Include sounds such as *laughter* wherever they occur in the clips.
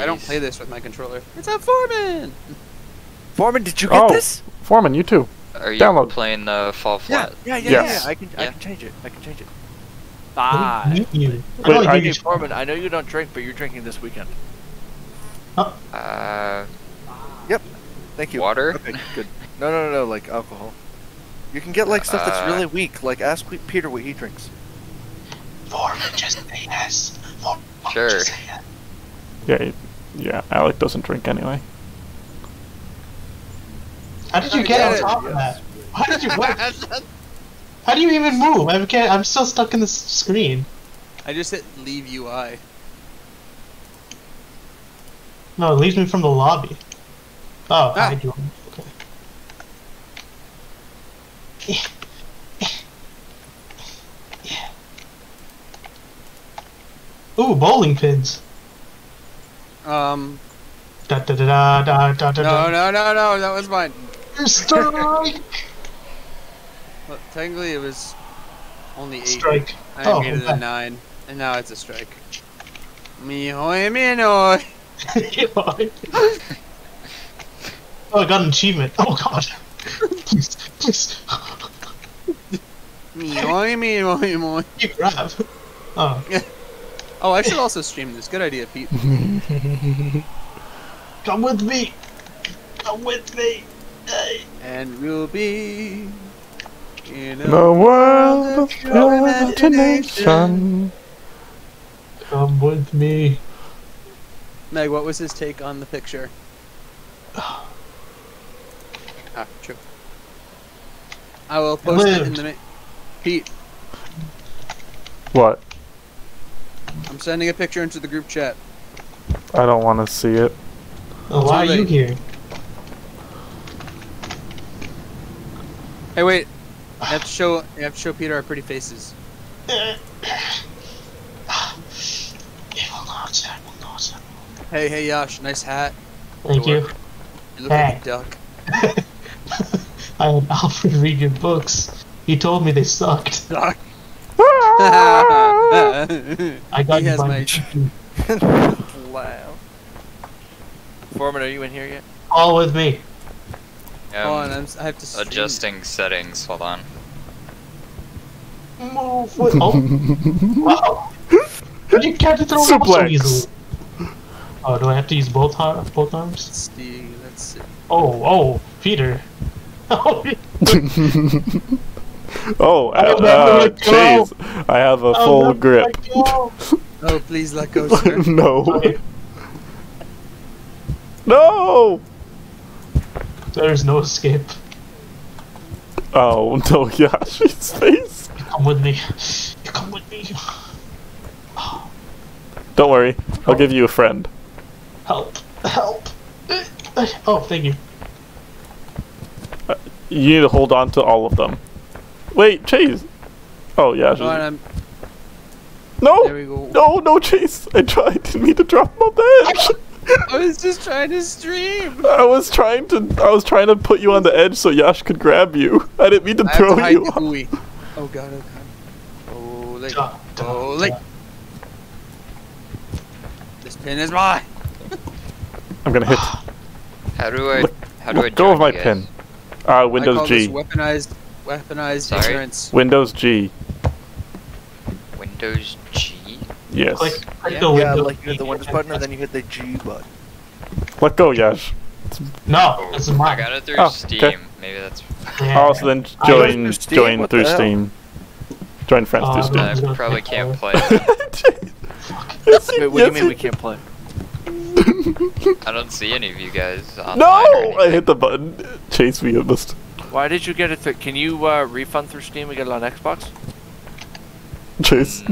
I don't play this with my controller. It's a Foreman! Foreman, did you get Oh. this? Foreman, you too. Are you Download. playing the fall flat? Yeah, yeah, yeah, Yes. yeah. I can, I can change it. I can change it. Bye. Meet you. Wait, I only I- gave Hey, you Foreman, I know you don't drink, but you're drinking this weekend. Uh, Yep. Thank you. water? Okay, good. No, no, no, no, like alcohol. You can get like stuff that's Uh, really weak. Like ask Peter what he drinks. Foreman, just say yes. Foreman, Sure. just say yes. Yeah, yeah. Alec doesn't drink anyway. How did you get get on top of that? How did you what? *laughs* How do you even move? I can't. I'm still stuck in the screen. I just hit leave UI. No, it leaves me from the lobby. Oh, Ah. I do. Okay. *laughs* Ooh, bowling pins. Um, Da da da da da da da. no, no, no, no, that was mine. Strike! *laughs* Well, technically, it was only eight. Strike. I Oh, made it okay. a nine, and now it's a strike. Me hoy me oh, I got an achievement. Oh god. please, please. Me hoy me hoy mo. You grab. Oh, *laughs* Oh, I should also stream this. Good idea, Pete. *laughs* come with me. Come with me. Hey. And we'll be in a The world of your your imagination. imagination. Come with me. Meg, what was his take on the picture? *sighs* ah, true. I will post it in the. Ma- Pete, What? I'm sending a picture into the group chat. I don't want to see it. Oh, why are you here? Hey, wait. I have to show. I have to show Peter our pretty faces. Hey, hey, Yash, nice hat. Thank you. You look like a duck. *laughs* I had Alfred *laughs* read your books. He told me they sucked. Duck. *laughs* I got He you has my- the- *laughs* wow. Foreman, are you in here yet? all with me. Hold on, Um, I'm, s- I have to stream. adjusting settings. Hold on. Move with. Oh. *laughs* wow. How'd you catch it throw it off so easily? Oh, do I have to use both ar- both arms? Let's see. Let's see. Oh, oh, Peter. Oh, *laughs* oh, I'll uh, never uh, let go. Chase, I have a I'll full grip. let go. Oh, please let go, sir. *laughs* no. No! There's no escape. Oh *laughs* no, Yashi's face. You come with me. You come with me. Don't worry, I'll give you a friend. Help. Help. Oh, thank you. You need to hold on to all of them. Wait, Chase. Oh yeah. Hold on, I'm, No. there we go. No, no, Chase. I tried. *laughs* Didn't mean to drop him *laughs* off. I was just trying to stream. I was trying to. I was trying to put you on the edge so Yash could grab you. *laughs* I didn't mean to I have throw to you. the off. buoy. Oh god, oh god. Oh, like, Da, da, oh, like. This pin is mine. I'm gonna hit. *sighs* How do I? Let- How do I go join of my you guys? pin. Uh, I Windows call G. this weaponized, weaponized Sorry? ignorance. Windows G. Windows G. Yes. Click, click Yeah. the Yeah, like you hit the Windows button and then you hit the G button. Let go, Yash. No, this is oh, I mine. got it through Oh, Steam. okay. Maybe that's. Yeah. Oh, so then join through Steam? join What through? Steam. Join friends Oh, through uh, Steam. I probably can't play. *laughs* yes, Wait, what yes, do you mean we can't play? I don't see any of you guys. No! I hit the button. Chase me, it must. Why did you get it? Th- can you uh, refund through Steam and get it on Xbox? Chase.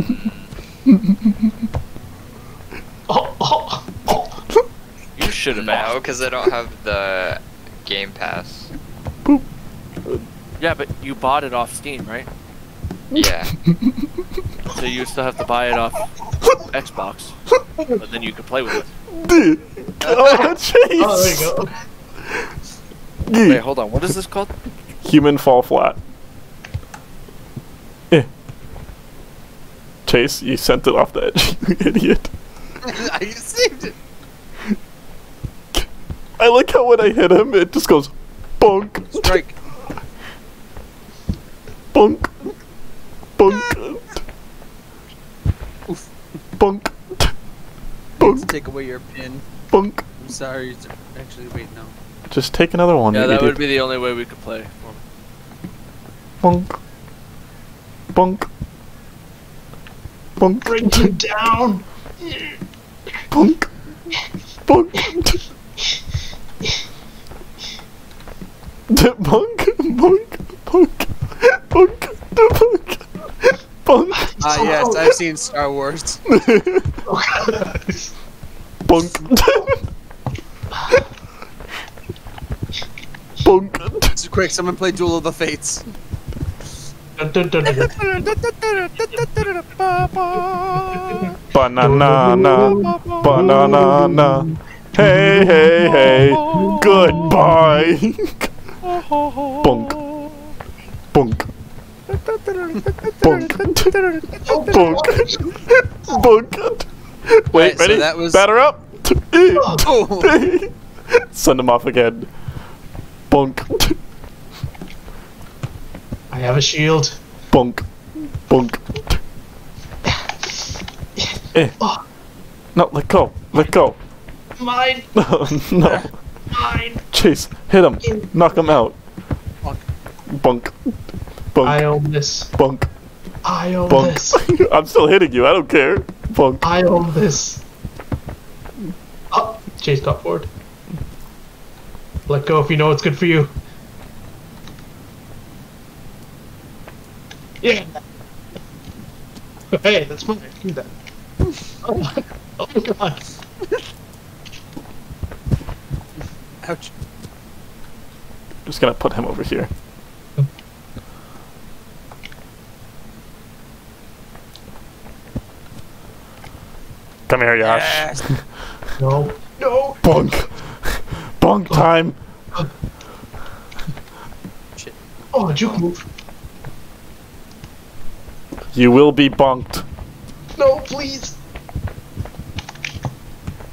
Oh, oh, oh. You should have No, because I don't have the Game Pass. Yeah, but you bought it off Steam, right? Yeah. *laughs* So you still have to buy it off Xbox, but then you can play with it. Dude. *laughs* oh, Chase! Oh, there you go. Gee. Wait, hold on. What is this called? Human fall flat. Eh. Chase, you sent it off the edge, *laughs* you idiot. *laughs* I saved it. I like how when I hit him, it just goes bunk, Strike. bunk, bunk, Oof. bunk, Let's bunk, take away your pin. bunk. I'm sorry. Actually, wait, no. Just take another one. Yeah, that idiot. would be the only way we could play. bunk, bunk, bunk, Bring him down. bunk, bunk. The bunk, bunk, bunk, bunk, the bunk, bunk, Ah, yes, I've seen Star Wars. *laughs* God. *laughs* *laughs* bunk, bunk. So quick, someone play Duel of the Fates. Banana, banana. Hey, hey, hey. Goodbye. Bunk. Bunk. Bunk. Bunk. Bunk. Wait, Right, so that was- Batter up. Oh. *laughs* Send him off again. Bunk. I have a shield. Bunk. Bunk. Eh. Oh. No, let go. Let go. Mine. No, *laughs* no. Mine. Chase, hit him. Knock him out. Bunk. Bunk. I own this. Bunk. I own this. *laughs* I'm still hitting you. I don't care. Bunk. I own this. Oh, Chase got forward. Let go if you know it's good for you. Yeah. Hey, that's mine. Do that. Oh *laughs* my, oh my god. Ouch. Just gonna put him over here. Come here, Yash. Yes. No. No. Bunk. Bunk time. Oh, juke move. You will be bunked. No, please.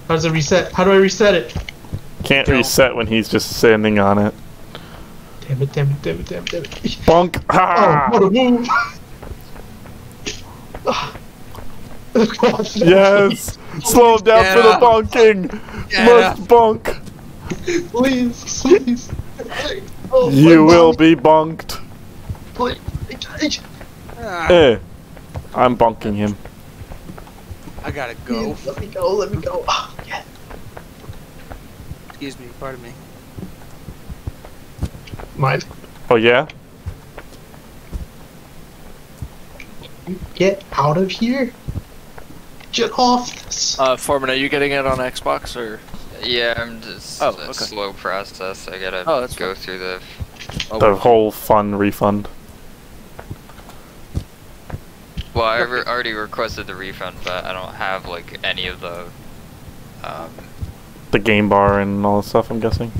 How does it reset? How do I reset it? Can't Don't. reset when he's just standing on it. Damn it, damn it, damn it, damn it, damn it. Bunk. *laughs* Oh, Ha! what a ah. move! *laughs* Yes. *laughs* Slow him down for the Yeah. bunking. Yeah. Must bunk. Please, please. Oh, You my will God, be bunked. Please. Ah, Eh. I'm bunking him. I gotta go. Let me go, let me go. Ah, yeah. Excuse me, pardon me. Mine. Oh yeah? Get out of here. Get off this. Uh, Foreman, are you getting it on Xbox or? Yeah, I'm just Oh, a okay. slow process. I gotta Oh, that's go through the. Oh, The whole fun refund. Well, I re- already requested the refund, but I don't have like any of the, um, The game bar and all that stuff, I'm guessing.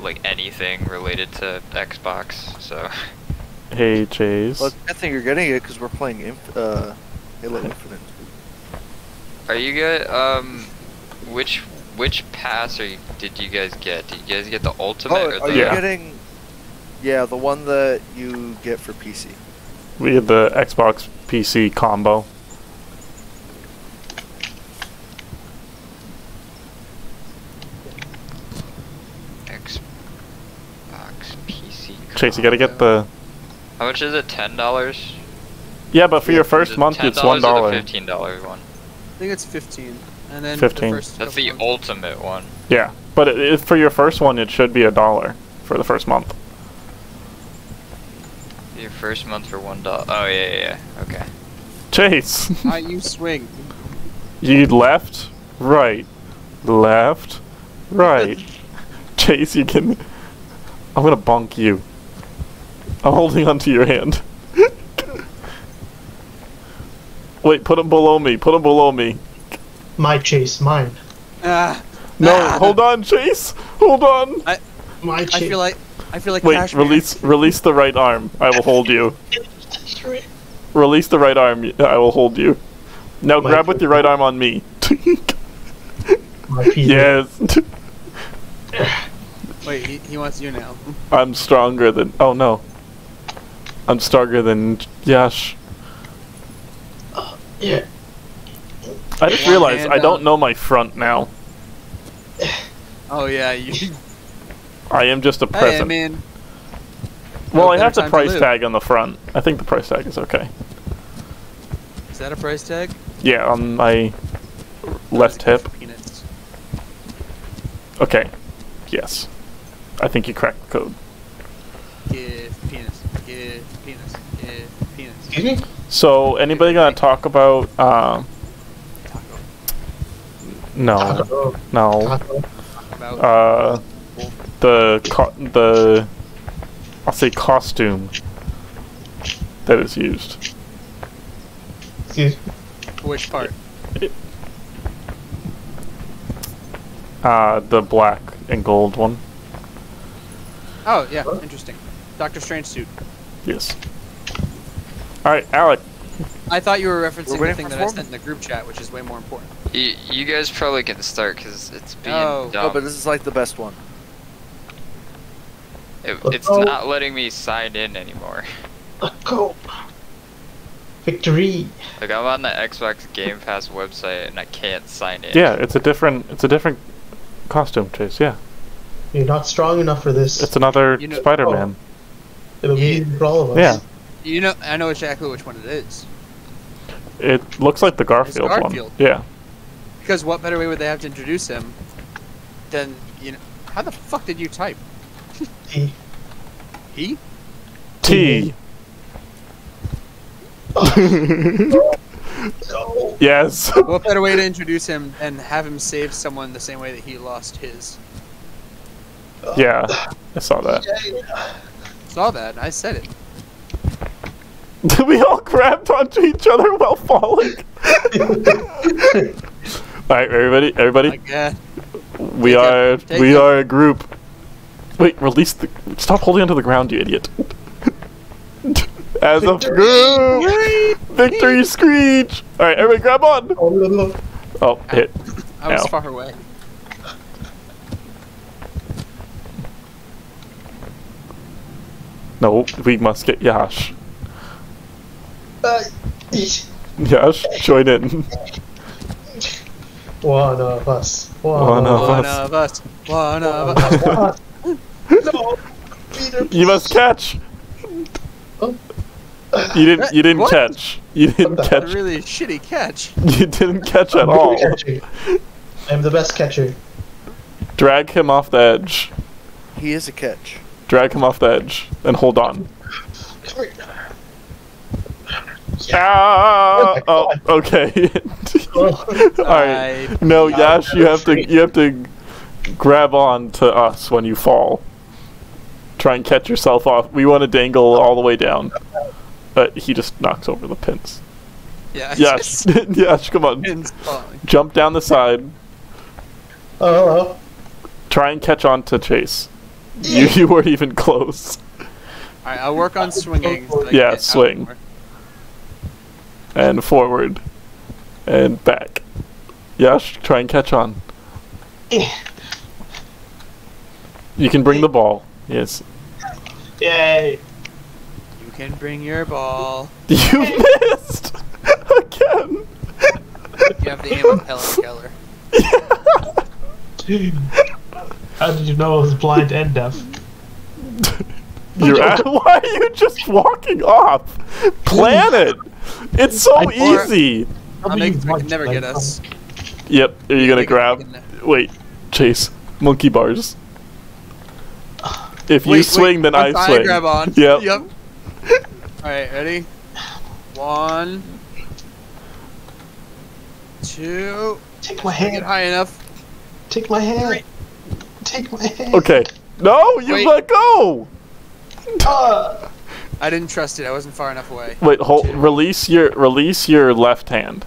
like anything related to Xbox. So Hey, Chase. Well, I think you're getting it because we're playing Inf- uh, Halo *laughs* Infinite. Are you guys um, which which pass are you, did you guys get? Did you guys get the ultimate? Oh, or are the, you Yeah. getting? Yeah, the one that you get for PC. We had the Xbox PC combo. Xbox PC? Chase, you gotta get the. How much is it? Ten dollars. Yeah, but for your first month, it's one dollar. Fifteen dollar one. I think it's 15. And then 15. the first That's the months- ultimate one. Yeah, but it, it, for your first one, it should be a dollar for the first month. Your first month for one dollar. Oh yeah, yeah, yeah. Okay. Chase, Ah, you swing. you left, right, left, right. *laughs* Chase, you can. I'm gonna bonk you. I'm holding onto your hand. *laughs* Wait, put him below me. Put him below me. My chase, mine. Ah, No, Ah. hold on, Chase. Hold on. My I feel like I feel like Wait, Cashmere. release, release the right arm. I will hold you. Release the right arm. I will hold you. Now My grab with your right arm on me. My *laughs* yes. *laughs* Wait, he, he wants you now. I'm stronger than. Oh no. I'm stronger than Yash. Yeah. I just realized I don't up. know my front now. *sighs* Oh yeah, you. *laughs* I am just a Hey, I present. mean, well, no I have the price tag on the front. I think the price tag is okay. is that a price tag? Yeah, on my left hip. a Peanuts. Okay. Yes. I think you cracked the code. Give penis. Give penis. Give penis. Excuse me? So, anybody gonna talk about? Uh, Taco. No, no. Uh, the co- the I'll say costume that is used. Excuse which part? Uh, the black and gold one. Oh yeah, interesting. Doctor Strange suit. Yes. All right, Alec. I thought you were referencing the thing for that I sent in the group chat, which is way more important. You, you guys probably can start because it's being Oh. dumb. No, but this is like the best one. It- it's go. not letting me sign in anymore. Let's go. Victory. Like I'm on the Xbox Game Pass website and I can't sign in. Yeah, it's a different it's a different costume chase. Yeah, You're not strong enough for this. it's another You know- Spider-Man. Oh. It'll be Yeah. easy for all of us. Yeah, You know, I know exactly which one it is. it looks like the Garfield, Garfield. one. Yeah. Because what better way would they have to introduce him than you know? How the fuck did you type? He- He? T. Go. *laughs* yes. What better way to introduce him and have him save someone the same way that he lost his? yeah, I saw that. Saw that. I said it. Did *laughs* we all grabbed onto each other while falling. *laughs* all right, everybody, everybody. We Take are we it. are a group. Wait, release the. Stop holding onto the ground, you idiot. As a group, victory *laughs* screech. All right, everybody, grab on. Oh, no, no. Oh, hit. I was Ow. far away. No, we must get Yash. Uh. Yash, join in. *laughs* One of us. One of One us. of us. One of us. no. Peter, You must catch. Oh. You didn't. You didn't What? catch. You didn't the- A catch. really shitty catch. You didn't catch at I'm all. I'm the best catcher. Drag him off the edge. He is a catch. Drag him off the edge and hold on. Come here. Ah! my Oh, okay. *laughs* *laughs* All right. I- No, Yeah, Yash, you have to you have to grab on to us when you fall. Try and catch yourself off. We want to dangle all the way down. But he just knocks over the pins. Yeah. Yash, *laughs* Yash, come on. Pins falling. Jump down the side. Oh, hello. Try and catch on to Chase. You *laughs* you weren't even close. Alright, I'll work on swinging. so Yeah, swing. more. And forward. And back. Yash, try and catch on. *coughs* You can bring the ball. Yes. Yay. You can bring your ball. *laughs* You missed! *laughs* Again! You have the aim of Helen *laughs* Keller. How did you know I was blind and deaf? You're at, why are you just walking off? Plan it! It's so I- easy! I'll make it so we can never get us. Yep, are you gonna Make it so we grab. Wait, Chase. Monkey bars. If you Wait, swing, wait, then I once swing. grab on. *laughs* Yep. Yep. Alright, ready? One. Two. Take my Get hand. high enough. Take my hand. Take my hand. Okay. No, you Wait. let go! Ah. I didn't trust it. I wasn't far enough away. Wait, hold. Release your release your left hand.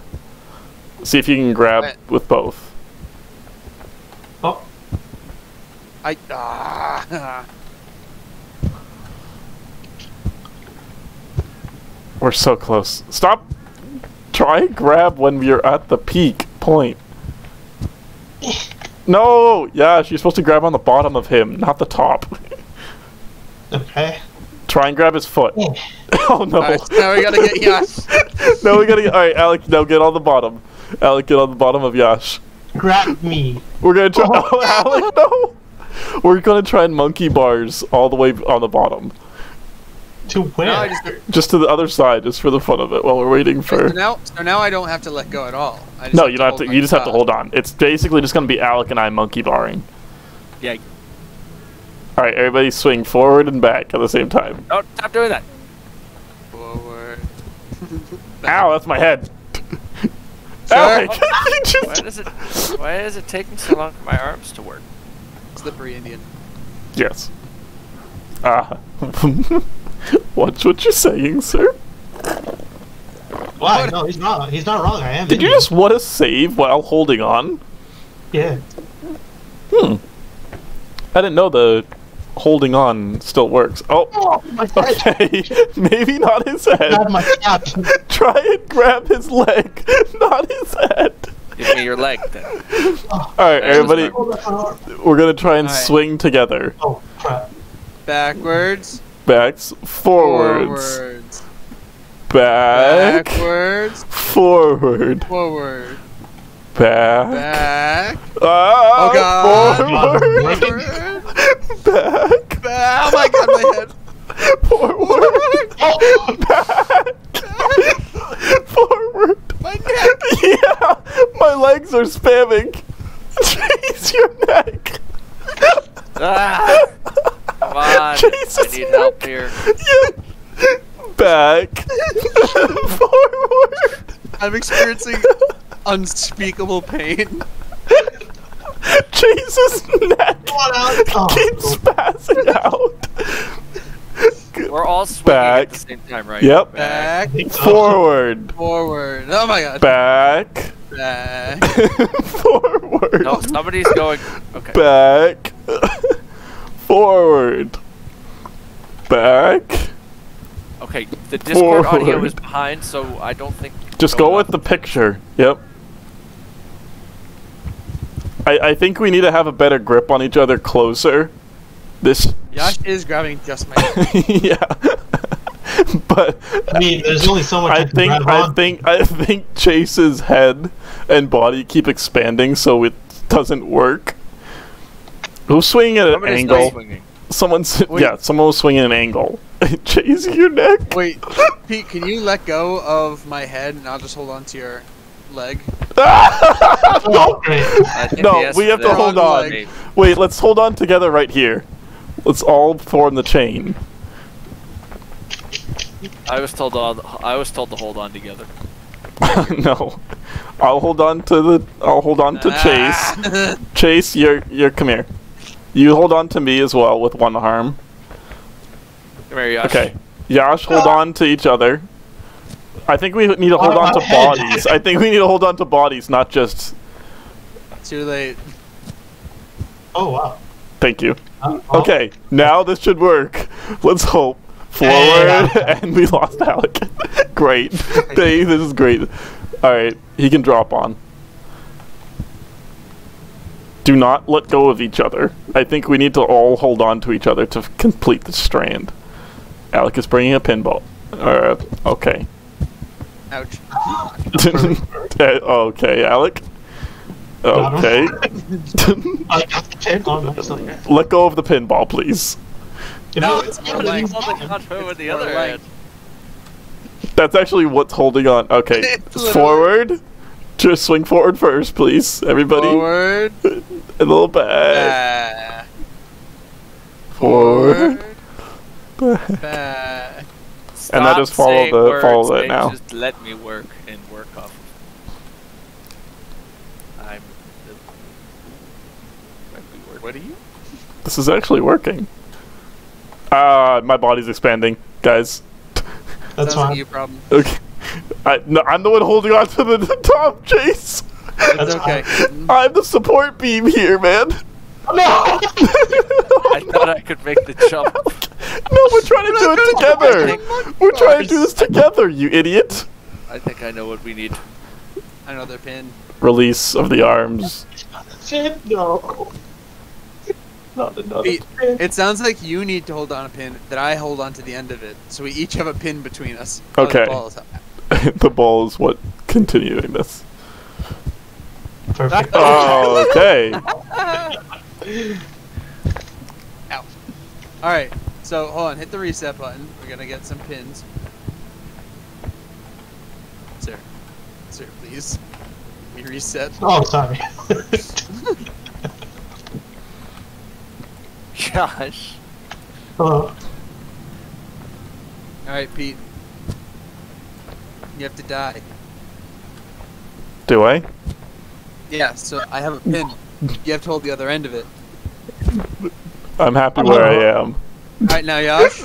See if you can grab Wait. with both. Oh. I. Ah. We're so close. Stop. Try and grab when we're at the peak point. *laughs* No, yeah, you're supposed to grab on the bottom of him, not the top. Okay. Try and grab his foot. Oh. *laughs* oh no. Alright, so now we gotta get Yash. *laughs* no, we gotta get. Alright, Alec, now get on the bottom. Alec, get on the bottom of Yash. Grab me. We're gonna try. Oh, *laughs* Alec, no! We're gonna try and monkey bars all the way on the bottom. To where? Now just, Just to the other side, just for the fun of it, while we're waiting so for. now, so now I don't have to let go at all. I just No, you don't have hold to. You just have to hold on. It's basically just gonna be Alec and I monkey barring. Yeah. Alright, everybody swing forward and back at the same time. Oh, stop doing that. Forward. *laughs* Ow, that's my head. *laughs* Sir? Alec, *laughs* you Why does it? Why is it taking so long for my arms to work? Slippery Indian. Yes. Ah. Watch what you're saying, sir. Why? No, he's not. He's not wrong. I am. Did you just want to save while holding on? Yeah. Hmm. I didn't know the holding on still works. Oh, *laughs* Oh, my okay. Maybe not his head. my. *laughs* Try and grab his leg, *laughs* not his head. Give me your leg then. Alright, That everybody, we're gonna try and Alright. swing together. Oh crap. Backwards. Backs, forwards, Forwards. back, Backwards. forward, Forward. Back, Back. ah, Oh god. forward, Forward. back, Back. Oh my god, my head. forward, Oh, back, forward. My neck. Yeah, my legs are spamming. Jeez, your neck. Ah, come on. Jesus, I need help here. Yeah. Back. *laughs* Forward. I'm experiencing unspeakable pain. *laughs* Jesus' neck come on. *laughs* Oh, keeps passing out. We're all swinging Back. at the same time, right? Yep. Back. Forward. Forward. Oh my god. Back. Back. *laughs* Forward. No, somebody's going. Okay. Back. Forward. Back. Okay. The Discord audio is behind, so I don't think. Just go with the picture. Yep. I, I think we need to have a better grip on each other closer. This. Yash is grabbing just my *laughs* head. yeah. *laughs* but I mean, there's only so much I, I think I on. think I think Chase's head and body keep expanding, so it doesn't work. Who's swinging at an Somebody's angle? swinging. Someone's Wait. yeah, someone was swinging an angle. *laughs* Chase your neck. Wait, Pete, can you let go of my head and I'll just hold on to your leg? Think *laughs* No, we have to hold on. maybe. Wait, let's hold on together right here. Let's all form the chain. I was told. All, I was told to hold on together. *laughs* no, I'll hold on to the. I'll hold on to Chase. *laughs* Chase, you're you're come here. You hold on to me as well with one arm. Come here, Yash. Okay. Yash, hold on to each other. I think we need to hold on to head. bodies. I think we need to hold on to bodies, not just. Too late. Oh wow. Thank you. Oh, Okay, now this should work. Let's hope. Forward, Hey. *laughs* and we lost Alec. *laughs* great. *laughs* Dave, this is great. Alright, he can drop on. Do not let go of each other. I think we need to all hold on to each other to f- complete the strand. Alec is bringing a pinball. Uh, okay. Ouch. *laughs* Okay, Alec. Okay. *laughs* I got the pin. No, it's not there. let go of the pinball, please. You No, know, it's it's more not like- even Hold the fine. with the other like- That's actually what's holding on. Okay, *laughs* forward. Just swing forward first, please, everybody. Forward. A little back. Back. Forward. Back. And now Stop just follow the- words follow that now. Just let me work and work off. I'm. The... Might word. What are you? This is actually working. Ah, my body's expanding, guys. That's Sounds like fine. you problem. Okay. I, no, I'm the one holding on to the, the *laughs* top, Chase. That's okay. I'm the support beam here, man. No! I thought I could make the jump. no, we're trying to do it together. We're trying to do this together, you idiot. I think I know what we need. Another pin. Release of the arms. Pin, no. Not another Pete, pin. It sounds like you need to hold on a pin that I hold on to the end of it, so we each have a pin between us. Oh, the Okay. ball *laughs* the ball is what continuing this. Perfect. Oh, okay. *laughs* All right. So hold on. Hit the reset button. We're gonna get some pins. Sir, sir, please. We reset. Oh, sorry. *laughs* Gosh. oh, All right, Pete. You have to die. Do I? Yeah. So I have a pin. You have to hold the other end of it. I'm happy where I am. All right, now Yash.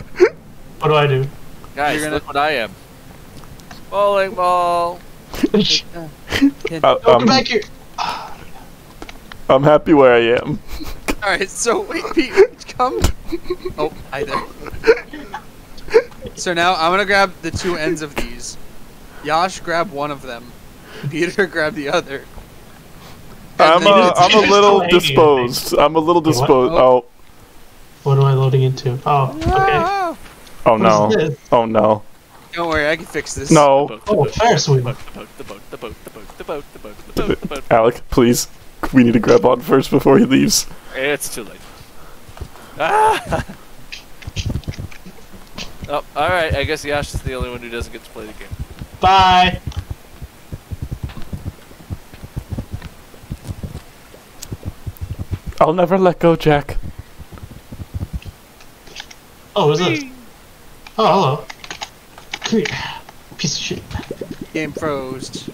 what do I do? Guys, You're gonna- look what I am. Bowling ball. Pin. Uh, Oh, um, come back here. I'm happy where I am. All right. So wait, Pete, come. Oh, hi there. So now I'm gonna grab the two ends of these. Yash, grab one of them. Peter, grab the other. I'm a, I'm a little *laughs* disposed. I'm a little disposed. Oh. oh. What am I loading into? Oh, okay. Oh no. Oh no. Don't worry, I can fix this. No. Oh, fire, wheel. Alec, please. We need to grab on first before he leaves. It's too late. Ah! *laughs* Oh, alright, I guess Yash is the only one who doesn't get to play the game. Bye! I'll never let go, Jack. Oh, is it? Oh, hello. Come here. Piece of shit. Game froze.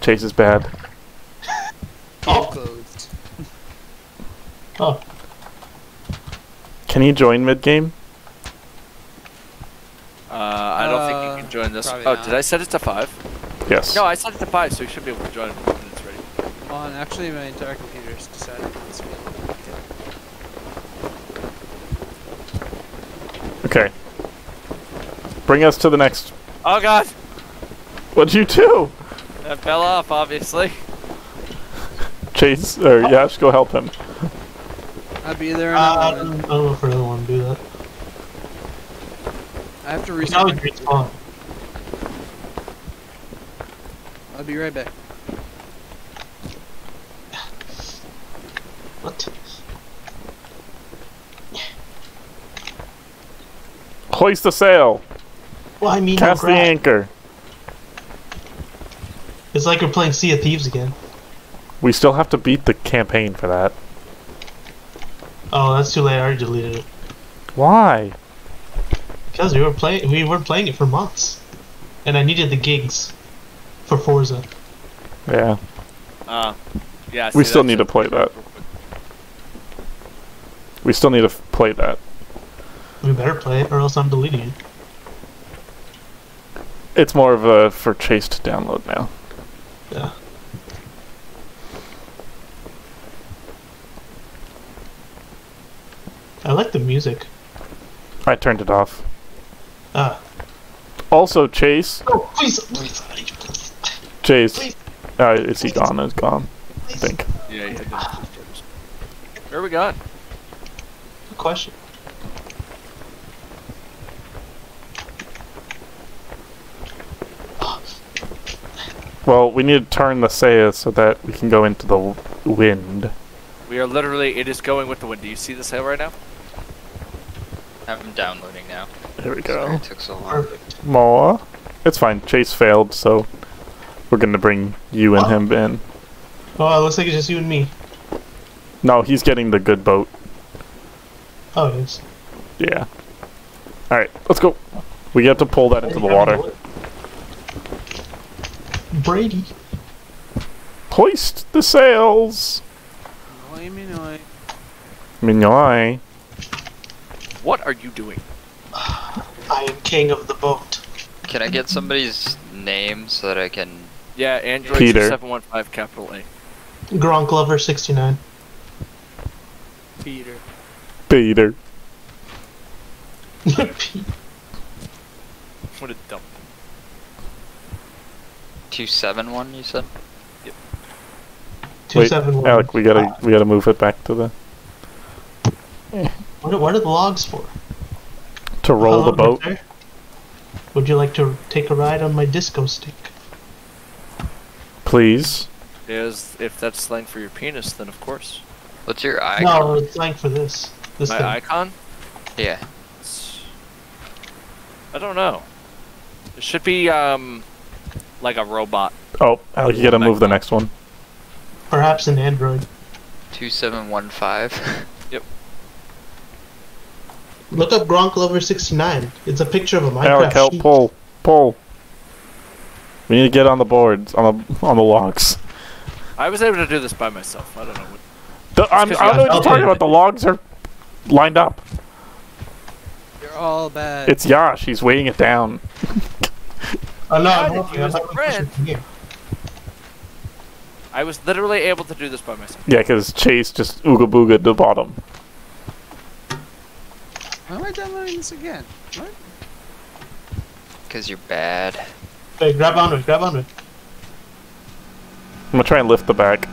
Chase is bad. Game Oh. closed. Oh, Can you join mid game? Uh, I don't think Uh, you can join this. Oh, not. did I set it to 5? Yes. No, I set it to 5, so you should be able to join when it's ready. Hold on, actually, my entire computer's decided it's me. Okay. Bring us to the next. Oh god! What'd you do? That fell off, obviously. Chase or Yash, go help him. I'll be there in uh, a I moment. I don't know if I really want to do that. I have to That restart. was my a great spawn. I'll be right back. Hoist the sail. Well, I mean, Cast no the anchor. It's like we're playing Sea of Thieves again. We still have to beat the campaign for that. Oh, that's too late. I already deleted it. Why? Because we were playing, we were playing it for months, and I needed the gigs for Forza. Yeah. Uh, yeah, We still need to play that. We still need to play that. We better play it, or else I'm deleting it. It's more of a for Chase to download now. Yeah. I like the music. I turned it off. Ah. Also, Chase. Oh, please, please, please, Chase. Please. Uh, is he gone? Is gone. I think. Yeah, you had to. Where are we going? Good question. Well, we need to turn the sail so that we can go into the wind. We are literally, it is going with the wind. Do you see the sail right now? I'm downloading now. There we Sorry go. it took so long. More. It's fine. Chase failed, so we're gonna bring you and him in. Oh, it looks like it's just you and me. No, he's getting the good boat. Oh, it is. Yeah. All right, let's go. We have to pull that into the water. Brady. Hoist the sails. Noi, me, noi. What are you doing? *sighs* I am king of the boat. Can I get somebody's name so that I can? Yeah, Android Peter. 715 capital A. Gronk Lover 69. Peter. Peter. *laughs* What a dump. Two seven one, you said. Two Wait, seven one. Alec, we gotta we gotta move it back to the What, are- what are the logs for? to roll the boat. Victor? Would you like to take a ride on my disco stick? Please. Is if that's slang for your penis, then of course. What's your icon? No, it's like for this. This My thing. icon? Yeah. It's- I don't know. It should be um like a robot. Oh, Alec, you gotta move the next one. Perhaps an android. Two seven one five. *laughs* yep. Look up Gronk Lover 69. It's a picture of a Minecraft Alec, help sheep. pull, pull. We need to get on the boards on the on the logs. I was able to do this by myself. I don't know what The, I'm, I 'cause don't you know what you're talking about. The logs are lined up. You're all bad. It's Yash. He's weighing it down. *laughs* Oh no, Tried I'm to helping. I'm use a friend. from here. I was literally able to do this by myself. Yeah, because Chase just ooga booga the bottom. Why am I downloading this again? What? Cause you're bad. Hey, grab onto it, grab onto it. I'm gonna try and lift the back.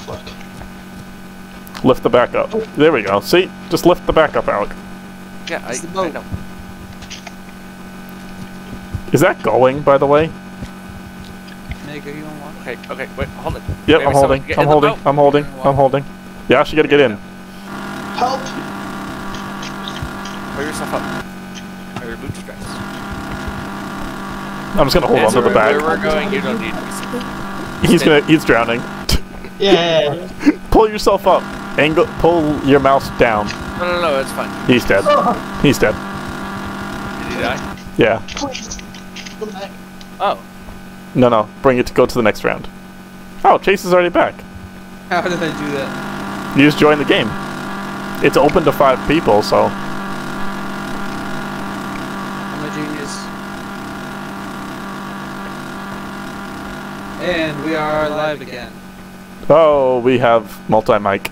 Fuck. Lift the back up. There we go. See? Just lift the back up, Alec. Yeah, I, It's the I know. Is that going, by the way? Mega, you don't Okay, okay, wait, hold it. Yep, Maybe I'm holding. I'm holding. I'm holding. I'm holding. Yash, you gotta get in. Help! Pull yourself up. Or your bootstraps. I'm just gonna hold on to the Where we're going, you don't need to be seen. He's gonna. He's drowning. Yeah, yeah, yeah. *laughs* Pull yourself up. Angle. Pull your mouse down. No, no, no, it's fine. He's dead. Oh. He's dead. Did he die? Yeah. Please. Come back. Oh, No, no. Bring it to go to the next round. Oh, Chase is already back. How did I do that? You just joined the game. It's open to five people, so I'm a genius. And we are live again. oh, we have multi mic.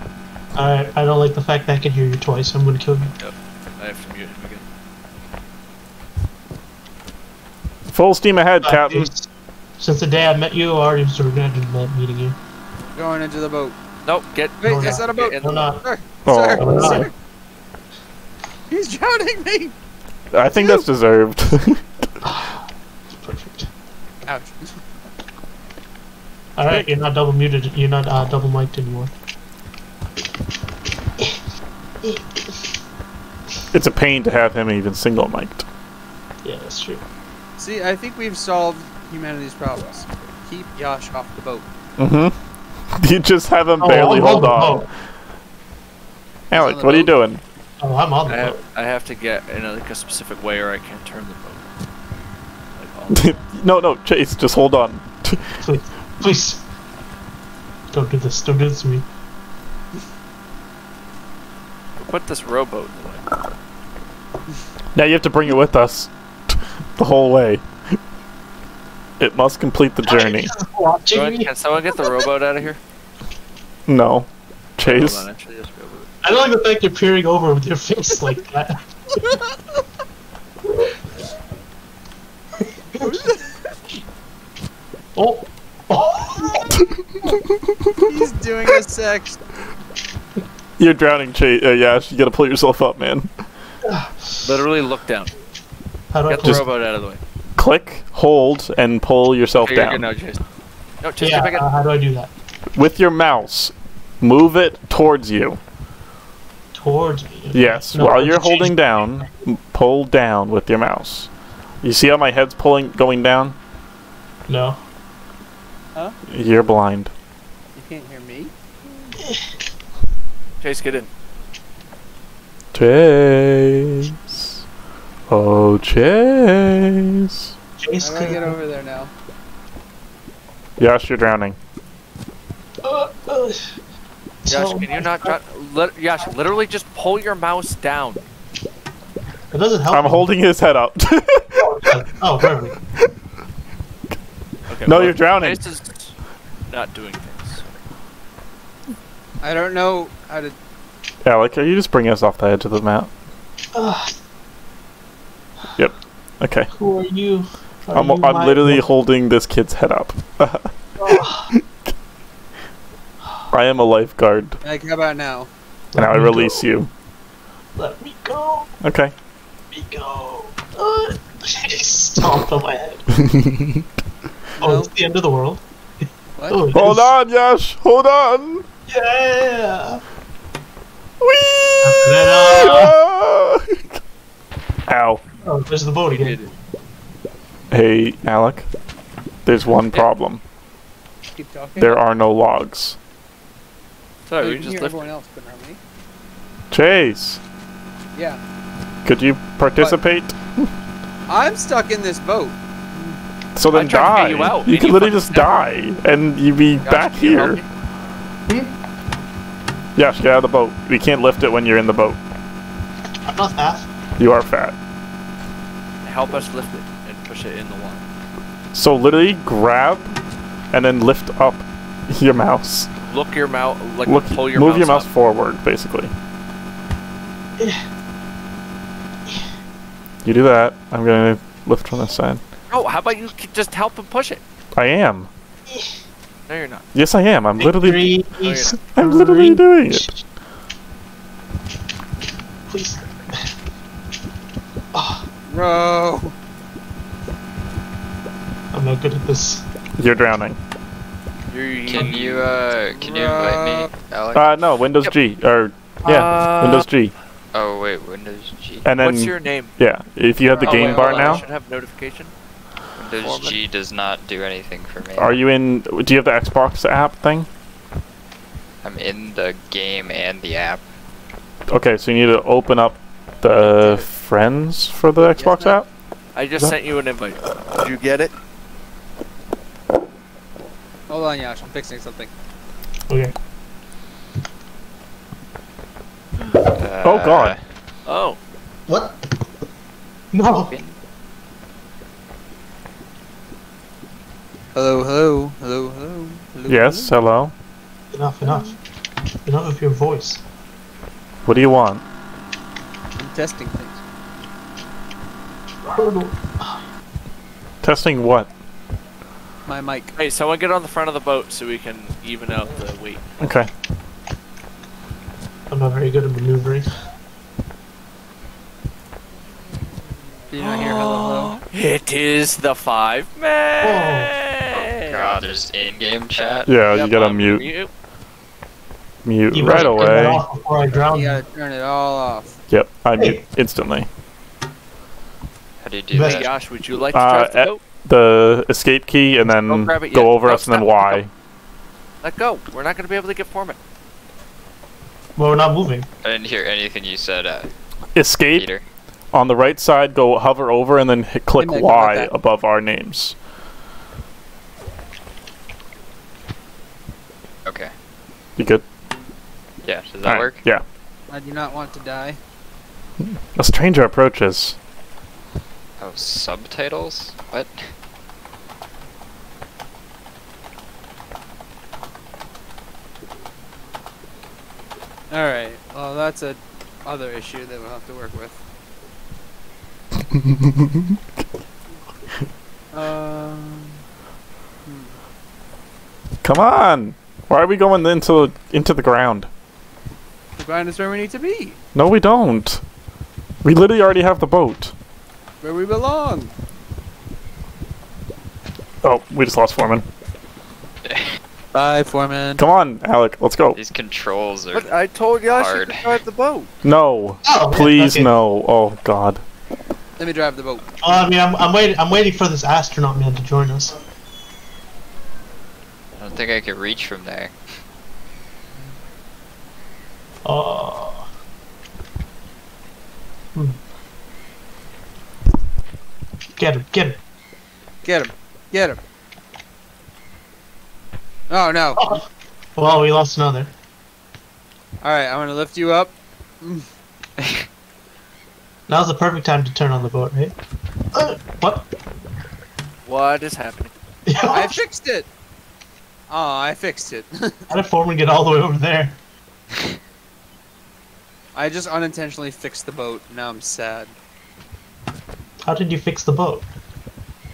I, I don't like the fact that I can hear you twice. I'm gonna kill you. Yep. I have to mute him again. Full steam ahead, Uh, Captain. Since the day I met you, I already was regretted that meeting you. Going into the boat. Nope, get. Wait, No, it's no. not a boat. Get We're not. Sir, Oh. sir, We're not. sir. He's drowning me. I think that's deserved. Perfect. Ouch. Alright, you're not double muted. You're not uh, double mic'd anymore. it's a pain to have him even single mic'd. Yeah, that's true. See, I think we've solved humanity's problems. Keep Yash off the boat. Mm-hmm. *laughs* You just have him Oh, barely I'm hold the on. boat. Alec, on the what are you doing? Oh, I'm on I the boat. have, I have to get in a, like a specific way or I can't turn the boat. Like, *laughs* no, no, Chase, just hold on. *laughs* Please, please. Don't do this. Don't do this to me. put this rowboat in the way. Now you have to bring it with us the whole way. It must complete the journey. Watching Someone- Can someone get the rowboat out of here? No, Chase. On, actually, just I don't like the fact you're peering over with your face like that. oh. *laughs* Oh. He's doing a sex. You're drowning, Chase. Uh, yeah, you gotta pull yourself up, man. Literally look down. How do I Get the pull? rowboat out of the way. Click, hold, and pull yourself Okay, you're good down. now, Chase. No, Chase, Yeah, uh, how do I do that? With your mouse, move it towards you. Towards me. Yes, No, while you're holding down, pull down with your mouse. You see how my head's pulling, going down? No. Huh? You're blind. You can't hear me? Chase, get in. Chase. Oh, Chase. Chase, can do get over there now? Yash, you're drowning. Uh, uh, Yash, so- can you not drop? Lit- Yash, literally just pull your mouse down. It doesn't help. I'm me. holding his head up. *laughs* Oh, perfect. Okay, No, well, you're drowning. Chase is not doing things. I don't know how to. Alec, are you just bringing us off the edge of the map? Uh, Yep. Okay. who are you? Are I'm, you I'm my- literally holding this kid's head up. *laughs* I am a lifeguard, Like, how about now? and I Let me release go. you. Let me go. Okay. Let me go. *laughs* Uh, stomped on my head. *laughs* Oh, No. it's the end of the world. What? Oh, Hold is. on, Yash. Hold on. Yeah. Whee! Ow. Oh, there's the boat again. Hey, Alec. There's one problem. Keep talking. There are no logs. Sorry, Oh, we you just hear lifted. everyone else but not me. Chase, Yeah. could you participate? I'm stuck in this boat. So then I tried to die. you out, You and can you literally fucking just die, and you'd be Josh, back you here. Hmm? me? Yash, get out of the boat. We can't lift it when you're in the boat. I'm not fast. You are fat. Help us lift it and push it in the water. So literally grab, and then lift up your mouse. Look your mouth, like Look, pull your move mouse your mouse up. forward, basically. *sighs* You do that. I'm gonna lift from this side. Oh, how about you c- just help him push it? I am. No, you're not. Yes, I am. I'm literally. Victory I'm literally doing it. Please. *sighs* Ah. Bro. I'm not good at this. You're drowning. Can you uh can you invite me, Alex? Uh, no, Windows Yep. G or yeah, Uh, Windows G. oh wait, Windows G. And then What's your name? yeah, if you have the Oh, game wait, bar hold on, I now, should have notification. Windows Foreman. G does not do anything for me. are you in? Do you have the Xbox app thing? I'm in the game and the app. Okay, so you need to open up the friends for the Xbox ma'am. app. I just What? sent you an invite. Did you get it? Hold on, Yash. I'm fixing something. Okay. Uh, oh, God. Oh, What? No. Hello, hello, hello, hello. hello Yes, hello. hello. Enough, enough. Enough of your voice. What do you want? I'm testing things. Hurdle. Testing what? My mic. hey, someone get on the front of the boat so we can even out the weight. Okay. I'm not very good at maneuvering. Did you not hear hello, hello? *gasps* It is the five man. Oh. God, there's in-game chat. Yeah, Yep, you gotta I'm mute mute. mute right better turn that away. off Before I drown You you. gotta turn it all off. Yep, I Hey. mute instantly. How do you do You Hey, that? Josh, would you like to Uh, drive the eh, boat? The escape key and then Don't grab it go yet. over No, us and then stop, Y. let go. Let go. We're not going to be able to get Foreman. Well, we're not moving. I didn't hear anything you said, uh, Escape Peter. on the right side. Go hover over and then hit, click Meg, how about Y that? above our names. Okay. You good? Yeah, does that Alright, work? Yeah. I do not want to die. A stranger approaches. Oh, subtitles? What? Alright, well that's a other issue that we'll have to work with. *laughs* um, Come on! Why are we going into into the ground? the ground is where we need to be. No, we don't. We literally already have the boat. Where we belong. Oh, we just lost Foreman. *laughs* Bye, Foreman. Come on, Alec, let's go. These controls are. But I told you I Hard. should drive the boat. No, Oh, please okay. no. Oh God. Let me drive the boat. Oh, I mean, I'm, I'm waiting. I'm waiting for this astronaut man to join us. I don't think I could reach from there. Oh. Hmm. Get him! Get him! Get him. Get him. Oh no. Oh. *laughs* Well, we lost another. Alright, I'm gonna lift you up. *laughs* Now's the perfect time to turn on the boat, right? Uh, what? What is happening? *laughs* I fixed it. Oh, I fixed it. How did Foreman get all the way over there? I just unintentionally fixed the boat. Now I'm sad. How did you fix the boat?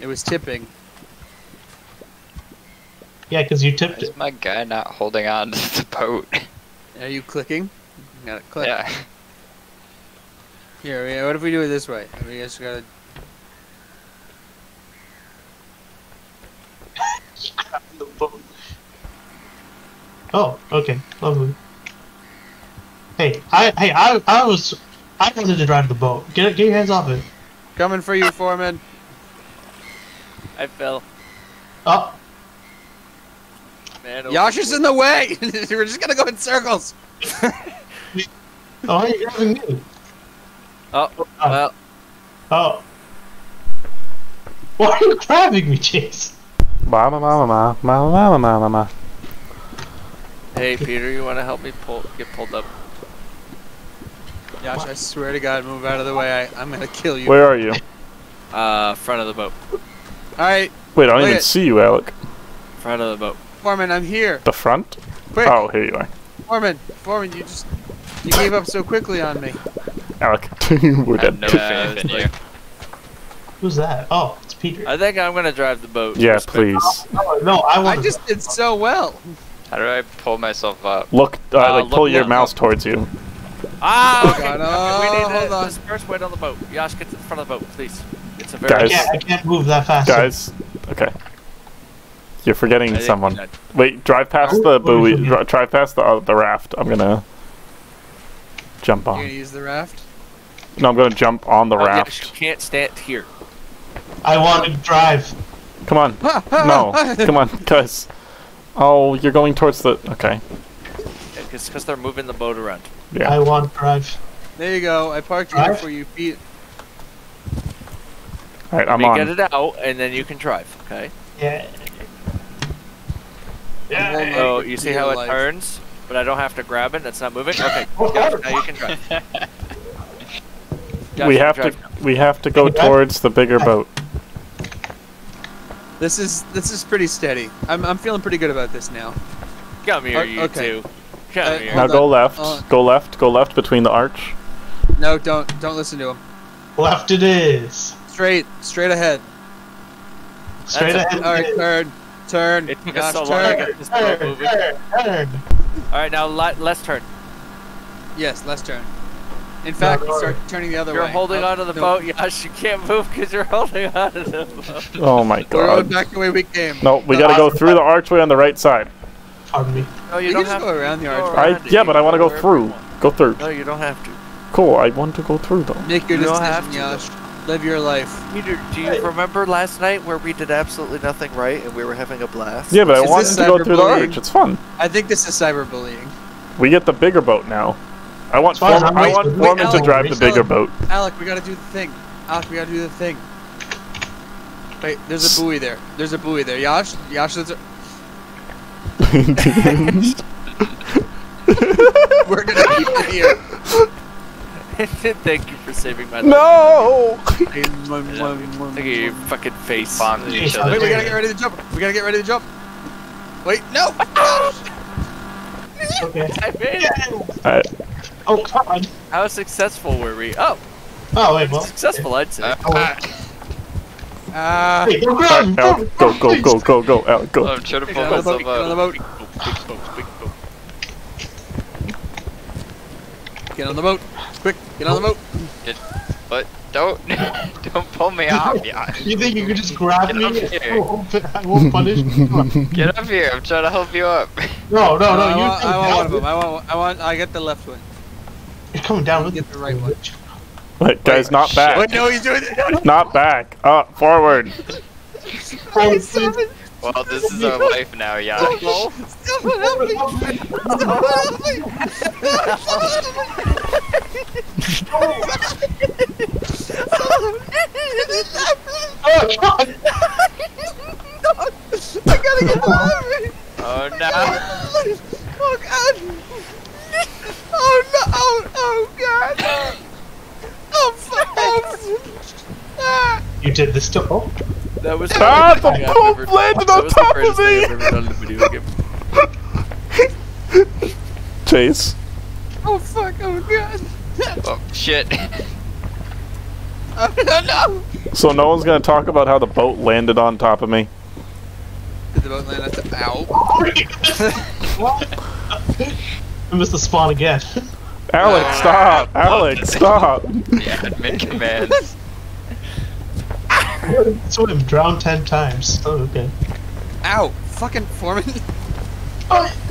It was tipping. Yeah, because you tipped Is it. my guy not holding on *laughs* to the boat? Are you clicking? You gotta click. Yeah. Here, what if we do it this way? We just gotta. The *laughs* boat. Oh, okay, lovely. Hey, I, hey, I, I was, I wanted to drive the boat. Get, get your hands off it. Coming for you, Foreman. I fell. Oh. Man, Yosh in the way! *laughs* We're just gonna go in circles! *laughs* oh, you're grabbing me. Oh, oh, well. Oh. Why are you grabbing me, Chase? Mama, mama, mama, mama, mama, mama. Hey, Peter, you wanna help me pull get pulled up? Yash, I swear to God, move out of the way. I, I'm gonna kill you. Where are you? Uh, front of the boat. Alright, Wait, I don't even at- see you, Alec. Front of the boat. Foreman, I'm here. The front? Quick! Oh, here you are. Foreman, Foreman, you just. You gave up so quickly on me. Alec, *laughs* we're I have dead. no Yeah, faith in you. Who's that? Oh, it's Peter. I think I'm gonna drive the boat. Yeah, please. Oh, no, I I just did so well. How do I pull myself up? Look, uh, Uh, like look pull your left. mouse towards you. Ah, Oh, okay. God, oh, we need to hold on. disperse weight on the boat. Yash, get to the front of the boat, please. It's a very Guys. I can't, I can't move that fast. Guys, okay. You're forgetting think someone. that- Wait, drive past Who- the buoy. Dri- drive past the uh, the raft. I'm gonna jump on. You're gonna use the raft? No, I'm gonna jump on the Oh, Yash, you can't stand here. I want to drive. Come on. *laughs* No, come on, guys. Oh, you're going towards the. Okay. It's because they're moving the boat around. Yeah. I want to drive. There you go. I parked you here for you, Pete. All right, I'm Let me on. get it out, and then you can drive. Okay. Yeah. Yeah. So you see how it Life. turns, but I don't have to grab it. That's not moving. Okay. *laughs* Yash, now you can drive. Yash, *laughs* we you can have to. now. We have to go Can you drive? towards the bigger boat. This is this is pretty steady. I'm I'm feeling pretty good about this now. Come here, you okay. two. Come Uh. Now go on. left. Uh, go left. Go left between the arch. No, don't don't listen to him. Left it is. Straight, straight ahead. Straight That's ahead. All it right, is. turn, turn. It took Gosh, us so long to turn. get Turn, moving. turn, turn. All right, now let, let's turn. Yes, let's turn. In fact, no, start turning the other way. You're holding Oh, onto the no. boat. Yash, you can't move because you're *laughs* holding onto the boat. Oh my god. We're going god. back the way we came. No, we gotta go through the archway on the right side. Pardon me. No, you We don't can have just go around the go archway. I yeah, but I want to go through. you. Go through. No, you don't have to. Cool. I want to go through though. Make your You don't have to, Yash. Live your life. Peter, do you Hey. remember last night where we did absolutely nothing right and we were having a blast? Yeah, but I Is want this to go through the arch. It's fun. I think this is cyberbullying. We get the bigger boat now. I want As far as Foreman, I'm want concerned, Foreman to drive the bigger Alec. boat. Alec, we gotta do the thing. Alec, we gotta do the thing. Wait, there's a buoy there. There's a buoy there. Yash, Yash, there's a... We're gonna keep it here. *laughs* Thank you for saving my life. no. Look at your fucking face. Bond. Wait, we gotta get ready to jump. We gotta get ready to jump. Wait, no! Okay. *laughs* I made it. Alright. Oh, come on. How successful were we? Oh, Oh, wait, well. successful, I'd say. Uh, Oh, ah, Hey, go Alright, grab go, go, go, go, go, Alec, go. I'm trying to get pull on the boat, get on the boat, Big boat, big boat, get on the boat. Quick, get on the boat. But don't, *laughs* don't pull me off, *laughs* yeah. You think you could just grab Get me? up here. I won't, I won't punish you? *laughs* Get up here. I'm trying to help you up. No, no, no. I you want, I want one of them. I want, I want, I get the left one. You're coming down with Get the right one. Wait, guys, not back. Wait, no, he's doing it. *laughs* Not back. Up, forward. Well, this is our life now, yeah. Stop it, help me. Stop it, help me. Oh, God. I gotta get behind me. Oh no. Oh god! Oh no! Oh, oh god! Oh fuck! Oh, ah. You did this to oh. That was Ah, the first boat ever- landed on top of me. I've ever done video game. *laughs* Chase. oh fuck! Oh god! Oh shit. *laughs* Oh no! So no one's gonna talk about how the boat landed on top of me. Did the boat land at the ow? I missed the spawn again. Alex, stop! Alex, stop! The admin commands. *laughs* *laughs* Swim, drown ten times. Oh, okay. Ow! Fucking foreman. *laughs*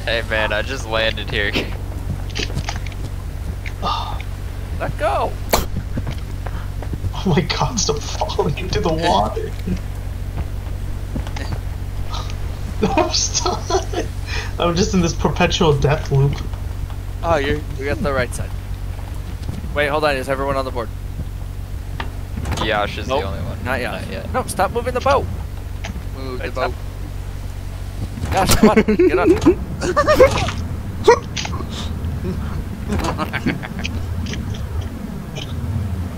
Hey man, I just landed here. *laughs* Let go. Oh my god, stop falling into the water. I'm stuck. I'm just in this perpetual death loop. Oh, you're. We got the right side. Wait, hold on. Is everyone on the board? Yash is Nope. the only one. Not yet. Not yet. No, stop moving the boat. Move the Wait, boat. Gosh, come on, get on.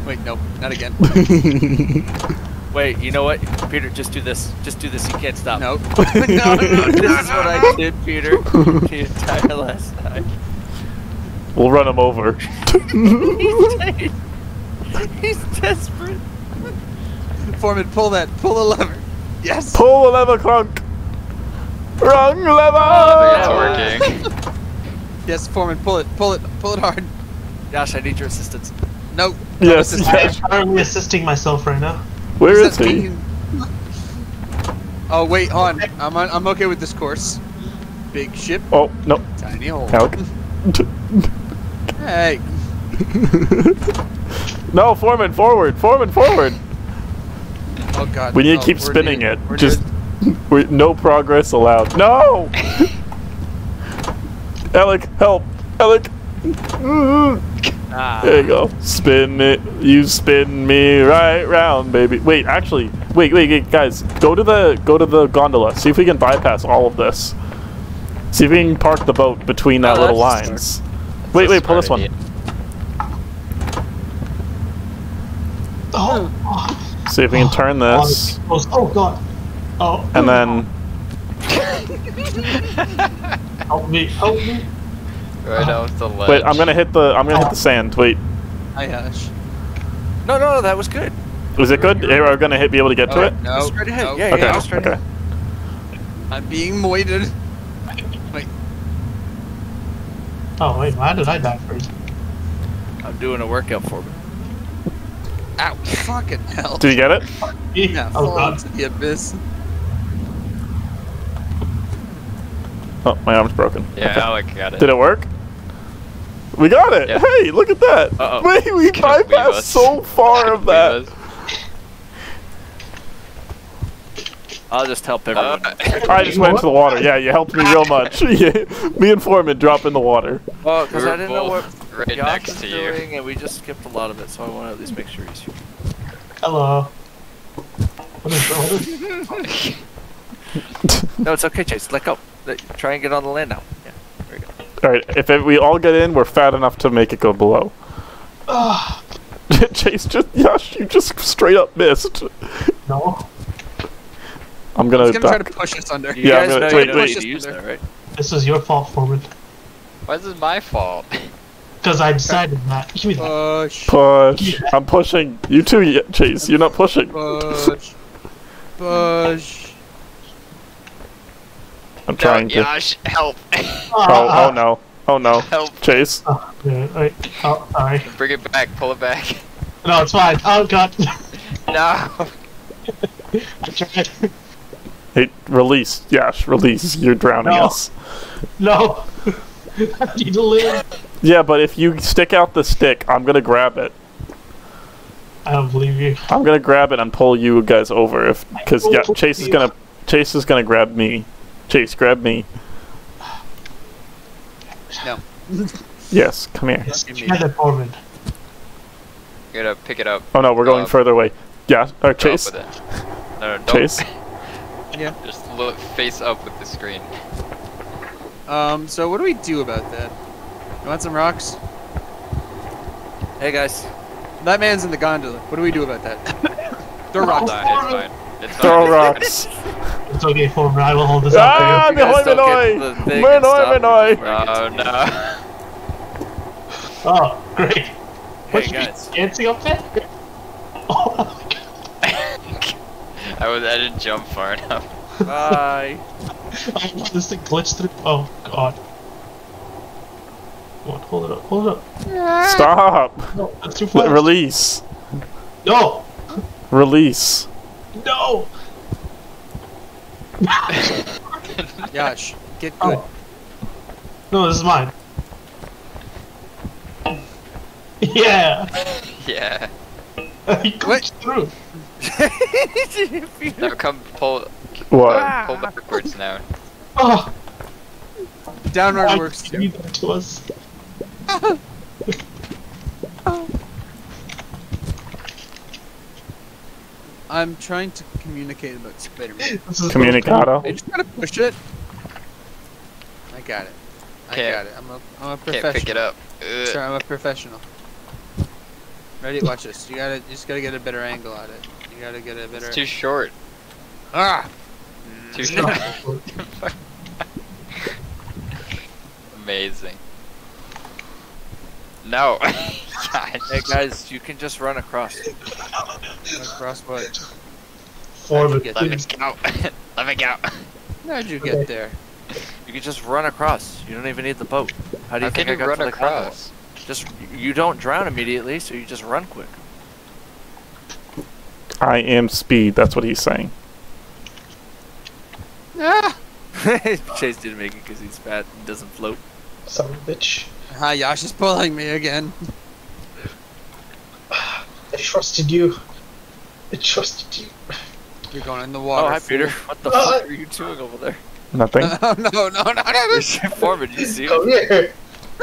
Wait, no, not again. *laughs* Wait, you know what? Peter, just do this. Just do this. You can't stop. No. *laughs* no, no, no, this is what I did, Peter, the entire last time. We'll run him over. *laughs* He's, he's desperate. Foreman, pull that. Pull the lever. Yes. Pull the lever, Clunk! Wrong lever! I it's working. *laughs* Yes, Foreman, pull it. Pull it. Pull it hard. Josh, I need your assistance. No. Yes, this yes. I'm currently assisting myself right now. Where is, Does is he? Oh wait, hold on. I'm on, I'm okay with this course. Big ship, Oh, no. tiny hole. Alec. *laughs* Hey. *laughs* no, Foreman, forward! Foreman, forward! Oh god. We need to keep spinning near- it. we're Just *laughs* we no progress allowed. No! *laughs* Alec, help! Alec! Ah. There you go. Spin it. You spin me right round, baby. Wait, actually, wait, wait, wait, guys. Go to the go to the gondola. See if we can bypass all of this. See if we can park the boat between that Oh, little that's lines. Wait, wait, pull this one. idea. Oh, oh, See if we can turn oh, this, oh, oh god. Oh. oh and then oh. *laughs* Help me, help me. Right off the ledge. wait. I'm gonna hit the I'm gonna hit the sand. Wait, Hi, Hush. No, no, no, that was good. was it good? Are we gonna hit be able to get to Oh, it? No. Go straight ahead. no. Yeah, Okay, yeah, go straight okay. ahead. I'm being moited. Wait. Oh wait, why did I die first? I'm doing a workout for me. Ow. Fucking hell. Did you get it? Yeah, oh fall god. into the abyss. Oh, my arm's broken. Yeah, Okay. Alec got it. Did it work? We got it. Yeah. Hey, look at that. Uh-oh. Wait, *laughs* we *laughs* Can't believe bypassed so far of *laughs* that. I'll just help everyone. Uh, I just went into the water. Yeah, you helped me real much. Me and Foreman drop in the water. well, because I didn't know what both right Josh next was to you. doing, and we just skipped a lot of it, so I want to at least make sure he's here. Hello. What is, what is, *laughs* No, it's okay, Chase. Let go. Let- Try and get on the land now. Yeah, there you go. All right, if it, we all get in, we're fat enough to make it go below. Ah, *sighs* Chase, just Yosh, you just straight up missed. no. I'm gonna, He's gonna try to push us under. You Yeah, I'm guys gonna- know wait, you don't wait. need use that, right? This is your fault, Foreman. Why is this my fault? *laughs* Because I decided that. Give me that. Push. Push. I'm pushing. You too, Chase. You're not pushing. Push. Push. I'm No, trying to. Yash, help! Ah, oh, oh ah. no. Oh no. help! Chase. Yeah, wait. Oh, sorry. Bring it back, pull it back. No, it's fine. Oh god. *laughs* No! I *laughs* tried. Hey, release. Yash, release. You're drowning No. us. No. I need to live. Yeah, but if you stick out the stick, I'm gonna grab it. I don't believe you. I'm gonna grab it and pull you guys over if because yeah, Chase is gonna Chase is gonna grab me. Chase, grab me. No. *laughs* Yes, come here. Yes, Give me that, Foreman. You gotta pick it up. Oh no, we're going Uh, further away. Yeah, uh, Go Chase. No, no, don't. Chase. *laughs* Yeah. Just look face up with the screen. Um. So what do we do about that? You want some rocks? Hey guys. That man's in the gondola. What do we do about that? *coughs* Throw rocks. Fine, it's fine. It's fine. Throw *laughs* rocks. It's okay, Foreman. I will hold this Ah, up You guys Ahoy, don't Manoy! get the thing Manoy, and stop it Manoy! before I get Oh no. *laughs* Oh, great. What Hey you guys. dancing up there? *laughs* Oh my god. I was I didn't jump far enough. Bye. Oh, *laughs* this thing glitched through. Oh god. Come on, hold it up, hold it up. Stop. No, that's too L- fast. Release. No! Release. No! *laughs* Yash, get oh. good. Oh. No, this is mine. Yeah! Yeah. *laughs* he glitched through. Now come pull What? pull backwards now. Oh! Downward why works too. that to us? *laughs* I'm trying to communicate about Spider-Man. This is Communicado. I just gotta push it. I got it. I Can't- got it. I'm a, I'm a professional. Can't professional. pick it up. Ugh. Sure, I'm a professional. Ready? Watch this. You gotta, you just gotta get a better angle at it. You gotta get a better. It's too short. ah! Too No. short. *laughs* Amazing. No. *laughs* Hey guys, you can just run across. Across what? Form How'd it. you Let me go. *laughs* Let me go. How'd you get there? You can just run across. You don't even need the boat. How do you How think can I you got run to the gondola? across? Just you don't drown immediately, so you just run quick. I am speed. That's what he's saying. Ah! *laughs* Chase didn't make it because he's fat and doesn't float. Son of a bitch. Hi, Yash is pulling me again. I trusted you. I trusted you. You're going in the water. oh, hi. Peter. What the Uh, fuck are you doing over there? Nothing. Oh *laughs* no no no no no! Foreman, you see Come him? here.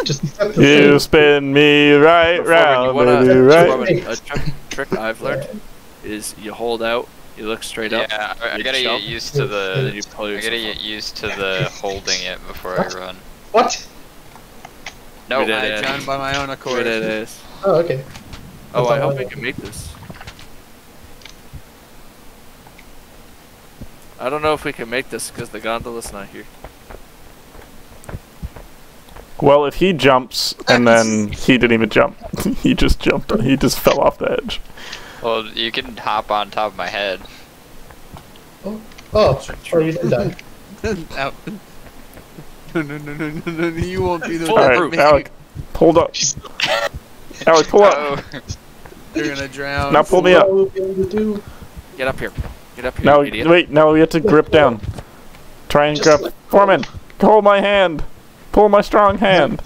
Just You thing. spin me right Foreman, you round, wanna- baby, right? Foreman, a trick, trick I've learned is you hold out, you look straight up, Yeah, I, I gotta jump, get used to the. you pull I gotta get used to *laughs* the holding it before I run. What? No, We I it. drowned by my own accord. it is. Oh, okay. Oh, That's I hope I we can make this. I don't know if we can make this because the gondola's not here. Well, if he jumps and *laughs* then he didn't even jump, *laughs* he just jumped. He just fell off the edge. Well, you can hop on top of my head. Oh, oh or you did that. Out. No, no, no, no, no, no, you won't be the Full All one right, that make Alec, pulled up. Alec, pull up. Oh, You're gonna drown. Now pull me up. What will we be able to do? Get up here. Get up here, Now, idiot. wait. Now we have to grip down. Try and Just grab. let- Foreman, hold my hand. Pull my strong hand.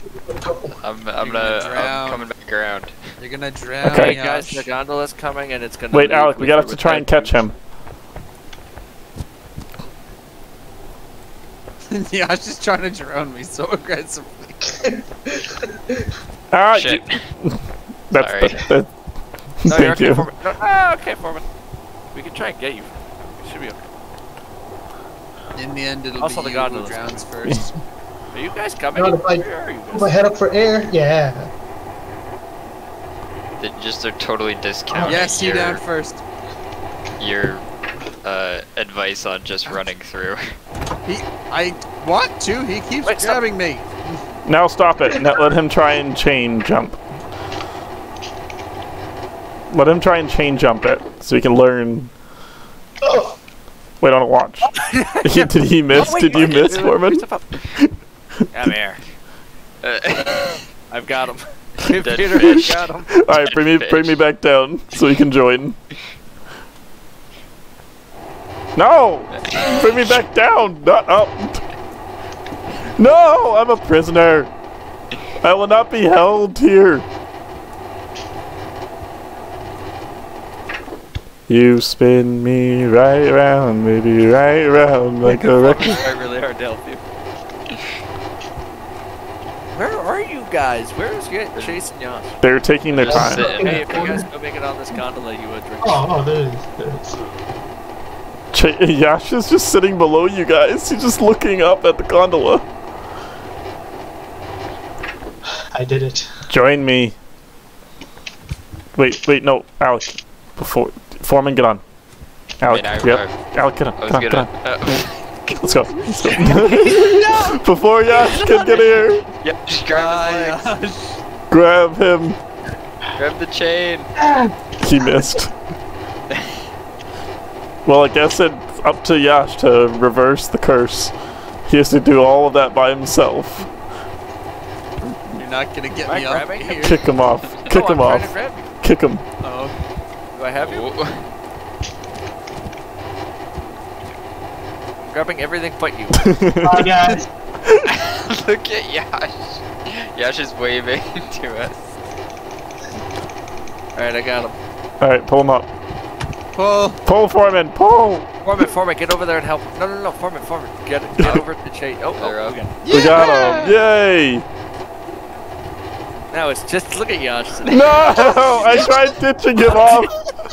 I'm, I'm uh, gonna, gonna. I'm coming back around. You're gonna drown. Okay. Hey guys, the Yash. gondola's coming and it's gonna. Wait, leave Alec, we with gotta have to try and catch him. *laughs* Yash just trying to drown me so aggressively. Ah, Shit. *laughs* that's Sorry. that, that, you. No, Thank okay, you. Foreman. No, ah, okay, Foreman. We can try and get you. We should be okay. In the end, it'll Also be the you who gondolas. drowns *laughs* first. Are you guys coming? Not if I- Where are you Put guys? my head up for air. Yeah. They just are totally discounting yes, you your, down first. your uh, advice on just running through. *laughs* He, I want to. He keeps Wait, stop. me. now stop it. Now let him try and chain jump. Let him try and chain jump it so he can learn. Oh, Wait on a watch. *laughs* Did he miss? Oh, Did you miss, wait, Foreman? wait, step up. Come here. *laughs* Uh, I've got him. *laughs* Dead Peter, fish. I've got him. *laughs* All right, bring me bring me back down so he can join. No, bring me back down, not up. Oh. No, I'm a prisoner. I will not be held here. You spin me right round, baby, right round like a record. Try really hard to help you. Where are you guys? Where is Ye- Chase and Yash? They're taking their Just time. sitting. Hey, if you guys go make it on this gondola, you would drink. oh, oh, there it is. There it is. Ch- *laughs* Yash is just sitting below you guys. He's just looking up at the gondola. I did it. Join me. Wait, wait, no, Alec. Before Foreman, get on. Alec, I- yep. I- Alec, get on. I was Come on, get on. Uh, *laughs* Let's go. Let's go. *laughs* Before Yash can get here, yep, just grab Yash. grab him. Grab the chain. He missed. well, I guess it's up to Yash to reverse the curse. He has to do all of that by himself. You're not gonna get Am me up grabbing here. Kick him off. *laughs* Kick No, him I'm off. to grab you. Kick him. Oh, Do I have you? Grabbing everything but you. *laughs* Bye, guys. *laughs* Look at Yash. Yash is waving *laughs* to us. Alright, I got him. Alright, pull him up. pull. Pull Foreman, pull! Foreman, Foreman, get over there and help. No, no, no, Foreman, Foreman, get get over to Chase. Oh, They're oh, up. we got him. We got him. Yay! Now it's just look at Yash. No! I tried ditching him off.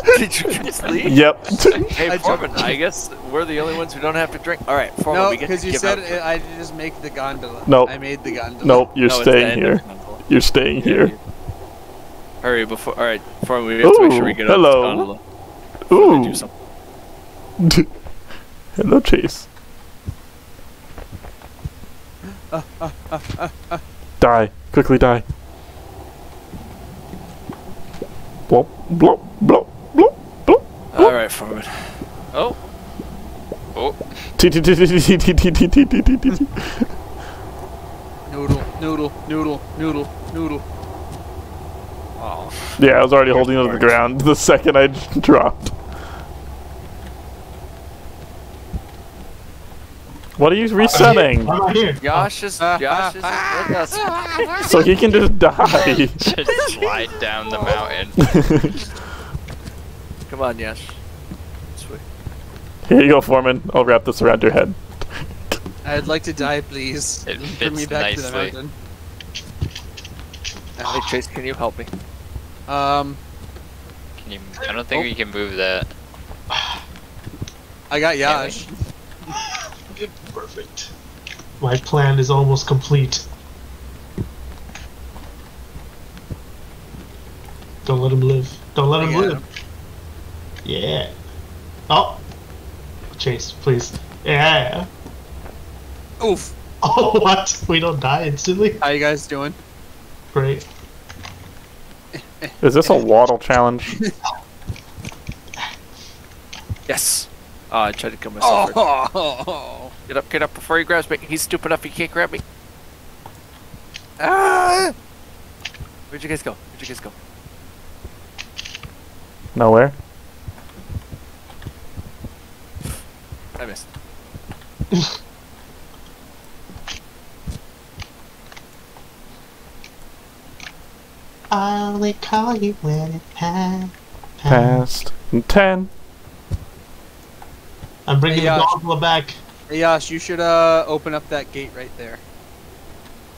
*laughs* Did you guys leave? Yep. Hey, I Foreman, I guess we're the only ones who don't have to drink. All right, Foreman, No, we get to because you said it, I just make the gondola. Nope. I made the gondola. nope, you're No, staying here. of the gondola. You're staying here. Hurry before. All right, Foreman, we have to make sure we Ooh, get out hello. this gondola. before they do Ooh. something. *laughs* Hello, Chase. *laughs* die. Quickly die. Blop, blop, blop, blop, blop. Alright, forward. Oh. Oh. noodle, noodle, noodle, noodle, noodle. Oh. Yeah, I was already holding onto the ground the second I dropped. What are you resetting? I'm not here. Josh is Josh isn't with us. *laughs* So he can just *laughs* die. just slide down the mountain. *laughs* Come on, Yash. Sweet. Here you go, Foreman. I'll wrap this around your head. I'd like to die, please. It Bring me fits back to the mountain. Hey, Chase, can you help me? Um, Can you, I don't think we can move that. I got Can't Yash. Perfect. My plan is almost complete. Don't let him live. Don't let him got live. Yeah. Oh. Chase, please. Yeah. Oof. Oh, *laughs* what? We don't die instantly? How you guys doing? Great. Is this a *laughs* waddle challenge? Yes. Oh, I tried to kill myself. first. Oh. *laughs* Get up, get up before he grabs me. He's stupid enough he can't grab me. Ah! Where'd you guys go? Where'd you guys go? Nowhere. I missed. I only call you when it has. Past ten. I'm bringing Hey, uh, the gondola back. Yash, you should uh open up that gate right there.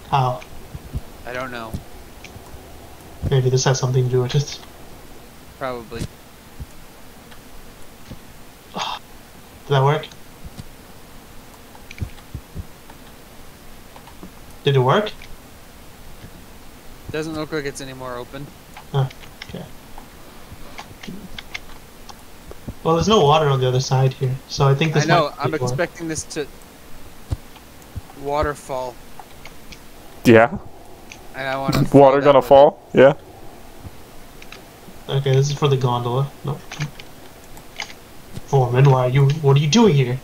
How? I don't know. Maybe this has something to do with it. Probably. Did that work? Did it work? Doesn't look like it's any more open. Well, there's no water on the other side here, so I think this I know. might I'm be one. expecting this to waterfall, Yeah. and I want. Water gonna fall? Yeah. Okay, this is for the gondola. No. Foreman, why are you? What are you doing here?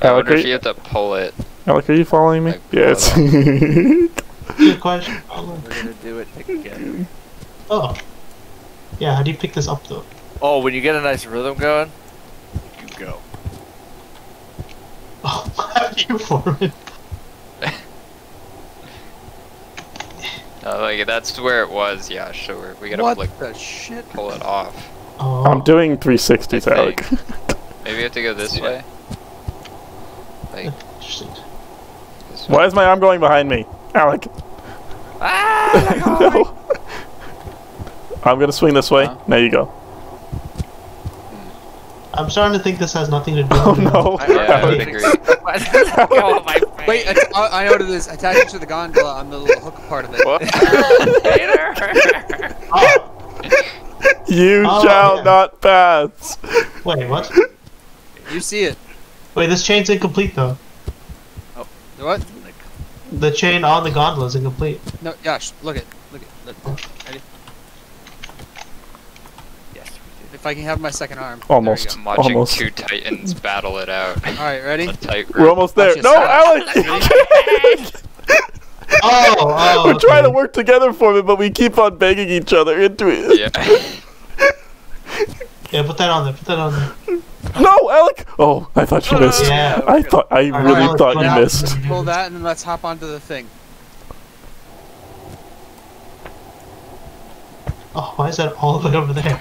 I Alec, wonder if you- you have to pull it. Alec, are you following me? Like, Yes. *laughs* Good question. We're gonna do it again. Oh. Yeah, how do you pick this up though? Oh, when you get a nice rhythm going, you go. *laughs* Oh, how *laughs* do you Foreman? *laughs* Uh, like that's where it was, yeah. sure. we're, we gotta What like the shit? pull it off. Oh. I'm doing 360s, Alec. Maybe we have to go this Yeah. way. Like Interesting. this way. Why is my arm going behind me? Alec. Ah! no. I'm gonna swing this way. Huh? There you go. I'm starting to think this has nothing to do Oh with no. I- Yeah, I Alec. would *laughs* agree. Go, my. Wait, I, I I know what it is. Attach it to the gondola uh, on the little hook part of it. What? *laughs* Later. Oh, *laughs* You Oh, shall yeah. not pass. wait, what? You see it? Wait, this chain's incomplete though. Oh, what? The chain on the gondola is incomplete. No, Yash, look it. Look it. Look. Ready? Yes, we did. If I can have my second arm. Almost. I'm watching Almost. two titans battle it out. *laughs* All right, ready? *laughs* We're almost there. No, this. Alex! *laughs* Oh, oh. We're trying to work together for it, but we keep on banging each other into it. Yeah. Yeah, put that on there. Put that on there. No, Alec! Oh, I thought you missed. Yeah. I thought I Alright, really Alex, thought you out. missed. Pull that and then let's hop onto the thing. Oh, why is that all the way over there?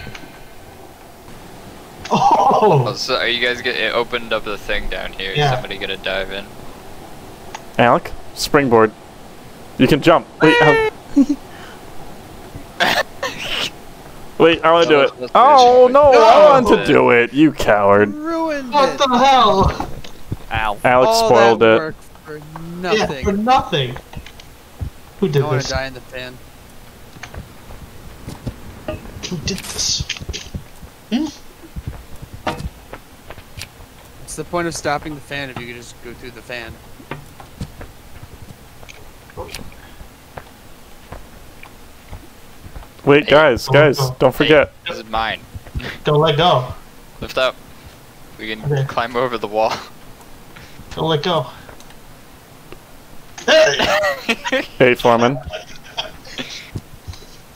Oh, Oh! so are you guys get it opened up the thing down here? Yeah. Is somebody gonna dive in? Alec, springboard. You can jump. Wait, Alec. *laughs* Wait, I want to do oh, No, it. that's Oh pretty no, stupid. I want to do it. You coward. Ruined What it. the hell? Ow. Alex All spoiled that it. work for Yeah, nothing. for nothing. Who I did want this? to die in the fan. Who did this? Hmm? What's the point of stopping the fan if you could just go through the fan? Wait, guys, guys, no. don't forget. This is mine. Don't let go. Lift up. We can Okay. climb over the wall. Don't let go. Hey! *laughs* Hey, Foreman.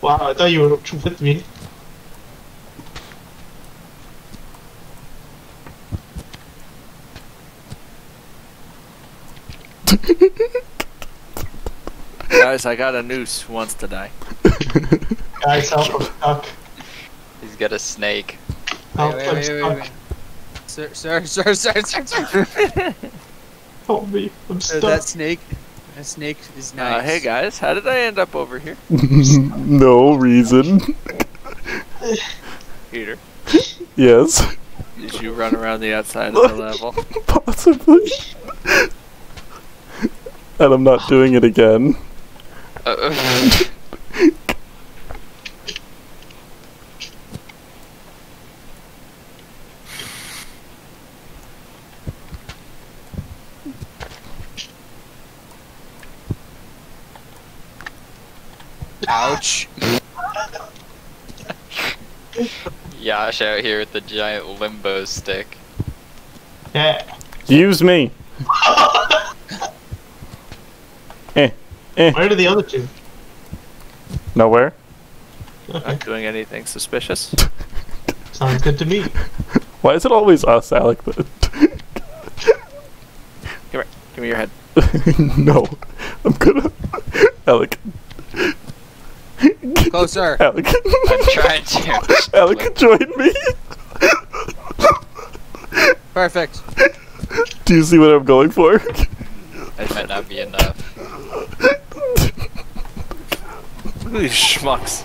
Wow, I thought you were with me. Guys, I got a noose who wants to die. Guys, help, I'm stuck. He's got a snake. Help, wait, I'm wait, stuck. wait, wait. Sir, sir, sir, sir, sir, sir. Help me, I'm Sir, stuck. that snake, that snake is nice. Uh, hey guys, how did I end up over here? *laughs* no reason. *laughs* Peter, Yes, did you run around the outside of the level? *laughs* possibly. And I'm not doing it again. Uh, Ouch. Yash out here with the giant limbo stick. Yeah. Use me. *laughs* eh, eh. Where are the other two? Nowhere. Okay, Not doing anything suspicious. *laughs* sounds good to me. Why is it always us, Alec? *laughs* that- Give me your head. *laughs* no, I'm gonna. Alec. Closer. Alec. I'm trying to. Alec, join me. Perfect. Do you see what I'm going for? That might not be enough. Look at these schmucks.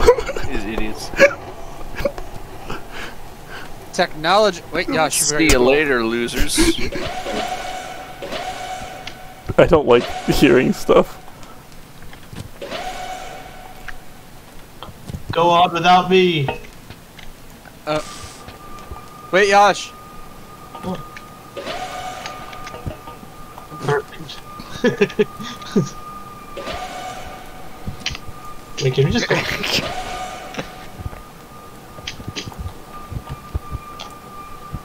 These idiots. Technology. Wait, Yash. See you later, losers. I don't like hearing stuff. Go on without me. Uh, wait, Yash. Perfect. *laughs* Wait, can we just go? *laughs*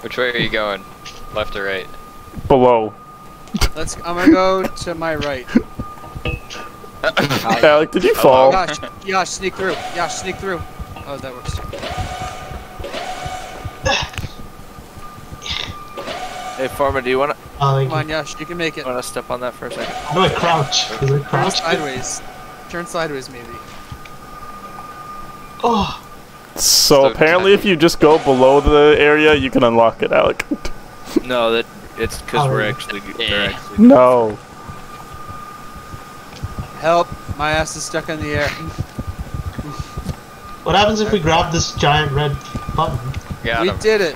Which way are you going? Left or right? Below. Let's. I'm gonna go to my right. *coughs* Alec, did you fall? Oh, Yash, Yash, sneak through. Yash, sneak through. Oh, that works. Hey, Farmer, do you want to Oh, thank Come on, you. Yash, you can make it. I want to step on that for a second? How do I crouch? Is it Turn sideways. Turn sideways, maybe. Oh, So So apparently, if you just go below the area, you can unlock it, Alec. *laughs* No, that it's because Oh, we're actually they're Yeah. actually. No. Help! My ass is stuck in the air. what happens if we grab this giant red button? Got we him. did it.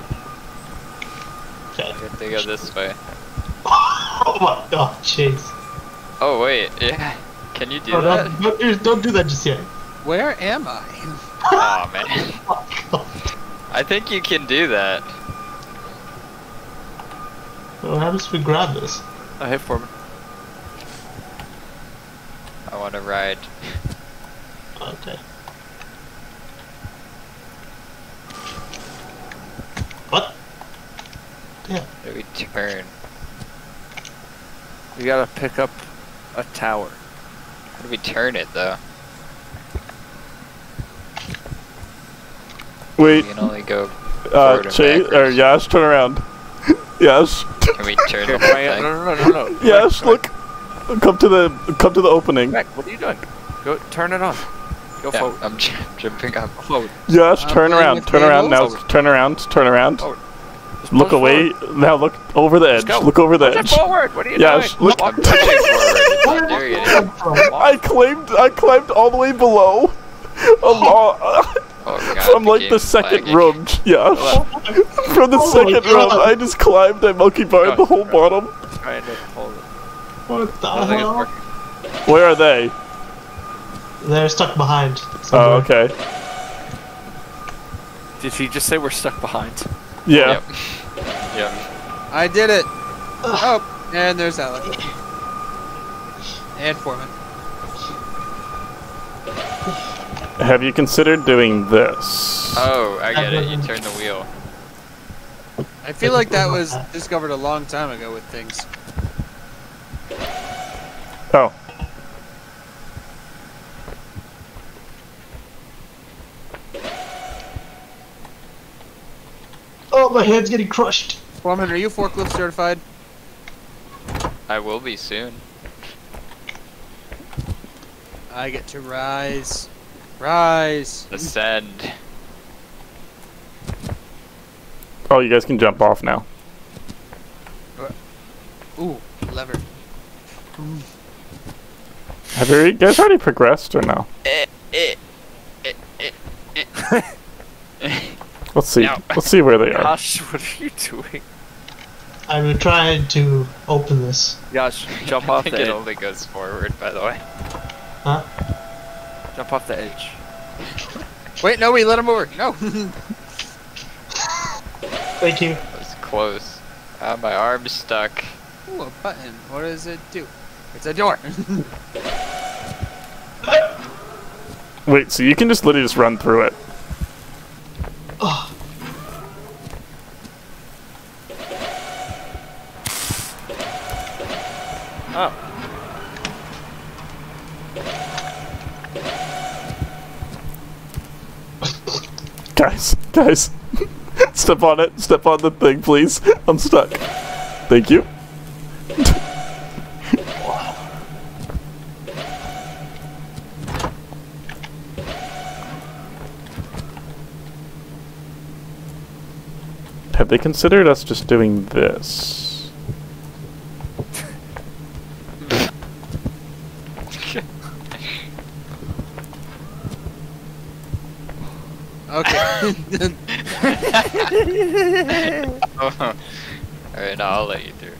Okay. We have to go this way. *laughs* Oh my god, Chase. Oh wait, yeah. Can you do Oh, that? don't, don't, do- don't do that just yet. Where am I? *laughs* Oh man. Oh, I think you can do that. What happens if we grab this? Oh, hey, Foreman. I want to ride. Okay. What? Yeah. Where do we turn? We gotta pick up a tower. How do we turn it though? Wait, We can only go. uh, forward and Chase or backwards. Yash, turn around. *laughs* Yash, Can we turn Here, the whole thing? no, no, no, no, no. Yash, Brian, look. Come to the come to the opening. Brian, what are you doing? Go, turn it on. Go Yeah, forward. I'm j- *laughs* jumping up. Go forward. Yash, I'm turn around. with Turn around now. cables. Turn around. Turn around. Forward. Just Look push away. forward. Now look over the edge. Look over the Push edge. forward. What are you Yash, doing? look. I'm pushing forward. *laughs* Where There you that go. come from? I claimed. I climbed all the way below. Along, oh. oh god. from like the second lagging. room. Yeah. From the Oh second room, I just climbed. I monkey barred the oh, whole bottom. Trying to hold it. What the I don't think it's hell? Where are they? They're stuck behind. Oh, okay. Did he just say we're stuck behind? Yeah. Yep. Yep. I did it. Oh, and there's Alec. And Foreman. Have you considered doing this? Oh, I get it. You turn the wheel. I feel like that was discovered a long time ago with things. Oh. Oh, my head's getting crushed. Foreman, are you forklift certified? I will be soon. I get to rise. Rise. Ascend. Oh, you guys can jump off now. Ooh, lever. Have you guys already progressed or no? Eh, eh, eh, *laughs* *laughs* Let's see. No. Let's see where they are. Yash, what are you doing? I'm trying to open this. Yash, jump *laughs* off think the it only goes forward, by the way. Huh? Jump off the edge. *laughs* Wait, no, we let him over. No. *laughs* Thank you. That was close. Ah, my arm's stuck. Ooh, a button. What does it do? It's a door. Wait, so you can just literally just run through it. Oh, Oh. Guys, guys. *laughs* Step on it. Step on the thing, please. I'm stuck. Thank you. Have they considered us just doing this? Okay. *laughs* *laughs* Alright, no, I'll let you through.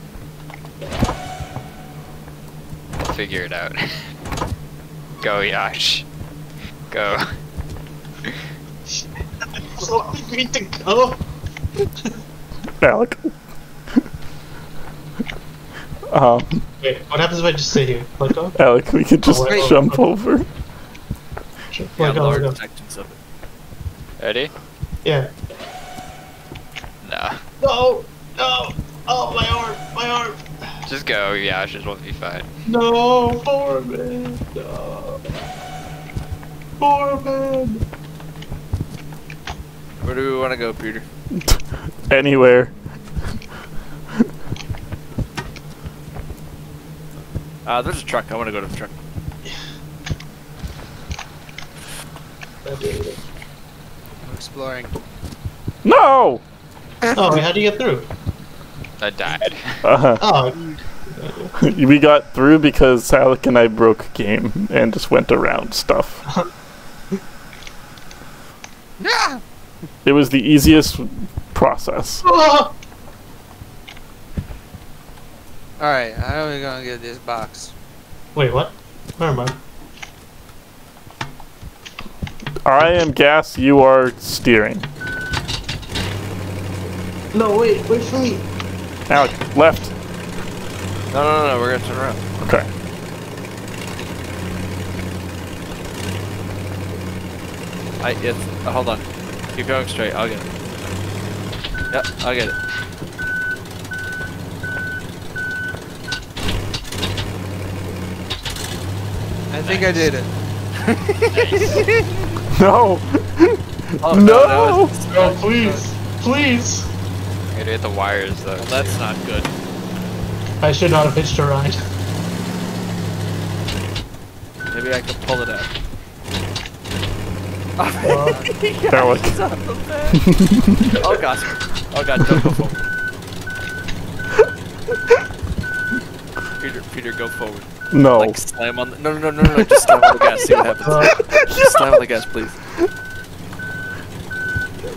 Figure it out. *laughs* Go, Yash. Go. so I need to go. *laughs* Alec. um, Wait, what happens if I just sit here? Let go? Alec, we could just Oh, wait. jump over. Yeah, Let go, lower let go. sections of it. Ready? Yeah. No. No! No! Oh, my arm! My arm! Just go, Yash, it will be fine. No! Foreman! No! Foreman! Where do we want to go, Peter? *laughs* Anywhere. Uh, there's a truck. I want to go to the truck. I'm exploring. No! Oh, how do you get through? I died. Uh -huh. Oh, *laughs* we got through because Alec and I broke game and just went around stuff. *laughs* Yeah. It was the easiest process. *laughs* All right. How are we gonna get this box? Wait, what? Never mind. I am gas, you are steering. No, wait, wait for me. Alec, left. No, no, no, no. We're gonna turn around. Okay. I it's uh, hold on. Keep going straight. I'll get it. Yep, I'll get it. I think I did it. *laughs* No! *laughs* Oh, No! that was- Oh, please, please. I gotta get the wires though. well, that's not good. I should not have hitched a ride. Maybe I can pull it out. *laughs* Uh, Alec. Oh gosh. Oh god, don't go forward. Peter, Peter, go forward. No. Like slam on the. No, no, no, no, no. Just slam on the gas. See what happens. uh, Just slam on the gas, please.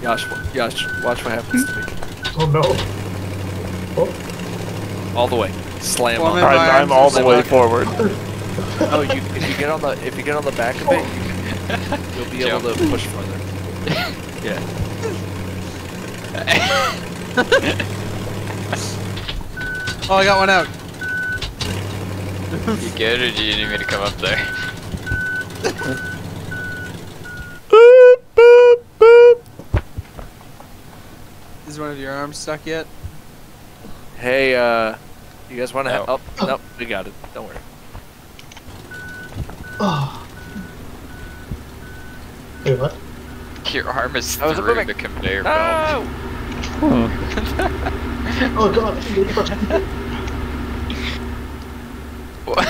Yash, wa- Yash, watch what happens to me. oh no. Oh, All the way. Slam on. Foreman, I'm, I'm all the way forward. Oh, you if you get on the if you get on the back of it, *laughs* you'll be able to push further. *laughs* Yeah. *laughs* Oh, I got one out. You good or do you need me to come up there? Boop, boop, boop. Is one of your arms stuck yet? Hey, uh, you guys want to? No. Oh, nope, we got it. Don't worry. oh. Wait, what? Your arm is I was through the conveyor belt. No! *laughs* Oh god. What?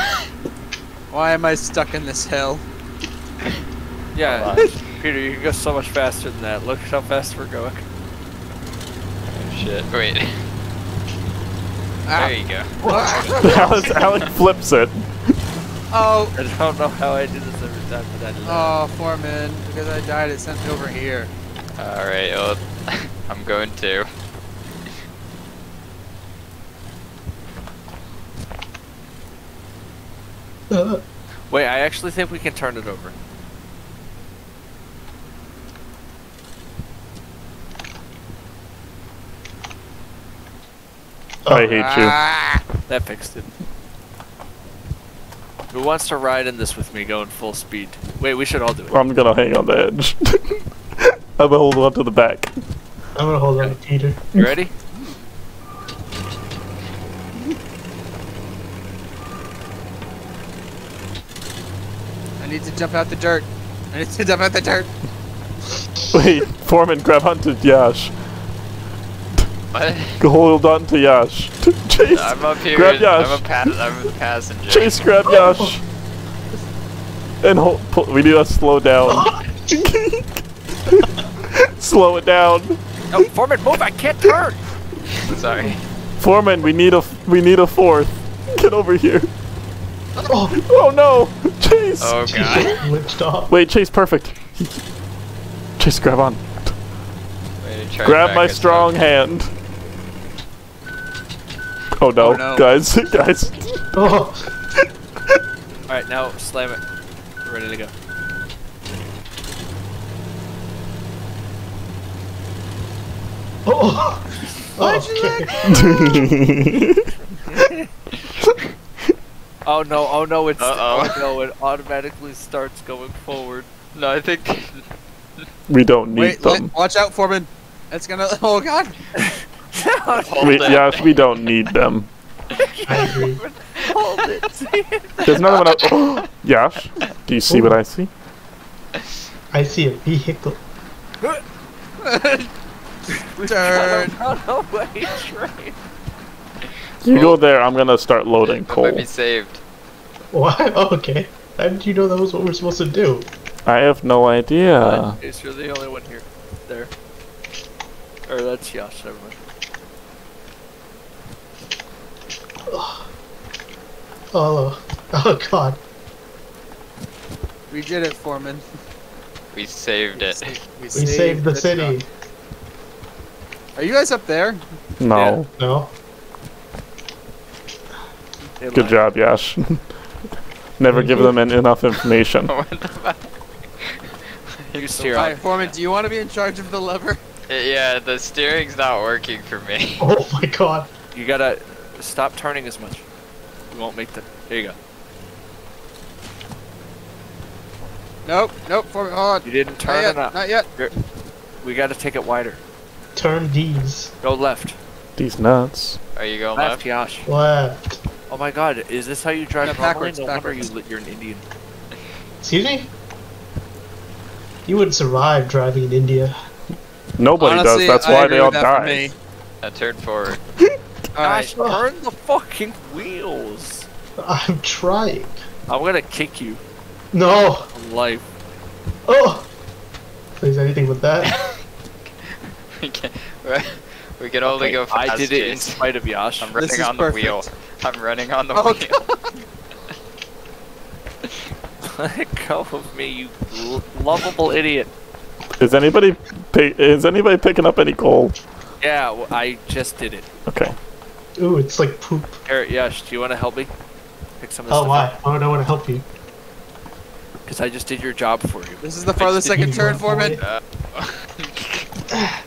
Why am I stuck in this hill? Yeah, Peter, you can go so much faster than that. Look how fast we're going. Shit. Wait. Ah. There you go. *laughs* Alex, Alec flips it. Oh, I don't know how I do this every time, but I oh, Foreman. Because I died, it sent me over here. Alright, well, *laughs* I'm going to. *laughs* Wait, I actually think we can turn it over. I hate you. Ah, That fixed it. Who wants to ride in this with me going full speed? Wait, we should all do it. I'm gonna hang on the edge. *laughs* I'm gonna hold on to the back. I'm gonna hold on to Peter. You ready? I need to jump out the dirt. I need to jump out the dirt. Wait, Foreman, grab onto Yash. What? *laughs* Go Hold on to Yash. *laughs* Chase, I'm up here. grab Yash. I'm a pa- I'm a passenger. Chase, grab Yash. And hold, pull, we need to slow down. *laughs* slow it down. No, Foreman, move! I can't turn. Sorry. Foreman, we need a we need a fourth. Get over here. Oh, Oh no, Chase. Oh god. glitched off. Wait, Chase, perfect. Chase, grab on. Wait, try Grab my strong up. hand. Oh no, Oh, no. guys, *laughs* guys. Oh, *laughs* All right, now slam it. We're ready to go. oh, Why'd you okay. *laughs* Oh no! Oh no! It's Uh-oh. oh no! It automatically starts going forward. No, I think. we don't need Wait, them. let, watch out, Foreman. It's gonna. Oh god. Hold We, it. Yash, we don't need them. I agree. Hold it. There's another one out. *gasps* Yash, do you see what I see? I see a vehicle. *laughs* Turn. *laughs* Runaway train. You go there, I'm gonna start loading That might coal. be saved. What? Oh, *laughs* okay. How did you know that was what we're supposed to do? I have no idea. Ace, you're the only one here. There. Or that's Yash. Never mind. Oh, oh god. We did it, Foreman. We saved it. We saved the city. truck. Are you guys up there? No. No? Hey, Good Lion. job, Yash. *laughs* Never give them enough information. *laughs* What the fuck? You steer Alright, on. Foreman, do you want to be in charge of the lever? Uh, yeah, the steering's not working for me. Oh my god. You gotta stop turning as much. We won't make the. There you go. Nope, nope, Foreman, hold on. You didn't Not turn yet, enough. not yet. We gotta take it wider. turn these. Go left. These nuts. Are you going Left, left? Yash. Left. Oh my god, is this how you drive Yeah, normally? backwards, No wonder backwards. You, you're an Indian. Excuse me? You wouldn't survive driving in India. Nobody Honestly, does. That's I why agree they all with that for die. me. Now turn forward. *laughs* Gosh, Alright, turn the fucking wheels. I'm trying. I'm gonna kick you. No. Life. Oh. Please, anything with that. *laughs* we can, we can only Okay, go fast. I did it in spite of Yash. I'm This running is on the wheel. I'm running on the Oh, wheel. Let go of me, you lovable idiot. Is anybody pi- is anybody picking up any gold? Yeah, well, I just did it. Okay. Ooh, it's like poop. Here, Yash, do you want to help me? Pick some of this Oh, stuff why? Why would I want to help you? Because I just did your job for you. this is the farthest I can turn, want Foreman. boy? Uh, *laughs*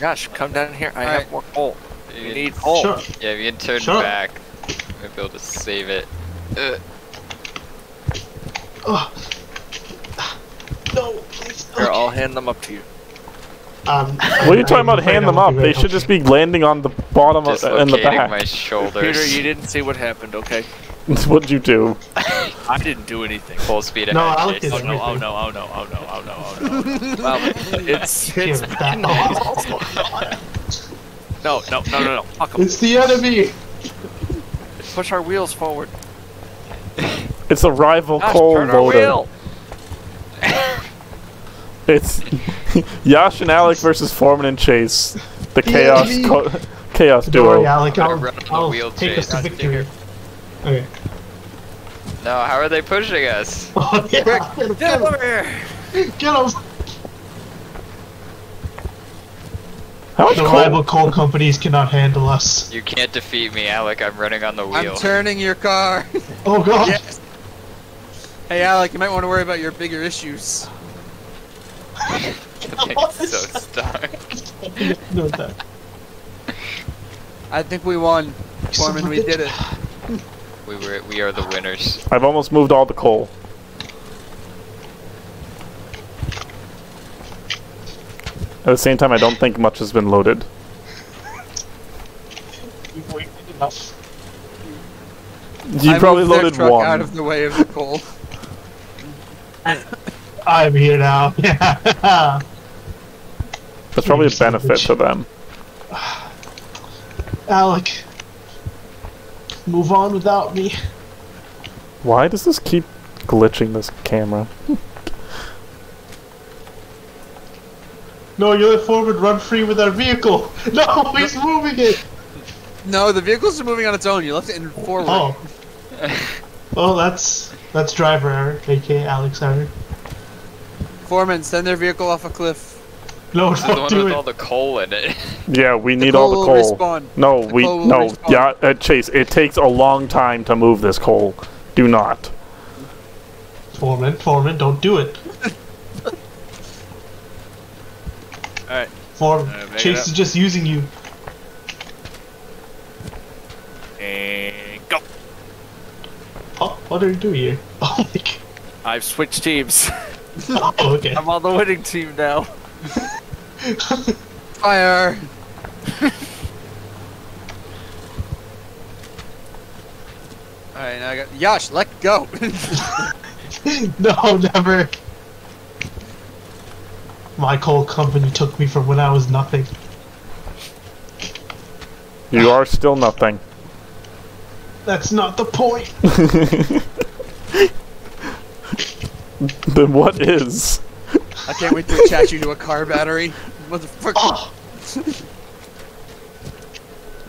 Yash, come down here. I Alright. have more coal. you We need coal. Sure. Yeah, if you can turn Shut up. back, we'll be able to save it. Uh, Oh. No, please. Here, Okay. I'll hand them up to you. Um, What are you talking about? Hand them up. They should just be landing on the bottom of, in the back. my shoulders. Peter, you didn't see what happened, okay? *laughs* What'd you do? *laughs* I didn't do anything. Full speed ahead. No, Alec Chase. did Oh no, oh no, oh no, oh no, oh no, oh *laughs* no. well, it's, it's, back no, no, no, no, no. Fuck 'em. It's the enemy. Push our wheels forward. It's a rival Gosh, coal loader. Wheel. It's *laughs* Yash and Alec versus Foreman and Chase. The chaos enemy. co- chaos Don't worry, duo. Alec. Better I'll, run on I'll wheel, take us to victory. Okay. No, how are they pushing us? *laughs* Oh, yeah. Get him, Get get him. over here. Get him. How much The coal? rival coal companies cannot handle us. You can't defeat me, Alec. I'm running on the wheel. I'm turning your car. Oh god. yes. Hey, Alec, you might want to worry about your bigger issues. *laughs* It's so stuck. *laughs* No, that. I think we won. Foreman, we did it. *laughs* We were, we are the winners. I've almost moved all the coal. At the same time, I don't think much has been loaded. We've waited enough. You I probably moved their loaded truck one. out of the way of the coal. I'm here now. Yeah. *laughs* That's probably a Son of a benefit bitch. to them. *sighs* Alec. Move on without me. Why does this keep glitching this camera? No, you let forward run free with our vehicle. *laughs* No, he's moving it. No, the vehicle's moving on its own. You left it in forward. Oh. *laughs* Oh, that's that's driver error, aka Alex error. Foreman, send their vehicle off a cliff. No, This is the don't one do with it. all the coal in it. *laughs* Yeah, we The need coal all the will coal. respawn. No, The we coal will no. respawn. Yeah, uh, Chase. It takes a long time to move this coal. Do not. Foreman, Foreman, don't do it. Alright. Foreman, Uh, Chase is just using you. And go. Oh, what are you doing here? *laughs* Oh my god. I've switched teams. *laughs* Oh, *laughs* okay. I'm on the winning team now. *laughs* Fire! *laughs* Alright, now I got. Yash, let go! no, never. My coal company took me from when I was nothing. You are still nothing. That's not the point. Then what is? I can't wait to attach you to a car battery. Motherfucker. Oh, ah!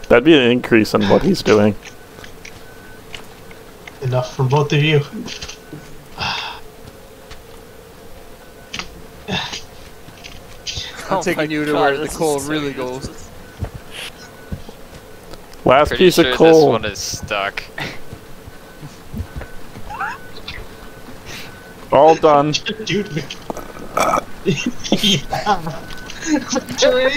That'd be an increase in what he's doing. enough from both of you. I'm Oh taking you to God, where the coal really goes. Last Pretty piece sure of coal. this one is stuck. All *laughs* done. Dude. yeah. *laughs* Victory!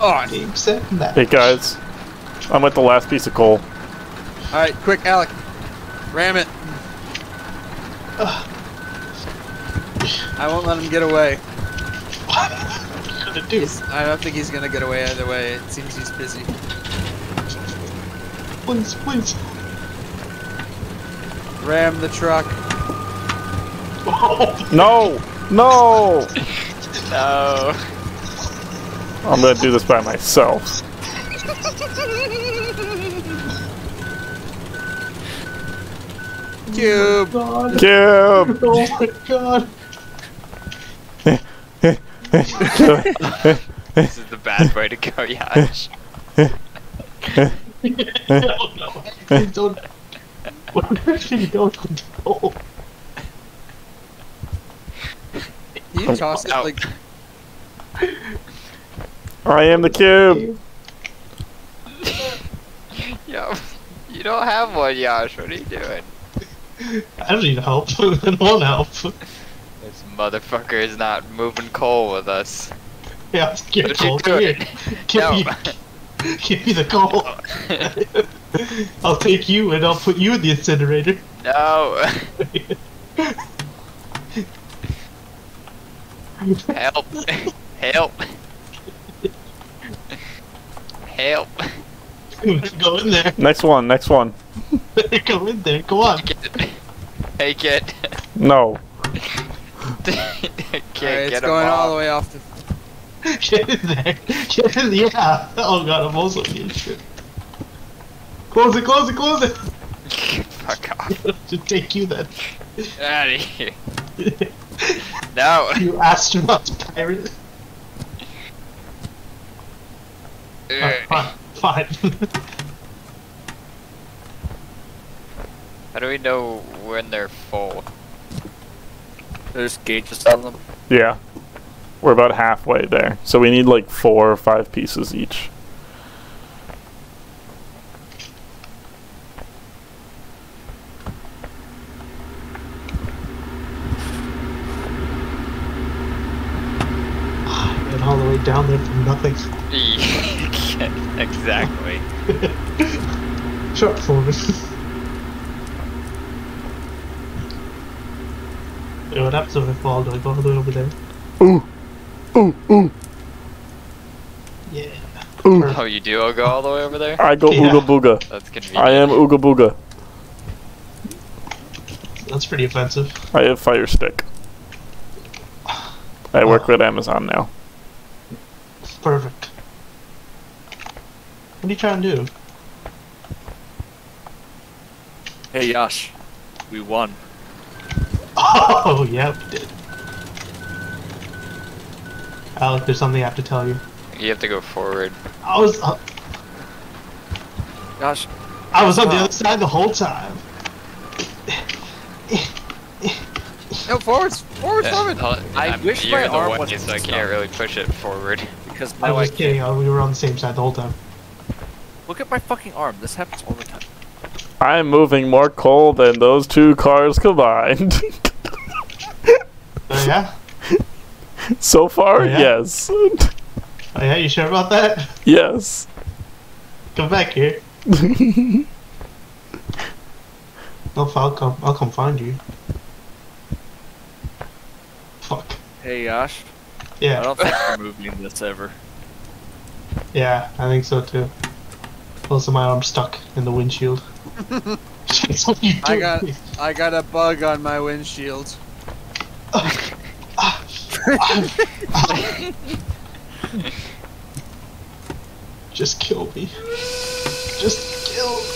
Oh, Game set. Hey guys, I'm with the last piece of coal. alright, quick, Alec. Ram it. *sighs* I won't let him get away. What are you gonna do? He's, I don't think he's gonna get away either way. It seems he's busy. Please, please. Ram the truck. Oh, *laughs* No! No! No. I'm gonna do this by myself. Cube. God. Cube! *laughs* Oh my god. *laughs* This is the bad way to go, Yash. no, no. Please don't. Whatever you don't control. You toss it Ow. like I am the cube! *laughs* Yo, you don't have one, Yash. What are you doing? I don't need help. *laughs* I don't want help. This motherfucker is not moving coal with us. Yeah, give What coal. Come here. Give No. me, give me the coal. *laughs* I'll take you and I'll put you in the incinerator. no. Help. Help. Help. Go in there. Next one, next one. *laughs* Go in there. Go on. Get it. Hey, kid. No. Can't Alright, get it's him going all the way off the. *laughs* Get in there. Get in there. Yeah. Oh god, I'm also getting shit. Close it, close it, close it. *laughs* Fuck off. *laughs* to take you then. Out of here. *laughs* No. you astronaut pirate. Alright, fine. Fine. How do we know when they're full? There's gauges on them. Yeah. We're about halfway there. So we need like four or five pieces each. and all the way down there for nothing. *laughs* exactly. Short forward. Yo, what happens if I fall? Do I go all the way over there? Ooh. Ooh, ooh. Yeah. Ooh. Oh, you do all go all the way over there? I go Yeah. ooga booga. That's convenient. I am ooga booga. That's pretty offensive. I have fire stick. I work ah. with Amazon now. Perfect. What are you trying to do? Hey Yash, we won. Oh, *laughs* yeah, we did. Alec, there's something I have to tell you. You have to go forward. I was up. Yash, I was on the other side the whole time. No, forwards, forwards, forward. Uh, I I'm- wish you're my arm wasn't so I can't really push it forward. Because I now I was just kidding. can't. uh, We were on the same side the whole time. Look at my fucking arm. This happens all the time. I'm moving more coal than those two cars combined. Oh yeah. *laughs* so far, Oh, yeah? yes. Oh yeah. You sure about that? yes. Come back here. *laughs* No, I'll come. I'll come find you. Fuck. Hey Yash, I don't think we're moving this ever. Yeah, I think so too. Also, my arm's stuck in the windshield. Jeez, what are you I got, I got a bug on my windshield. *laughs* Just kill me. Just kill.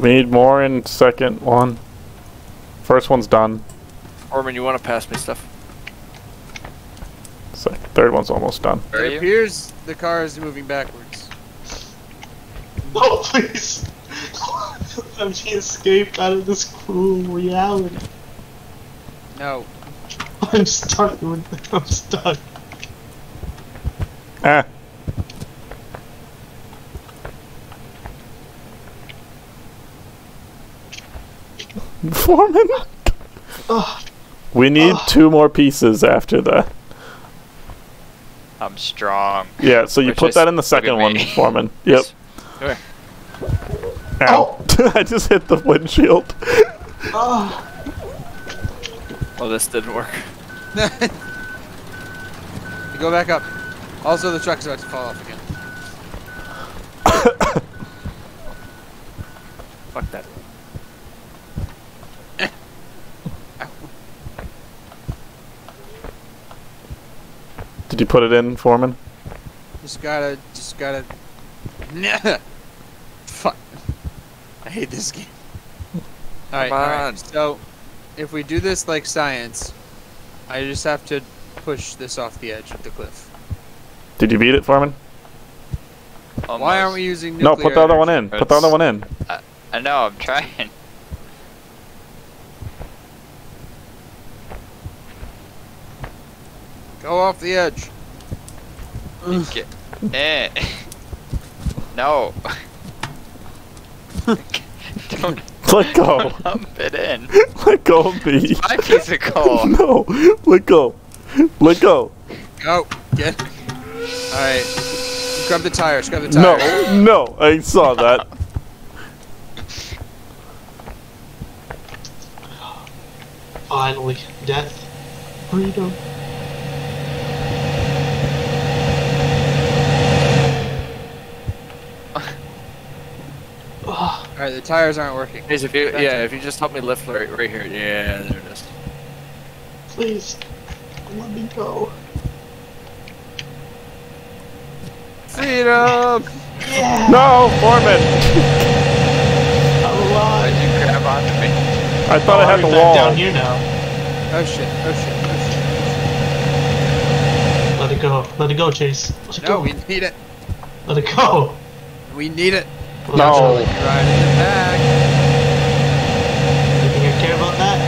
We need more in second one. First one's done. Foreman, you want to pass me stuff? Sec- third one's almost done. Where It appears the car is moving backwards. No, *laughs* please. *laughs* Let me escape out of this cruel reality. No. I'm stuck. *laughs* I'm stuck. Ah. Foreman. Ugh. *laughs* We need Ugh. two more pieces after that. I'm strong. Yeah, so you Which put that in the second one. Foreman. Yep. Come here. Ow. Oh. *laughs* I just hit the windshield. Oh, Well, this didn't work. *laughs* Go back up. Also, the truck's about to fall off again. Fuck that. Did you put it in, Foreman? Just gotta, just gotta. Fuck. I hate this game. *laughs* Alright, alright. So, if we do this like science, I just have to push this off the edge of the cliff. Did you beat it, Foreman? Almost. Why aren't we using No, put the other one in. Put the other one in. I know, I'm trying. Go off the edge. Get, eh. No. Don't Let go. dump it in. Let go of me. My piece of coal. No. Let go. Let go. Go. Get. Alright. Grab the tires. Grab the No. tires. No. I saw that. finally, death, freedom. Oh, Alright, the tires aren't working. Guys, if you yeah, if you just help me lift right, right here. Yeah, there it is. please, let me go. Freedom! Yeah, No, Foreman. I'm Why'd alive. you grab onto me? I thought I had oh, the Why is that wall. down here now. Oh shit, oh shit, oh, oh Let it go. Let it go, Chase. Let it No, go. we need it. Let it go. We need it. Well, No. naturally. Right in the back. You think I care about that?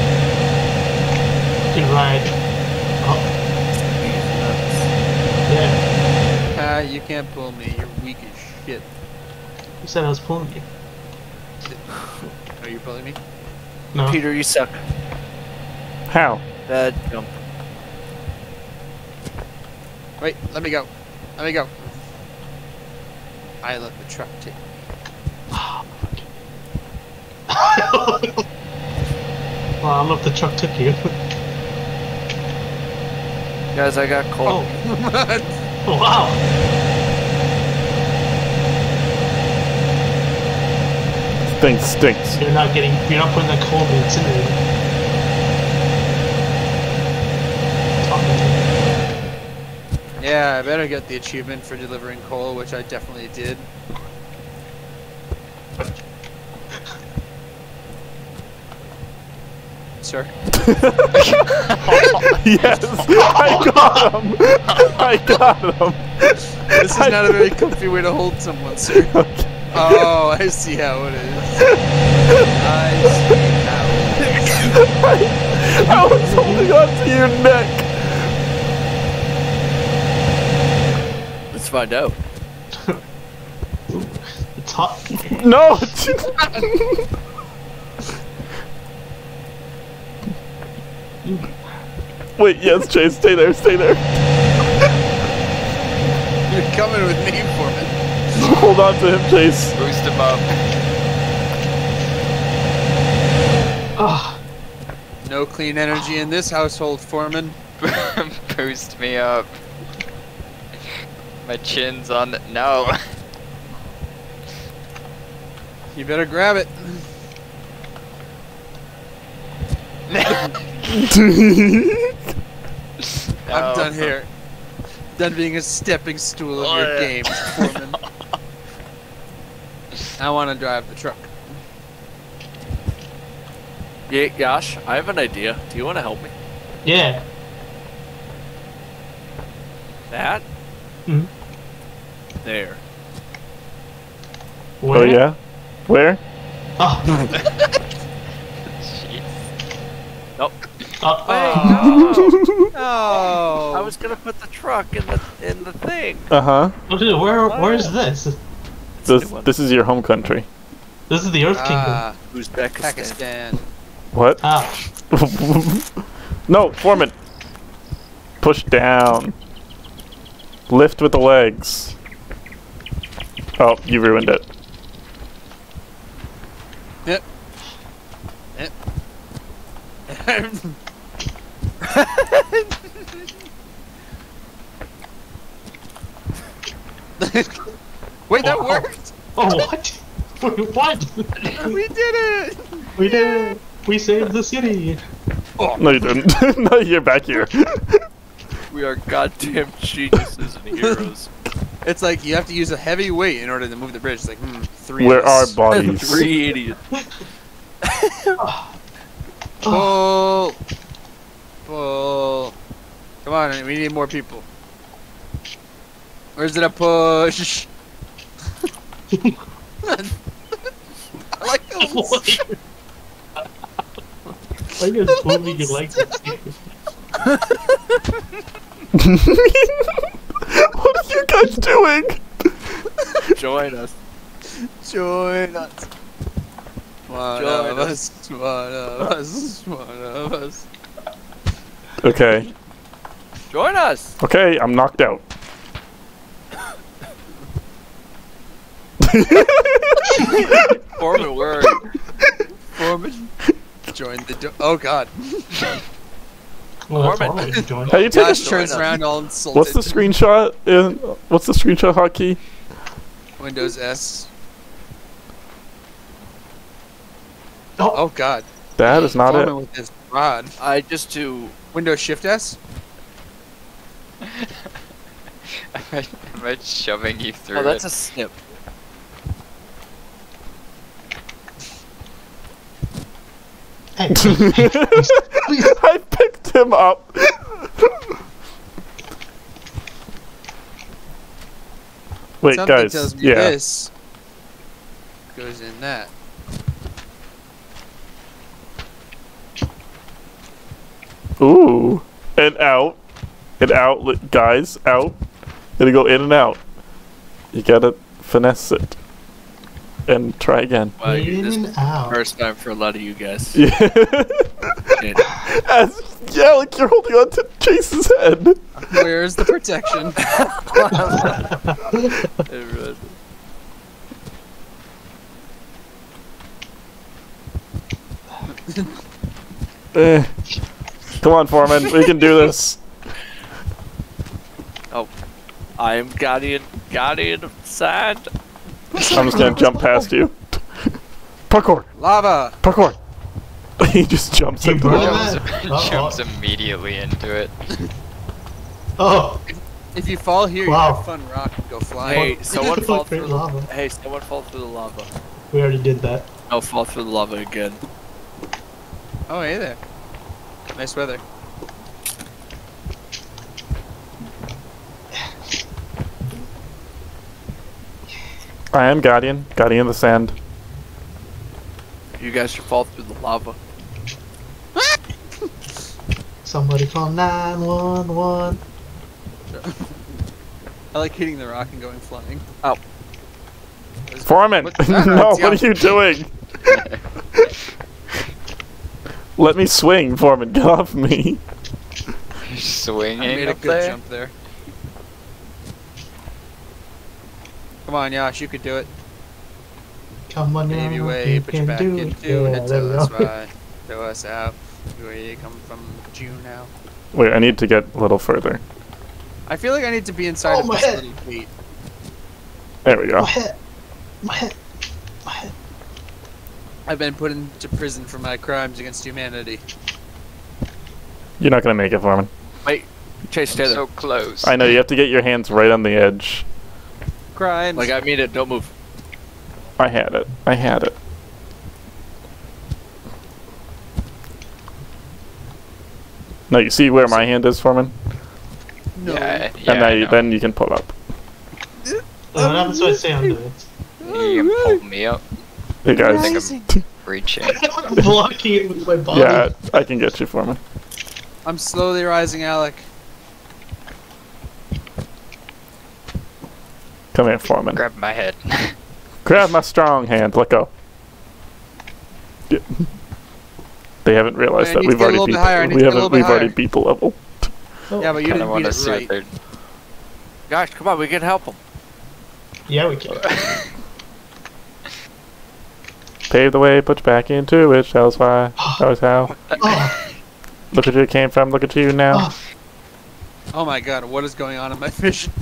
You can ride. Oh, yeah. Ah, you can't pull me. You're weak as shit. You said I was pulling you. Are you pulling me? No. Peter, you suck. How? Bad jump. Wait, let me go. Let me go. I let the truck take. well, I love the truck took you. Guys, I got coal. Oh. *laughs* oh, wow. This thing stinks. You're not getting. You're not putting that coal in the incinerator. Talking to me. Yeah, I better get the achievement for delivering coal, which I definitely did. Sir? *laughs* yes, I got him. I got him. This is not a very comfy way to hold someone, sir. Oh, I see how it is. I see how it is. *laughs* I was holding on to your neck. Find out. It's hot. No. *laughs* Wait, yes, Chase, stay there, stay there. You're coming with me, Foreman. Hold on to him, Chase. Boost him up. Ah, No clean energy in this household, Foreman. *laughs* Boost me up. My chin's on the. No. *laughs* You better grab it. *laughs* I'm done here. Done being a stepping stool of Oh, your yeah. games, Foreman. *laughs* I want to drive the truck. Yeah, Yash, I have an idea. Do you want to help me? yeah. That? Mhm. There. Oh Where? yeah. Where? Oh, *laughs* Jeez. Nope. oh, Wait, no. Oh. I was gonna put the truck in the in the thing. Uh huh. oh, dude, where? Where is this? This this is your home country. This is the Earth Kingdom. Ah, Uzbekistan. Pakistan. What? Ah, *laughs* no, Foreman. Push down. Lift with the legs. Oh, you ruined it. Yep. Yep. *laughs* Wait, that Oh. worked! Oh, what? *laughs* What? *laughs* We did it! We did it! We saved the city! Oh. No, you didn't. no, you're back here. We are goddamn *laughs* geniuses and heroes. *laughs* It's like you have to use a heavy weight in order to move the bridge. It's like, hmm, three. Where of are bodies? *laughs* Three idiots. Pull! Pull! Come on, we need more people. Where's it a push? I like those. Why are you moving you like this? *laughs* what are you guys doing? Join us. Join us. One Join of us. One of us. One of us. Okay. Join us. Okay, I'm knocked out. Foreman, where are you? Foreman. Join the. Do- oh God. Well, that's Norman. all we. How you take Josh a, turns around all insulted. What's the screenshot? In, what's the screenshot hotkey? Windows S. Oh, Oh God. That is not Foreman it. with his rod. I just do. Windows Shift S. *laughs* Am I shoving you oh, through Oh, that's it? a snip. Hey, please, please. I picked him up. Wait, Something guys. tells me yeah. this goes in that. Ooh. And out. And out, guys. Out. Gonna go in and out. You gotta finesse it. And try again. Wow, In this and out. first time for a lot of you guys. *laughs* Yeah. Shit. As, yeah, like you're holding on to Chase's head. Where's the protection? *laughs* Eh. Come on, Foreman. We can do this. Oh. I am guardian, guardian of sand. I'm just gonna jump past you. Parkour! Lava. Parkour! *laughs* he just jumps Keep into going. the that? *laughs* Jumps, jumps Uh-oh. immediately into it. Oh, If you fall here, Wow. you have fun rock and go flying. Hey, someone fall Great through. The, lava. hey, someone fall through the lava. we already did that. No, fall through the lava again. Oh, hey there. Nice weather. I am Guardian. Guardian of the Sand. You guys should fall through the lava. *laughs* Somebody call 911. *laughs* I like hitting the rock and going flying. Oh. Foreman! *laughs* No, what are you doing? Let me swing, Foreman. Get off me. I Swinging made a up good there. jump there. Come on, Yash, you could do it. Come on Baby now, way, you put your can back do into it. it. Yeah, there *laughs* us go. why. Show us how. Where you come from, June now. Wait, I need to get a little further. I feel like I need to be inside Oh, of my this head. little gate. There we go. My head. My head. My head. I've been put into prison for my crimes against humanity. You're not gonna make it, Foreman. Wait, Chase, stay there. So close. I know, you have to get your hands right on the edge. Crimes. Like I mean it. Don't move. I had it. I had it. Now you see where my hand is, Foreman? no. Yeah, yeah. and then, you, then you can pull up. Oh, what happens when I stay under it? You pull me up. Hey I guys. think I'm *laughs* reaching. I'm *laughs* blocking it with my body. Yeah, I can get you, Foreman. I'm slowly rising, Alec. Come here, Foreman. Grab my head. *laughs* Grab my strong hand. Let go. Yeah. *laughs* They haven't realized I that we've to get a already beat higher, the, we to get a haven't we've already beat the level. *laughs* Yeah, but you Kinda didn't wanna beat it see right. what. Gosh, come on, we can help them. Yeah, we can. Pave the way, put you back into it. That was why. *gasps* That was how. Oh, Look at where you came from. Look at you now. oh, Oh my god, what is going on in my vision?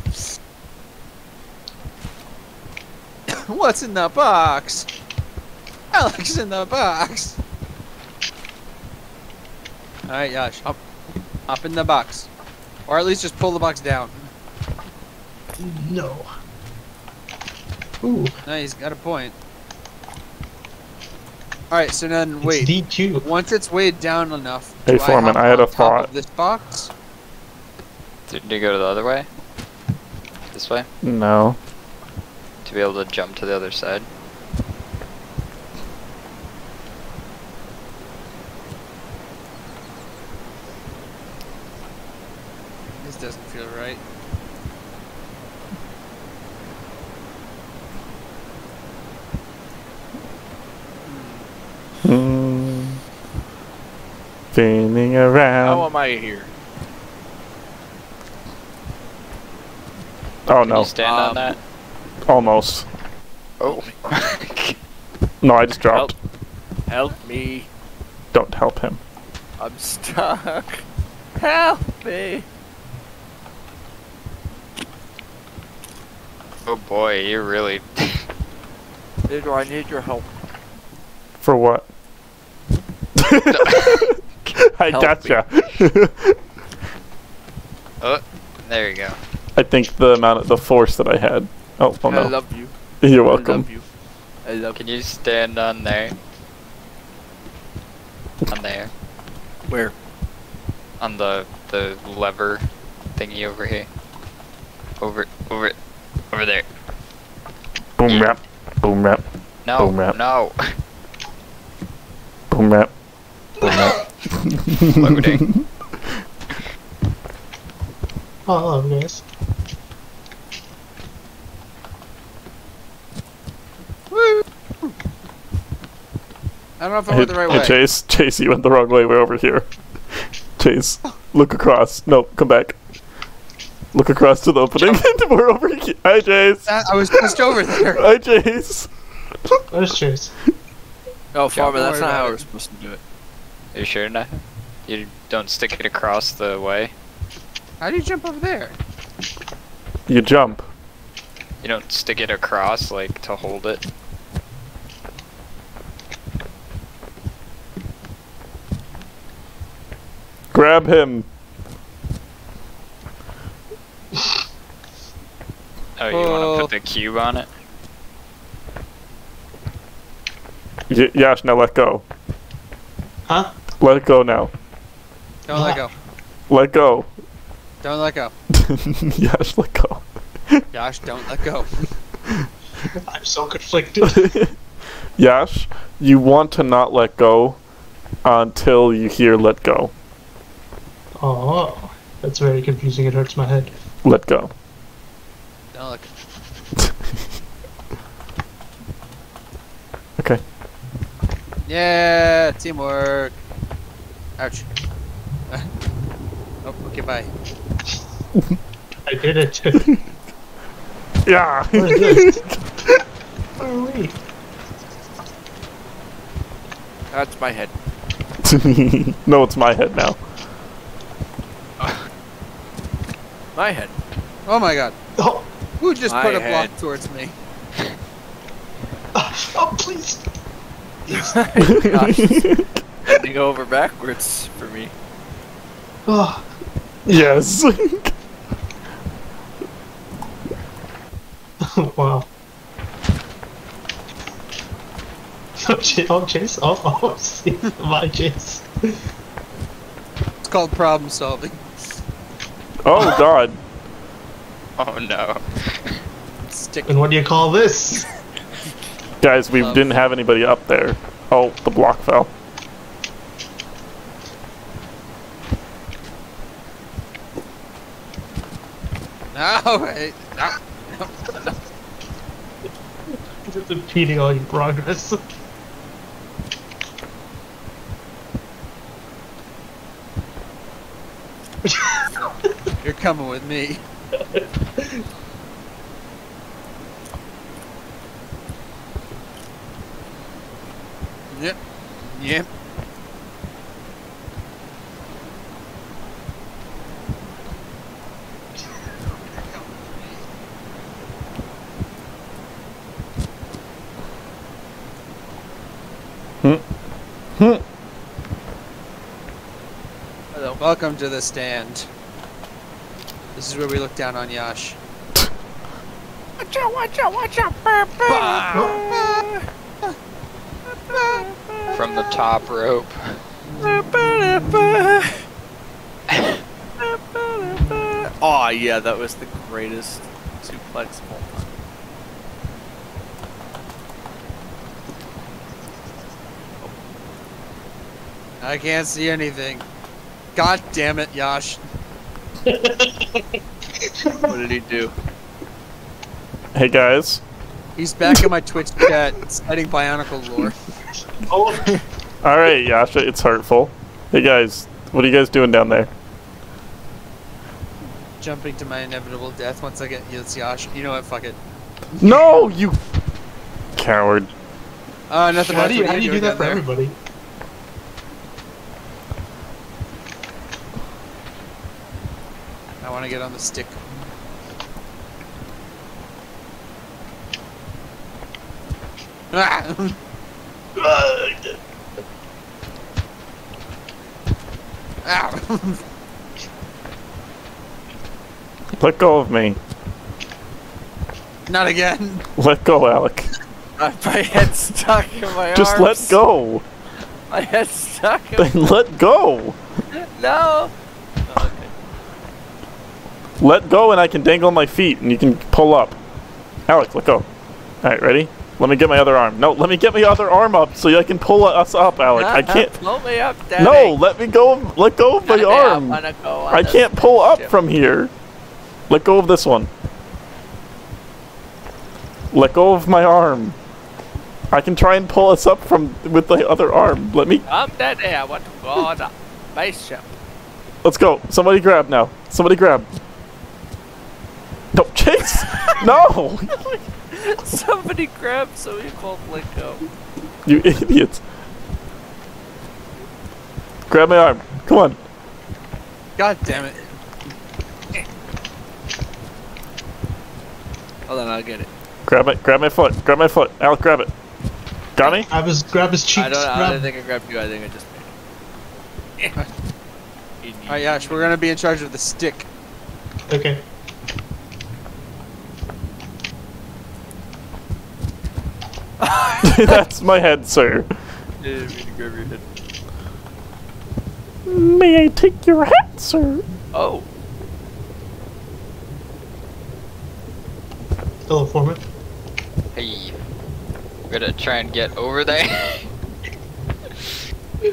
*laughs* What's in the box? Alex in the box. Alright, Yash, up. Up in the box. Or at least just pull the box down. no. Ooh, No, he's got a point. Alright, so then it's wait. D2. Once it's weighed down enough, Hey, do Foreman, I, I had hop a top thought. Of this box? Did you go to the other way? This way? No. To be able to jump to the other side? This doesn't feel right. Hmm. Spinning How around. am I here? Oh Can no. you stand on Um, that? Almost. Oh. No, I just dropped. Help me. Don't help him. I'm stuck. Help me. oh boy, you really. Pedro, I need your help. For what? *laughs* *laughs* I Help gotcha. Oh, there you go. I think the amount of the force that I had. Oh, oh I love you. *laughs* You're I welcome. love you. I love Can you stand on there? On there. Where? On the the lever thingy over here. Over over over there. Boom rap. Boom rap. No, Boom rap. no. *laughs* Boom rap. Boom rap. Loading. Oh, hello, guys. I don't know if I Hey, went the right hey, way. Chase, *laughs* Chase, you went the wrong way. We're over here. Chase, look across. No, come back. Look across to the opening. *laughs* We're over here. Hi, Chase. I was just over there. Hi, Chase. Where's Chase? Oh, Farmer, don't that's not how we're supposed to do it. Are you sure not? You don't stick it across the way? How do you jump over there? You jump. You don't stick it across like to hold it? Grab him. Oh, you Oh. want to put the oh. cube on it? Y- Yash, now let go. Huh? Let go now. Don't let go. Let go. Don't let go. *laughs* Yash, let go. Josh, don't let go. *laughs* I'm so conflicted. *laughs* Yash, you want to not let go until you hear let go. Oh, that's very confusing. It hurts my head. Let go. Don't. *laughs* Okay. Yeah, teamwork. Ouch. *laughs* oh, okay, bye. I did it. *laughs* Yeah. What is this? Where are we? That's my head. no, it's my head now. My head. Oh my god. Oh, Who just My put a head. block towards me? oh, oh please. *laughs* Gosh, bending over backwards for me. Oh, yes. *laughs* Oh, wow. Oh, Ch- oh, Chase. Oh, oh. *laughs* My Chase. It's called problem solving. Oh *laughs* God. Oh no. Stick. And what do you call this? Guys, we Love. didn't have anybody up there. Oh, the block fell. No, wait. No. Just impeding all your progress. *laughs* You're coming with me. *laughs* Yep. Yep. Hmm. Hmm. Hello. Welcome to the stand. This is where we look down on Yash. Watch, out, watch, out, watch. out! From the top rope. Oh yeah, that was the greatest suplex of all time. I can't see anything. God damn it, Yash. What did he do? Hey guys. He's back in my Twitch chat citing Bionicle lore. Oh, *laughs* All right, Yasha, it's hurtful. Hey guys, what are you guys doing down there? Jumping to my inevitable death once I get yes, Yash. You know what? Fuck it. No, you coward. Uh, nothing how much. do you, how do you do that for there? everybody? Want to get on the stick. Ah! *laughs* Ow! Let go of me. Not again. Let go, Alec. My head's stuck in my arm. *laughs* Just arms. let go. My head's stuck. In Then let go. no. Let go and I can dangle my feet and you can pull up. Alec, let go. Alright, ready? Let me get my other arm. No, let me get my other arm up so I can pull us up, Alec. I *laughs* can't. Pull me up, Daddy. No, let me go. of- Let go of my Daddy, I arm. go I can't pull up ship. from here. Let go of this one. Let go of my arm. I can try and pull us up from with the other arm. Let me. Come, Daddy. I want to go on a spaceship. Let's go. Somebody grab now. Somebody grab. No, Chase. *laughs* no, Somebody grabbed so he won't let go. you idiots. Grab my arm. Come on. God damn it. Hold on, I'll get it. Grab my. Grab my foot. Grab my foot. Alec, grab it. Got me. I was grab his cheeks. I don't. I don't think I grabbed you. I think I just made it. *laughs* Alright, Yash, we're gonna be in charge of the stick. Okay. *laughs* That's my head, sir. Didn't mean to grab your head. May I take your hat, sir? Oh. Hello, Foreman. Hey. We're gonna try and get over there. *laughs*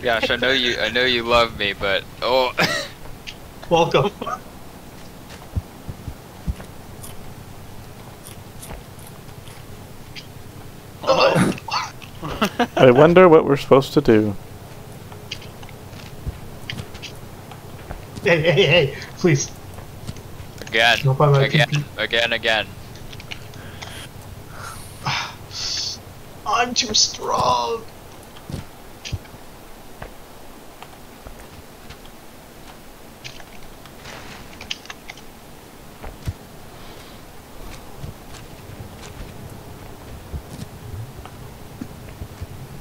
Gosh, I know you I know you love me, but oh *laughs* Welcome. I wonder what we're supposed to do. hey, hey, hey, please. again. Don't buy my Again, again, again. *sighs* I'm too strong.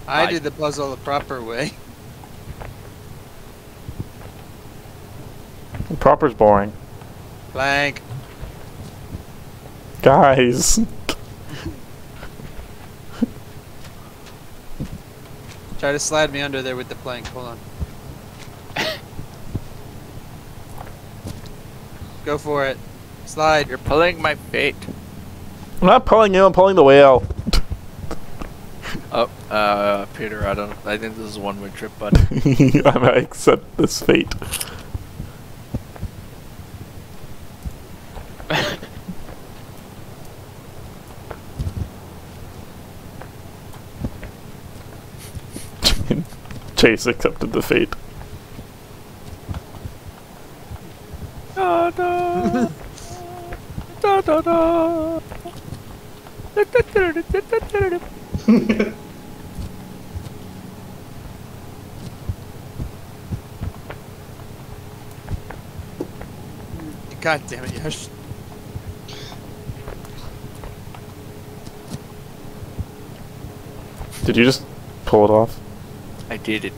I Hi. did the puzzle the proper way. *laughs* Proper's boring. Blank. Guys. *laughs* Try to slide me under there with the plank. Hold on. *laughs* Go for it. Slide. You're pulling my feet. I'm not pulling you, I'm pulling the whale. Oh, uh, Peter, I don't. I think this is a one-way trip, bud. *laughs* I accept this fate. *laughs* Chase accepted the fate. no! *laughs* da, da, da. Da, da, da, da, da, da, da, da. *laughs* God damn it, Yash. Did you just pull it off? I did it.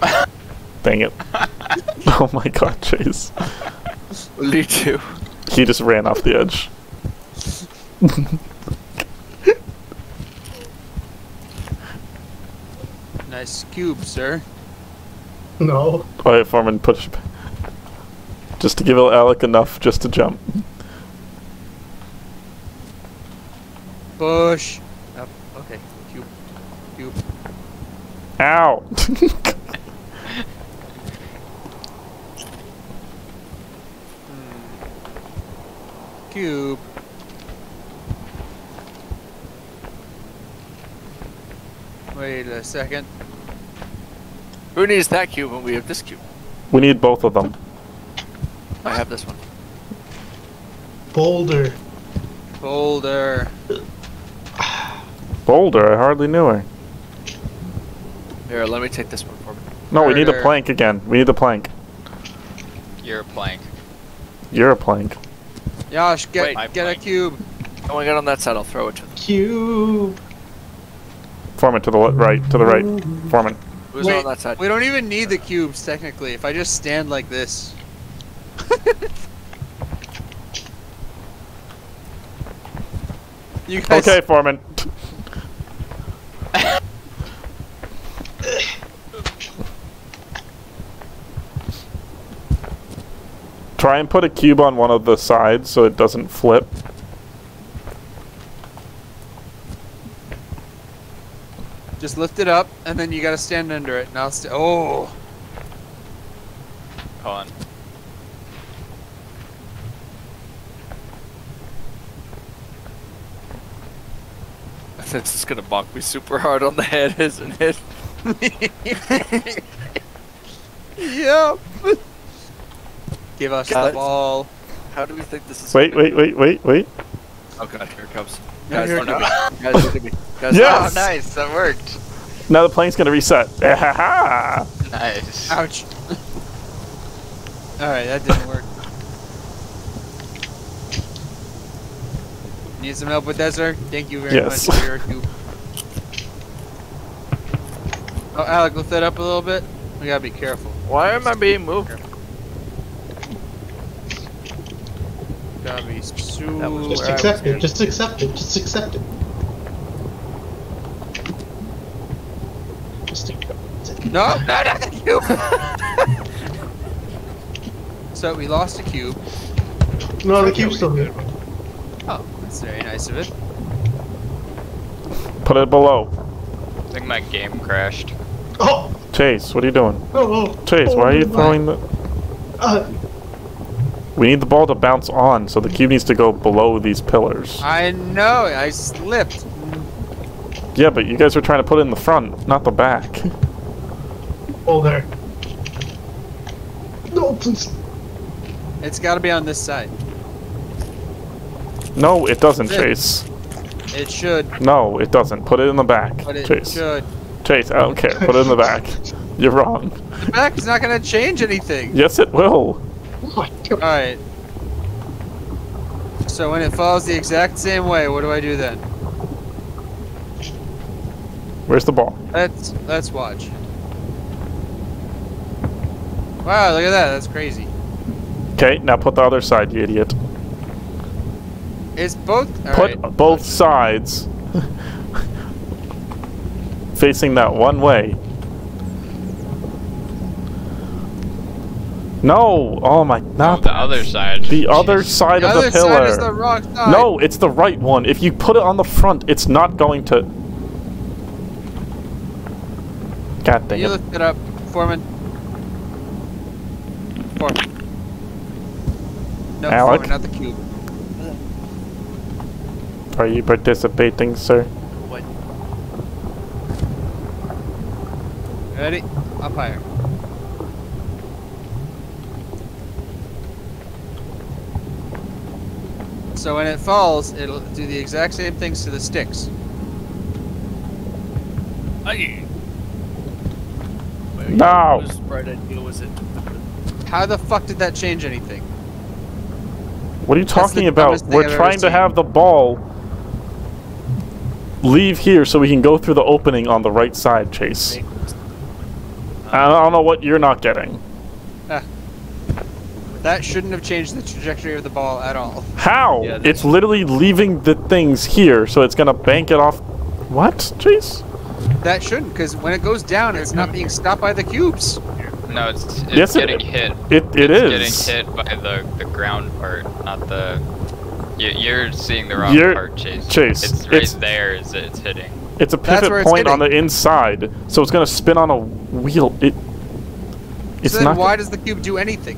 *laughs* Dang it. *laughs* oh my god, Chase. You do? He just ran off the edge. *laughs* Nice cube, sir. no. Alright, Foreman, push. Just to give Alec enough just to jump. Push. Up. Okay. Cube. Cube. Ow! *laughs* Cube. Wait a second. Who needs that cube when we have this cube? we need both of them. I have this one. Boulder. Boulder. Boulder, I hardly knew her. Here, let me take this one for me. No, we need a plank again. We need a plank. You're a plank. You're a plank. Yash, get Wait, my get a cube. When we get on that side, I'll throw it to them. Cube. Foreman, to the right, to the right. Foreman. Who's Wait, on that side? We don't even need the cubes technically. If I just stand like this. *laughs* you guys. Okay, Foreman. Try and put a cube on one of the sides so it doesn't flip. Just lift it up, and then you gotta stand under it. Now, st- oh, Hold on. *laughs* This is gonna bonk me super hard on the head, *laughs* isn't it? *laughs* yep. Give us Guys. the ball. How do we think this is? Wait, wait, wait, wait, wait. Oh god, here it comes. No, Guys, look at me. Guys, look at me. Guys, Yes! Oh, nice. That worked. Now the plane's gonna reset. Ah-ha-ha! *laughs* Nice. Ouch. All right, that didn't work. Need some help with that, sir? Thank you very Yes. much for your cube. Oh, Alec, lift that up a little bit. We gotta be careful. Why am I being moved? Gotta be super. That was Just accept was it. Just accept it. Just accept it. Just accept it. No, no, not the *laughs* cube. so we lost a cube. No, the cube's still good. Oh, that's very nice of it. Put it below. I think my game crashed. Oh! Chase, what are you doing? Oh! oh. Chase, why are you Oh, throwing the... Uh, We need the ball to bounce on, so the cube needs to go below these pillars. I know, I slipped. Yeah, but you guys are trying to put it in the front, not the back. *laughs* Oh, there. No, please. It's gotta be on this side. No, it doesn't, Yeah. Chase. It should, No, it doesn't. Put it in the back, but it Chase. should. Chase, I don't care. Put it in the back. *laughs* You're wrong. The back is not gonna change anything. Yes, it will. My god. Alright. So when it falls the exact same way, what do I do then? Where's the ball? Let's let's watch. Wow, look at that, that's crazy. Okay, now put the other side, you idiot. It's both Put alright. both sides *laughs* facing that one way. No! Oh my, not the other side. The other side The of other the pillar. side is the wrong side. No, it's the right one. If you put it on the front, it's not going to. God dang You it. lift it up, Foreman. Foreman. No, Alec? Foreman, not the cube. Are you participating, sir? Ready? Up higher. So when it falls, it'll do the exact same things to the sticks. Aye. Well, No. Bright idea was it? How the fuck did that change anything? What are you talking about? We're trying to have the ball leave here so we can go through the opening on the right side, Chase. I don't know what you're not getting. That shouldn't have changed the trajectory of the ball at all. How? Yeah, it's literally leaving the things here, so it's gonna bank it off. What, Chase? That shouldn't, because when it goes down, it's not being stopped by the cubes. No, it's, it's Yes, it- getting hit. It it It's is. getting hit by the, the ground part, not the. You, you're seeing the wrong You're- part, Chase. Chase, It's right it's- there. Is it's hitting. It's a pivot it's point on the inside, so it's gonna spin on a wheel. It. It's so then not. why does the cube do anything?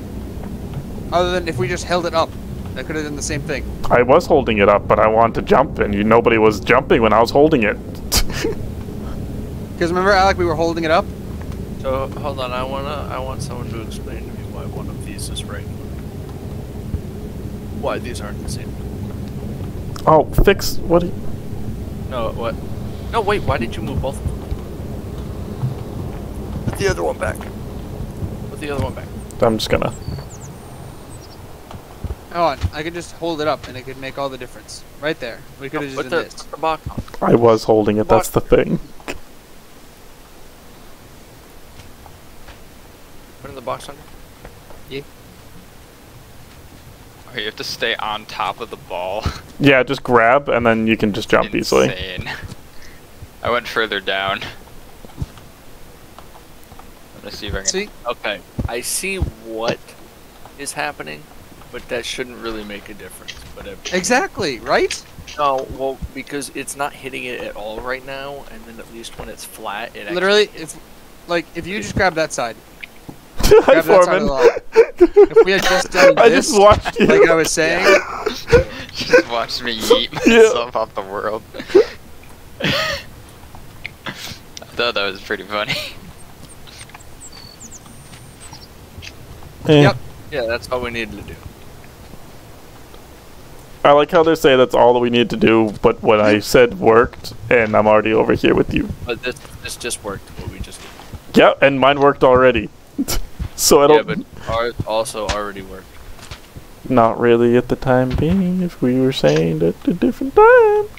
Other than if we just held it up. That could have done the same thing. I was holding it up, but I wanted to jump, and you, nobody was jumping when I was holding it. *laughs* *laughs* Because remember, Alec, we were holding it up? So hold on, I wanna, I want someone to explain to me why one of these is right. Why these aren't the same? oh, fix what? do you- No, what? No, wait. Why did you move both? of them? Put the other one back. Put the other one back. I'm just gonna. Oh, hold on, I could just hold it up and it could make all the difference. Right there. We could have just Put done the, this. put the box on. I was holding it. That's the thing. Put in the box under. Oh, you have to stay on top of the ball. *laughs* Yeah, just grab, and then you can just jump easily. Insane. I went further down. I'm gonna see if I can. See? Okay, I see what is happening, but that shouldn't really make a difference. But it, Exactly, right? no, well, because it's not hitting it at all right now, and then at least when it's flat, it Literally, Actually, if like if you just grab that side, *laughs* Hi, grab that side of the log. If we had just *laughs* done I this, just watched you. like I was saying, *laughs* Just watch me yeet Yeah. myself off the world. I thought that was pretty funny. Eh. Yep. yeah, that's all we needed to do. I like how they say that's all that we need to do, but when I said worked, and I'm already over here with you. But this this just worked. What we just did. Yeah, and mine worked already. *laughs* so I don't. Yeah, but ours also already worked. Not really at the time being, if we were saying it at different times.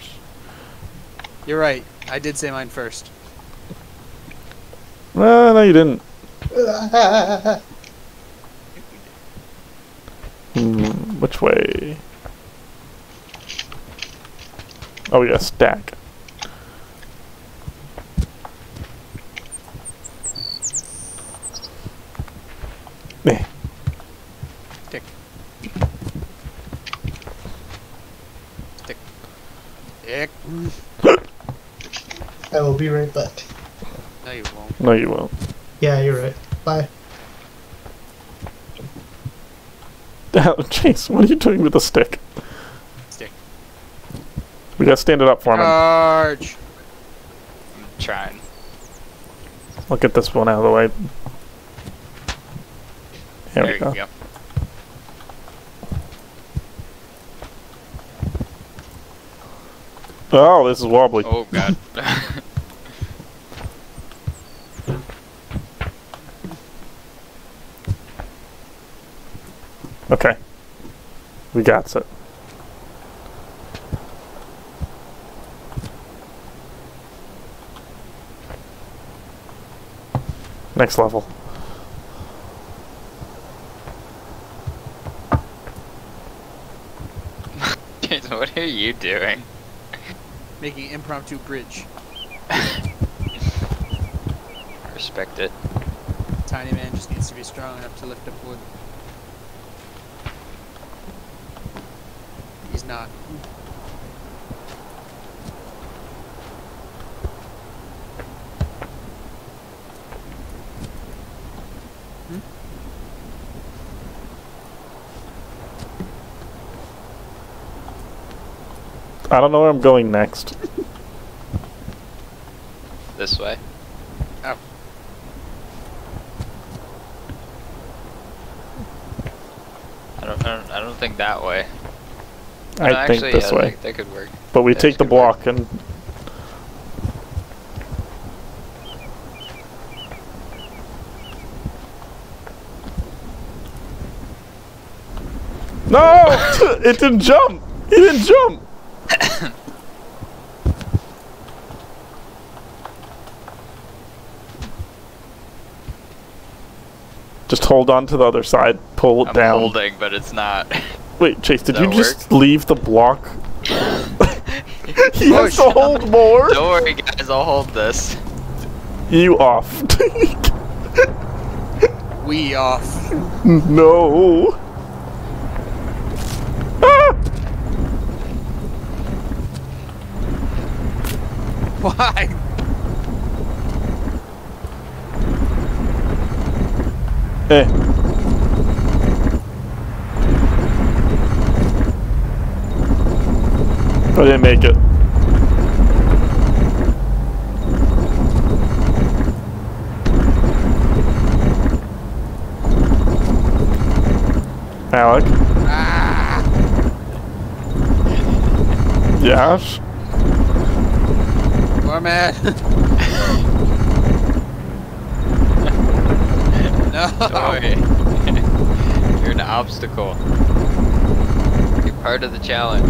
you're right. I did say mine first. No, no, you didn't. *laughs* Hmm, which way? Oh, yeah, stack. Eh. Tick. Tick. Tick. I will be right back. No, you won't. No, you won't. Yeah, you're right. Bye. *laughs* Chase, what are you doing with the stick? Stick. We gotta stand it up for him. Charge. I'm trying. I'll get this one out of the way. There, There we you go. go. Oh, this is wobbly. Oh god. *laughs* Okay. We got it. Next level. Jason, *laughs* what are you doing? Making impromptu bridge. Respect it. Tiny man just needs to be strong enough to lift up wood. He's not. I don't know where I'm going next. This way. Oh. I don't, I don't. I don't think that way. I No, think actually, this yeah, way. That, that could work. But we that take the could work. block and. No! *laughs* it didn't jump! He didn't jump! Just hold on to the other side, pull it I'm down. holding, but it's not. *laughs* Wait, Chase, did Does you that just leave the block? *laughs* he Oh, has to oh, shut hold more! Don't worry, guys. I'll hold this. You off. *laughs* We off. no. Ah! Why? Eh. I didn't make it. Alec? Yash? Poor man. Don't no. worry. You're an obstacle. You're part of the challenge.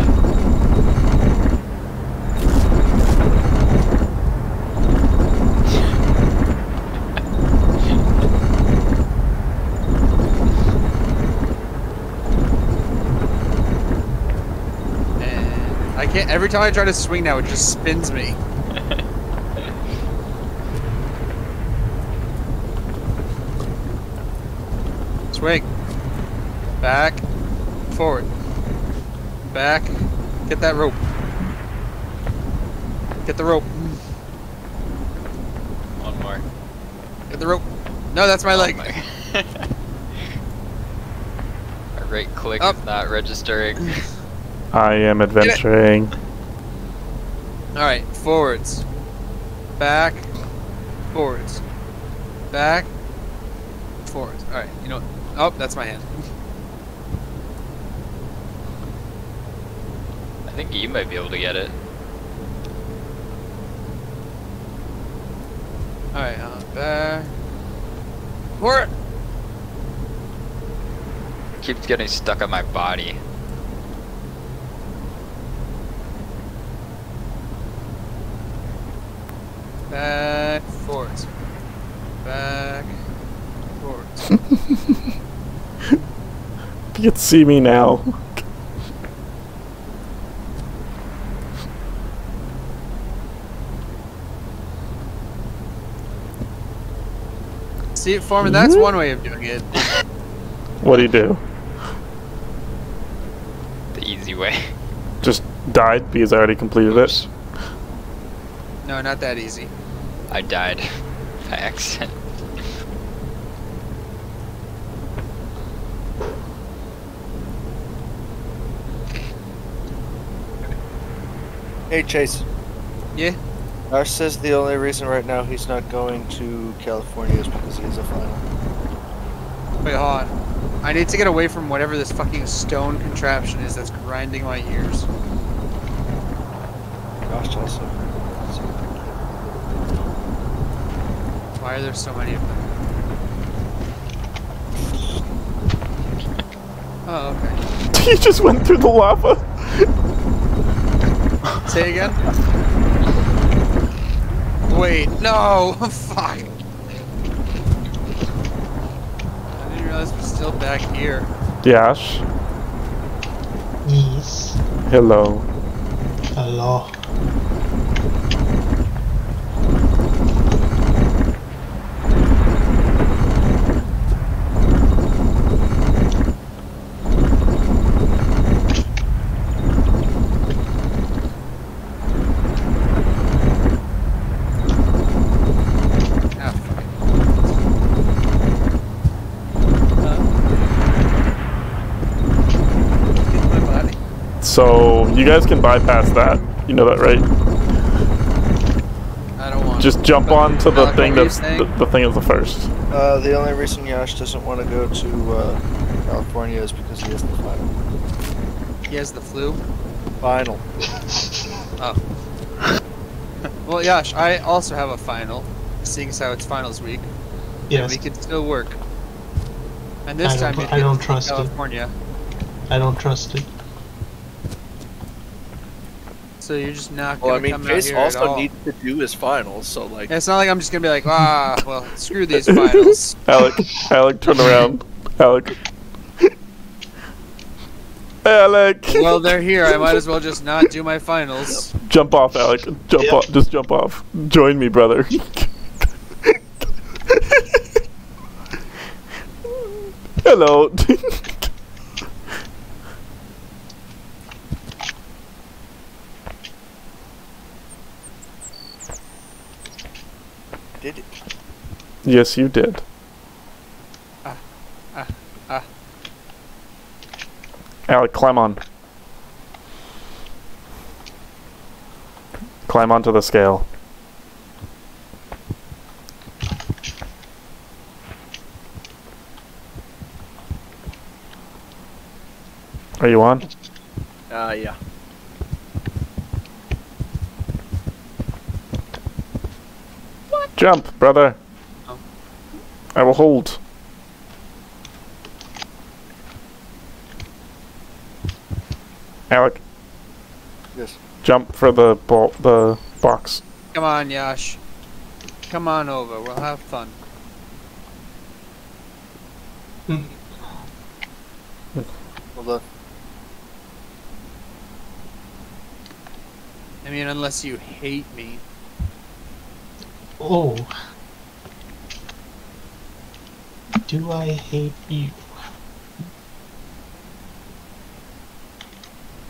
I can't. Every time I try to swing now, it just spins me. *laughs* Swing. Back. Forward. Back. Get that rope. Get the rope. One more. Get the rope. No, that's my leg. My *laughs* right click Up. is not registering. *laughs* I am adventuring. Alright, forwards. Back. Forwards. Back. Forwards. Alright, you know what? Oh, that's my hand. I think you might be able to get it. Alright, uh, back. Forward! Keeps getting stuck on my body. Back. Forwards. Back. Forwards. *laughs* You can see me now. See it forming? That's one way of doing it. What do you do? The easy way. Just died because I already completed it. No, not that easy. I died *laughs* by accident. Hey, Chase. Yeah? Ash says the only reason right now he's not going to California is because he has a final. Wait, hold on. I need to get away from whatever this fucking stone contraption is that's grinding my ears. Gosh, also. Why are there so many of them? Oh, okay. *laughs* he just went through the lava. Say again? Wait, no! *laughs* Fuck! I didn't realize we're still back here. Yes. Yes. Hello. Hello. Ah, fuck. Uh, my body. So you guys can bypass that. You know that, right? I don't want Just jump on to the thing what were you that's the, the thing is the first. Uh, the only reason Yash doesn't want to go to uh, California is because he has the final. He has the flu. Final. Oh. well, Yash, I also have a final, seeing as how it's finals week. Yes, We can still work. And this I time don't- I don't to trust it. California, I don't trust it. So you're just not Well, gonna I mean, come out Chase here at also all. needs to do his finals, so like. It's not like I'm just gonna be like, ah, well, screw these finals. *laughs* Alec, Alec, turn around. Alec. Alec. well, they're here. I might as well just not do my finals. Jump off, Alec. Jump Yep. off. Just jump off. Join me, brother. *laughs* Hello. *laughs* Did it? Yes, you did. ah, ah. ah. Alec, climb on. Climb onto the scale. Are you on? Uh, yeah. Jump, brother. I will hold. Alec, Yes. jump for the ball, the box. Come on, Yash. Come on over. We'll have fun. Hold on. I mean, unless you hate me. Oh. Do I hate you?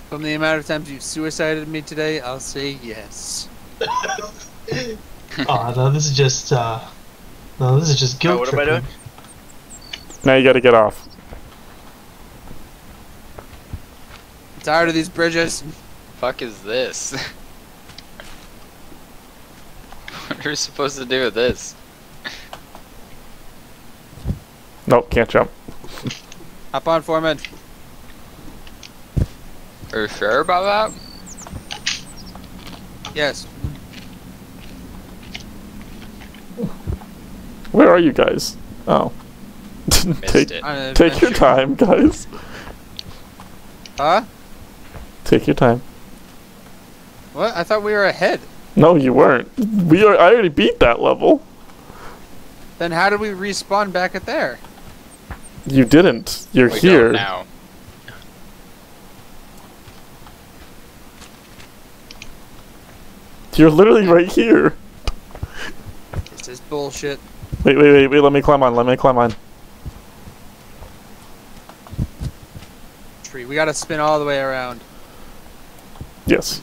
From the amount of times you've suicided me today, I'll say yes. *laughs* oh no, this is just uh no, this is just guilt what am I doing? Now you gotta get off. I'm tired of these bridges. Fuck is this? *laughs* what are we supposed to do with this? Nope, can't jump. Hop on, Foreman. Are you sure about that? Yes. Where are you guys? Oh. *laughs* take it. Take your time, guys. Huh? Take your time. What? I thought we were ahead. No, you weren't. We are. I already beat that level. Then how did we respawn back at there? You didn't. You're We here. don't now. You're literally right here. This is bullshit. Wait, wait, wait, wait. Let me climb on. Let me climb on. Tree. We gotta spin all the way around. Yes.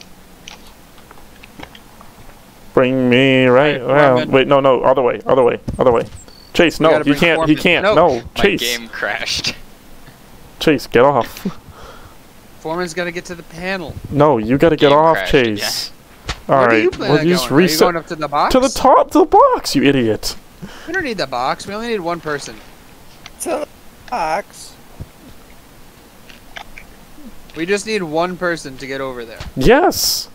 Bring me right Right, around. Wait, no, no, other way, other way, other way. Chase, no, gotta he bring can't. He can't. No. No, My Chase, game crashed. *laughs* Chase, get off. Foreman's gotta get to the panel. No, you gotta get off, crashed Chase. All Where right, you plan we'll on just going? Are you reset going up to the box? to the top, to the box, you idiot. We don't need the box. We only need one person. To the box. We just need one person to get over there. Yes.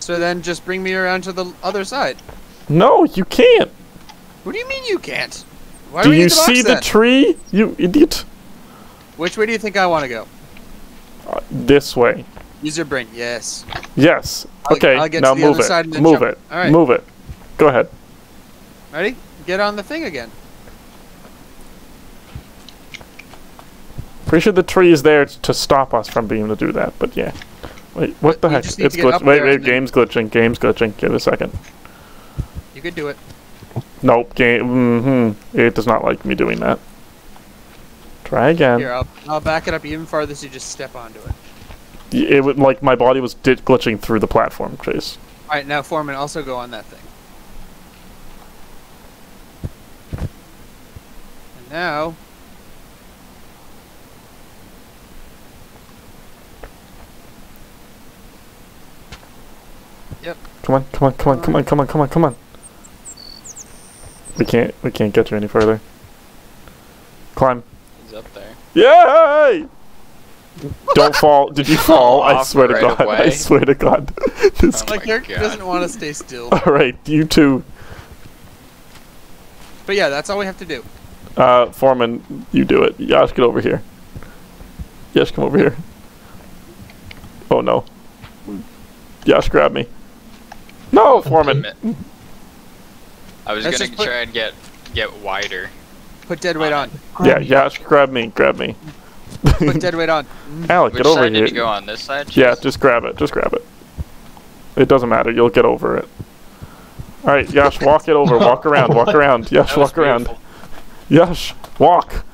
So then just bring me around to the other side. No, you can't. What do you mean you can't? Why do we you the box see the then? tree, you idiot? Which way do you think I want to go? Uh, this way. Use your brain. Yes. Yes. I'll- okay. I'll get now the move it. side and then move jump. it. All right. Move it. Go ahead. Ready? Get on the thing again. Pretty sure the tree is there to stop us from being able to do that, but yeah. Wait, what But the heck? It's to get glitch. up Wait, wait, game's glitching. Game's glitching. Give it a second. You could do it. Nope. Game. Mm-hmm. It does not like me doing that. Try again. Here, I'll, I'll back it up even farther so you just step onto it. It would like my body was glitching through the platform, Chase. Alright, now Foreman, also go on that thing. And now... Yep. Come on, come on, come on, come on, come on, come on, come on. We can't. We can't get you any further. Climb. He's up there. Yay! Don't *laughs* fall. Did you fall? I Off swear to right God. I swear to God. *laughs* This Oh My my character God. doesn't want to stay still. *laughs* All right, you two. But yeah, that's all we have to do. Uh, Foreman, you do it. Yash, get over here. Yash, come over here. Oh no. Yash, grab me. No, Foreman. Damn it. I was Let's gonna put- try and get get wider. Put dead weight on. Yeah, Yash, grab me. Grab me. Put dead weight on. *laughs* Alec, Which get over side here. did you go on? This side? Yeah, just grab it. Just grab it. It doesn't matter. You'll get over it. All right, Yash, walk it over. Walk *laughs* around. Walk around. Yash, That was walk around. beautiful. Yash, walk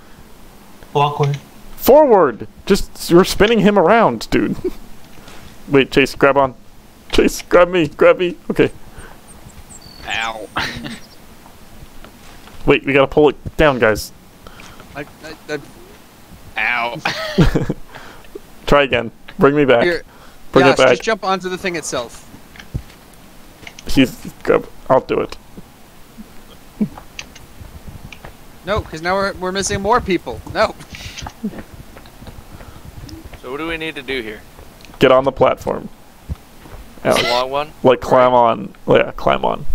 Awkward. forward. Just you're spinning him around, dude. *laughs* Wait, Chase, grab on. Chase, grab me. Grab me. Okay. Ow. *laughs* Wait, we gotta pull it down, guys. I, I, I, Ow. *laughs* *laughs* Try again. Bring me back. here, Bring Yash, it back. just jump onto the thing itself. He's grab. I'll do it. No, because now we're, we're missing more people. No. So what do we need to do here? Get on the platform. This Alex, long one? like climb on. Yeah, climb on.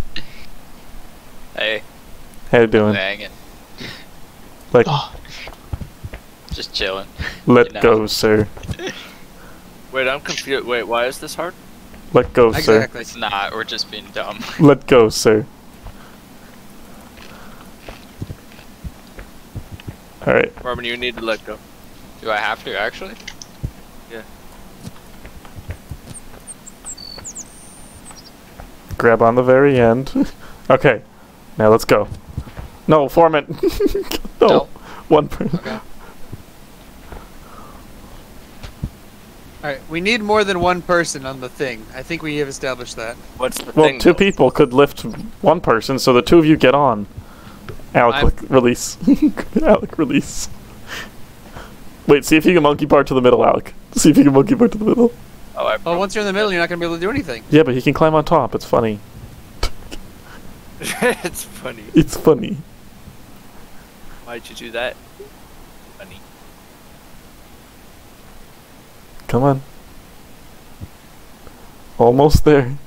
Hey, How you doing? hanging. Like, Oh, ah. Just chilling. *laughs* let you know. go, sir. *laughs* Wait, I'm confused. Wait, why is this hard? Let go, sir. Exactly. It's not. We're just being dumb. *laughs* Let go, sir. All right. Roman, you need to let go. Do I have to actually? Yeah. Grab on the very end. okay. Now let's go. No, Foreman. *laughs* no. No. One person. Okay. Alright, we need more than one person on the thing. I think we have established that. What's the Well, thing? two though? people could lift one person, so the two of you get on. Alec, look, release. *laughs* Alec, release. Wait, see if you can monkey bar to the middle, Alec. See if you can monkey bar to the middle. Oh, I Well, once you're in the middle, you're not going to be able to do anything. Yeah, but he can climb on top. It's funny. *laughs* it's funny. It's funny. Why'd you do that? Funny. Come on. Almost there.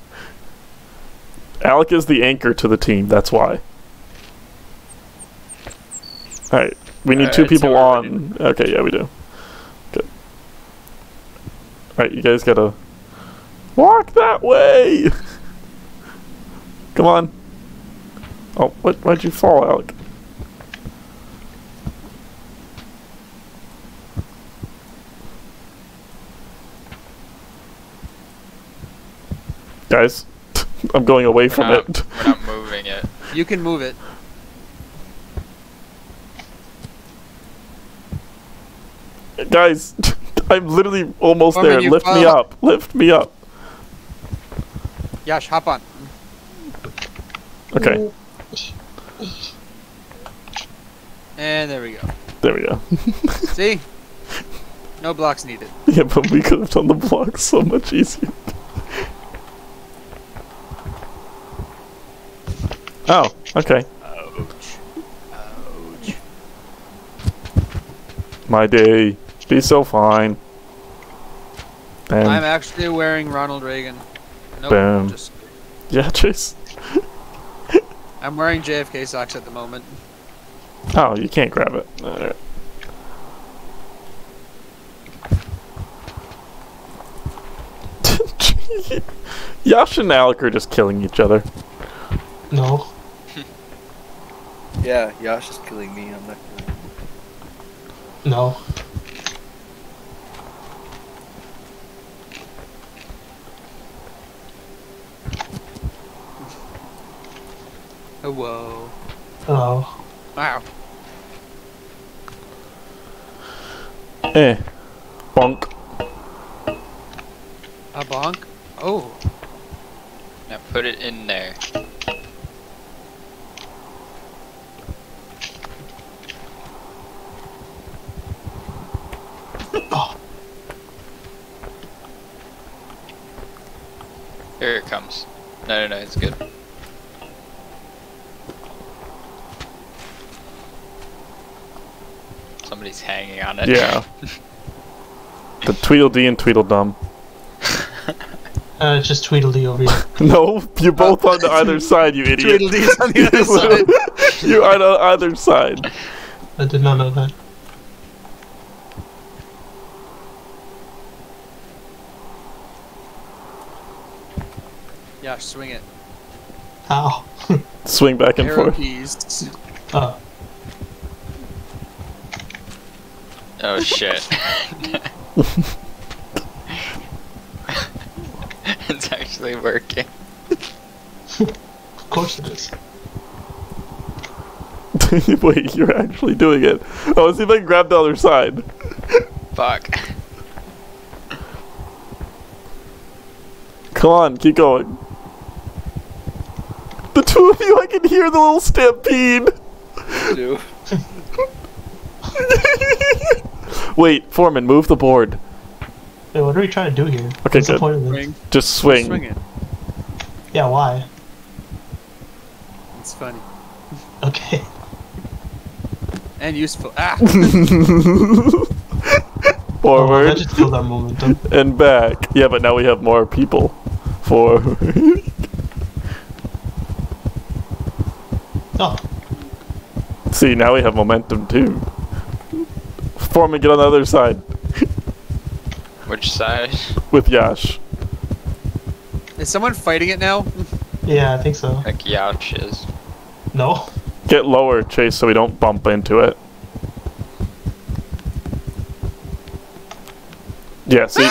Alec is the anchor to the team, that's why. Alright, we need two Alright, so people on. Okay, yeah, we do. Good. Alright, you guys gotta walk that way! *laughs* Come on. Oh, what? Why'd you fall, out? Guys, *laughs* I'm going away We're from not, it. we're not moving it. You can move it. Guys, *laughs* I'm literally almost Foreman, there. you Lift me up. Lift me up. Yash, hop on. Okay, And there we go. there we go. *laughs* *laughs* See? No blocks needed. yeah, but we could have done the blocks so much easier. Oh, okay. Ouch. Ouch. My day. Be so fine. And I'm actually wearing Ronald Reagan. Nope. Boom. Just, yeah, *laughs* Chase. I'm wearing JFK socks at the moment. Oh, you can't grab it. Alright. *laughs* Yash and Alec are just killing each other. no. *laughs* Yeah, Yash is killing me. I'm not killing. No. Oh, whoa. Oh. Wow. Eh. Bonk. A bonk? Oh. Now put it in there. Oh. *laughs* Here it comes. No, no, no, it's good. Somebody's hanging on it. Yeah. *laughs* The Tweedledee and Tweedledum. Uh, it's just Tweedledee over here. *laughs* No, you're both on the other side, you idiot. Tweedledee's on the *laughs* other side. you're on either side. I did not know that. Yeah, swing it. How? Swing back and Arrow forth. keys. Oh, Oh shit. *laughs* it's actually working. of course it is. *laughs* Wait, you're actually doing it. Oh, let's see if I can grab the other side. Fuck. Come on, keep going. The two of you, I can hear the little stampede. Do. *laughs* Wait, Foreman, move the board. Wait, what are we trying to do here? Okay, What's the point of this? Swing. Just swing. Swing it. Yeah, why? It's funny. Okay. *laughs* And useful. Ah! *laughs* Oh, Forward that just killed our momentum. and back. Yeah, but now we have more people. Forward. Oh, See, now we have momentum too. Foreman, get on the other side Which side? with Yash. Is someone fighting it now? yeah, I think so. Like Yash is. No? Get lower, Chase, so we don't bump into it. Yeah, *laughs* see?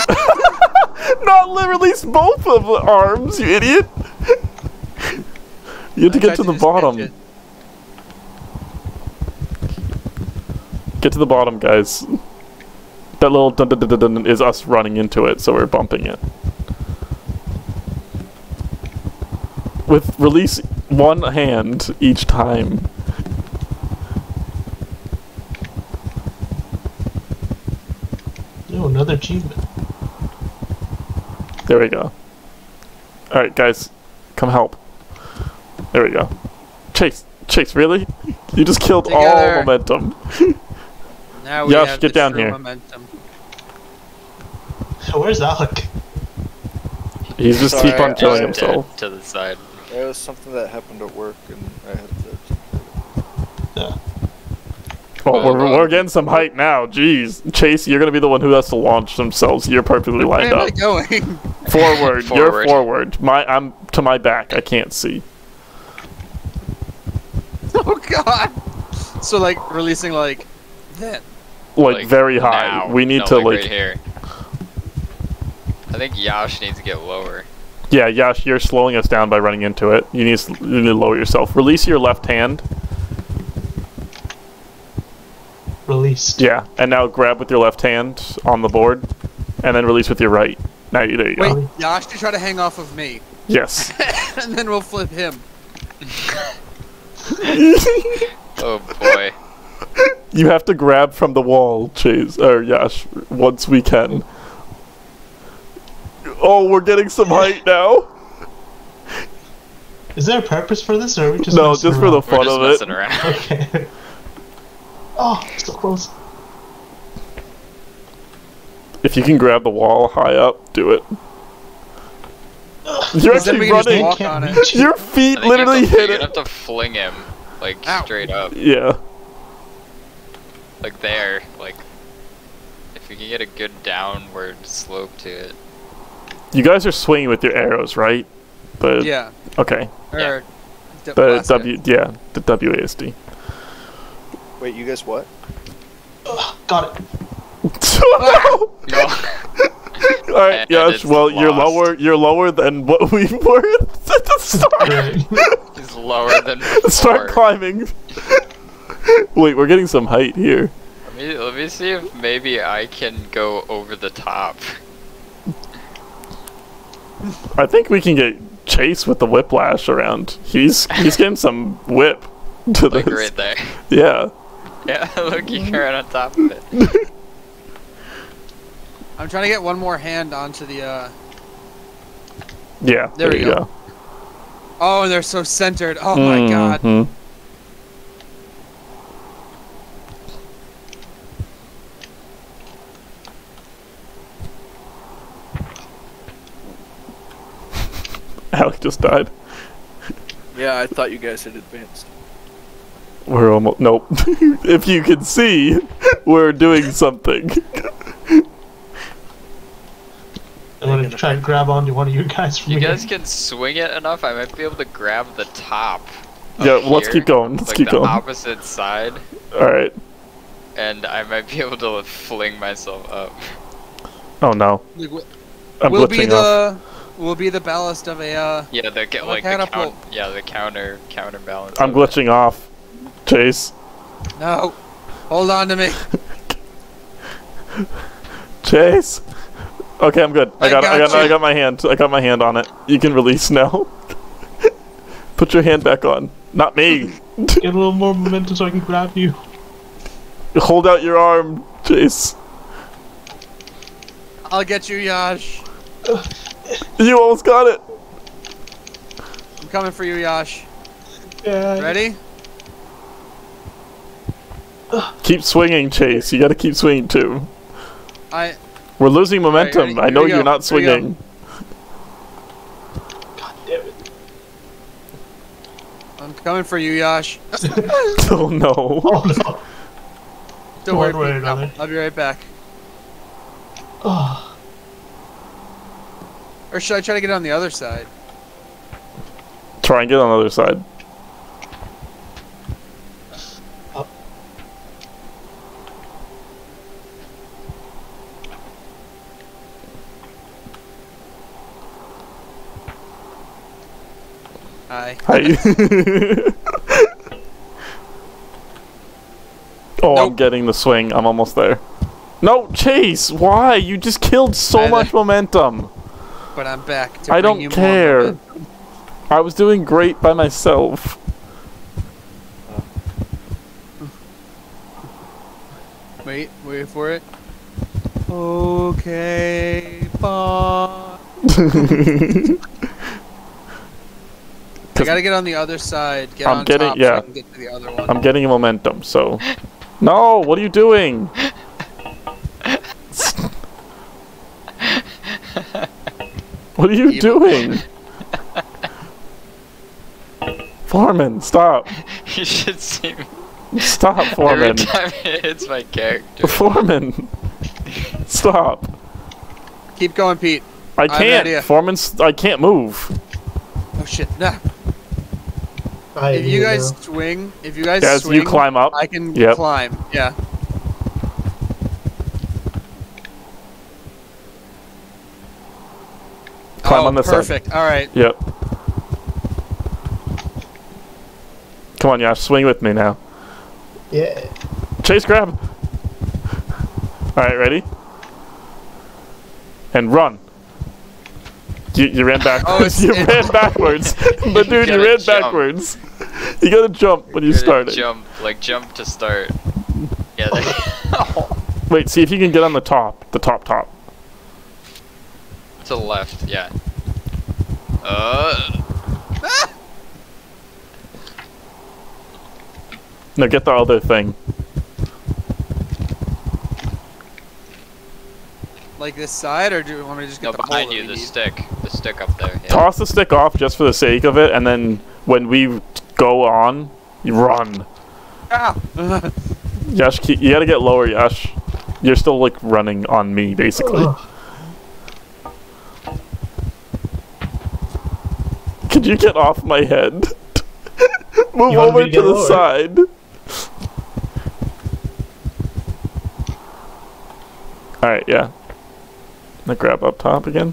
Not li- release both of the arms, you idiot! you have to I get to the just catch bottom. Get to the bottom, guys. That little dun dun dun dun dun is us running into it, so we're bumping it. With release one hand each time. Oh, another achievement. There we go. Alright, guys. Come help. There we go. Chase, Chase, really? You just killed all momentum. *laughs* Now we Yash, have get down here. Momentum. Where's Alec? He's just Sorry, keep on killing himself. To the side. It was something that happened at work, and I had to. Yeah. Oh, Oh, we're, wow. we're getting some height now. Jeez. Chase, you're gonna be the one who has to launch themselves. You're perfectly Where lined am I up. going? *laughs* Forward. You're Forward. forward. My I'm to my back. I can't see. *laughs* oh god! So like releasing like that. Like, very high. now. We need No, to like, like right here. I think Yash needs to get lower. Yeah, Yash, you're slowing us down by running into it. You need to, you need to lower yourself. Release your left hand. Released. Yeah, and now grab with your left hand on the board, and then release with your right. Now you there you Wait, go. Yash to try to hang off of me, Yes. *laughs* and then we'll flip him. *laughs* Oh boy. *laughs* You have to grab from the wall, Chase or Yash, once we can. Oh, we're getting some height *laughs* now. Is there a purpose for this, or are we just No, messing just for the around? We're fun just of it. messing around. *laughs* Okay. oh, so close. If you can grab the wall high up, do it. You're Because then actually we can just running. walk Can't on it. Your feet I think you have literally to- hit you it. have to fling him, like Ow. straight up, Yeah. Like there, like. If you can get a good downward slope to it. You guys are swinging with your arrows, right? The Yeah. okay. Or Yeah. d- The it. W yeah, the WASD. Wait, you guys what? Ugh, got it. oh, *laughs* No. no! *laughs* All right, And Yash. it's Well, you're lower. You're lower than what we *laughs* were at the start. He's lower than Start climbing. *laughs* Wait, we're getting some height here. Let me let me see if maybe I can go over the top. I think we can get Chase with the whiplash around. He's he's getting some whip to Like this. right there. Yeah. *laughs* Yeah, look, you're right on top of it. *laughs* I'm trying to get one more hand onto the. uh... Yeah. There There, we you go. go. Oh, and they're so centered. Oh my god. *laughs* Alec just died. Yeah, I thought you guys had advanced. We're almost. Nope. *laughs* if you can see, we're doing something. I'm gonna try and grab onto one of you guys from You here. guys can swing it enough. I might be able to grab the top. of Yeah, let's keep going. Let's like keep the going. opposite side, All right. and I might be able to fling myself up. Oh no. Like, w- I'm will be glitching off. The will be the ballast of a uh, Yeah, the get Of a like the catapult. count, yeah the counter counterbalance. I'm of it. glitching off. Chase. no. Hold on to me. *laughs* Chase. Okay, I'm good. I I got, I got got, I got my hand. I got my hand on it. You can release now. *laughs* Put your hand back on. Not me. *laughs* Get a little more momentum so I can grab you. Hold out your arm, Chase. I'll get you, Yash. *laughs* You almost got it. I'm coming for you, Yash. Yeah. Ready? Keep swinging, Chase. You gotta keep swinging too. I. We're losing momentum. ready? I Here know you're not Here we go. swinging. God damn it. I'm coming for you, Yash. *laughs* Oh no. Oh no. Don't One worry. way or Pete. I'll- I'll be right back. Oh. Or should I try to get on the other side? Try and get on the other side. Hi. Hi. *laughs* oh, I'm getting the swing. I'm almost there. No, Chase. Why? You just killed so much momentum. But I'm back. To I don't care. I was doing great by myself. Wait, wait for it. Okay, bye. *laughs* I gotta get on the other side. Get I'm on getting- so yeah. Can get to the other one. I'm getting momentum, so. No, what are you doing? *laughs* what are you Evil. doing? *laughs* Foreman, stop. *laughs* you should see me Stop, every Foreman. time it hits my character. *laughs* Foreman. Stop. Keep going, Pete. I can't. idea. Foreman's. I can't move. Oh shit! Nah. I If you know. guys swing, if you guys As swing, you climb up. I can Yep. climb. Yeah. Climb oh, on this side. perfect. All right. Yep. Come on, Yash, swing with me now. Yeah. Chase grab. Alright, ready? And run. You, you ran backwards. Oh, *laughs* you ran backwards. *laughs* but dude, you gotta ran jump. backwards. You gotta jump when you start it. Jump, like jump to start. Yeah. *laughs* Wait, see if you can get on the top. The top top. To the left. Yeah. Uh. *laughs* No, get the other thing. Like this side, or do you want me to just get No, the behind you, the need? stick, the stick up there. Yeah. Toss the stick off just for the sake of it, and then when we go on, you run. Ah! Yash, you gotta get lower, Yash. You're still like running on me, basically. *laughs* Could you get off my head? *laughs* Move You over to to, the lower? side. Alright, yeah. Now grab up top again.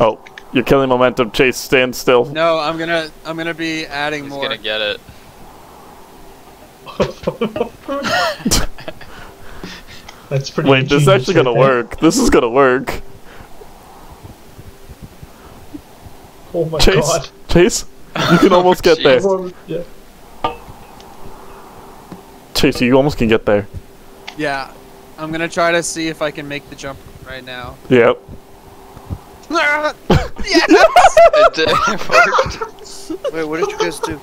Oh, you're killing momentum. Chase, stand still. no, I'm gonna, I'm gonna be adding He's more. gonna get it. *laughs* That's pretty. Wait, this is actually gonna work. This is gonna work. *laughs* Oh my Chase, god. Chase, you can almost get *laughs* there. Jeez. Yeah. Chase, you almost can get there. Yeah, I'm gonna try to see if I can make the jump right now. Yep. *laughs* yes! It did. It worked. Wait, what did you guys do?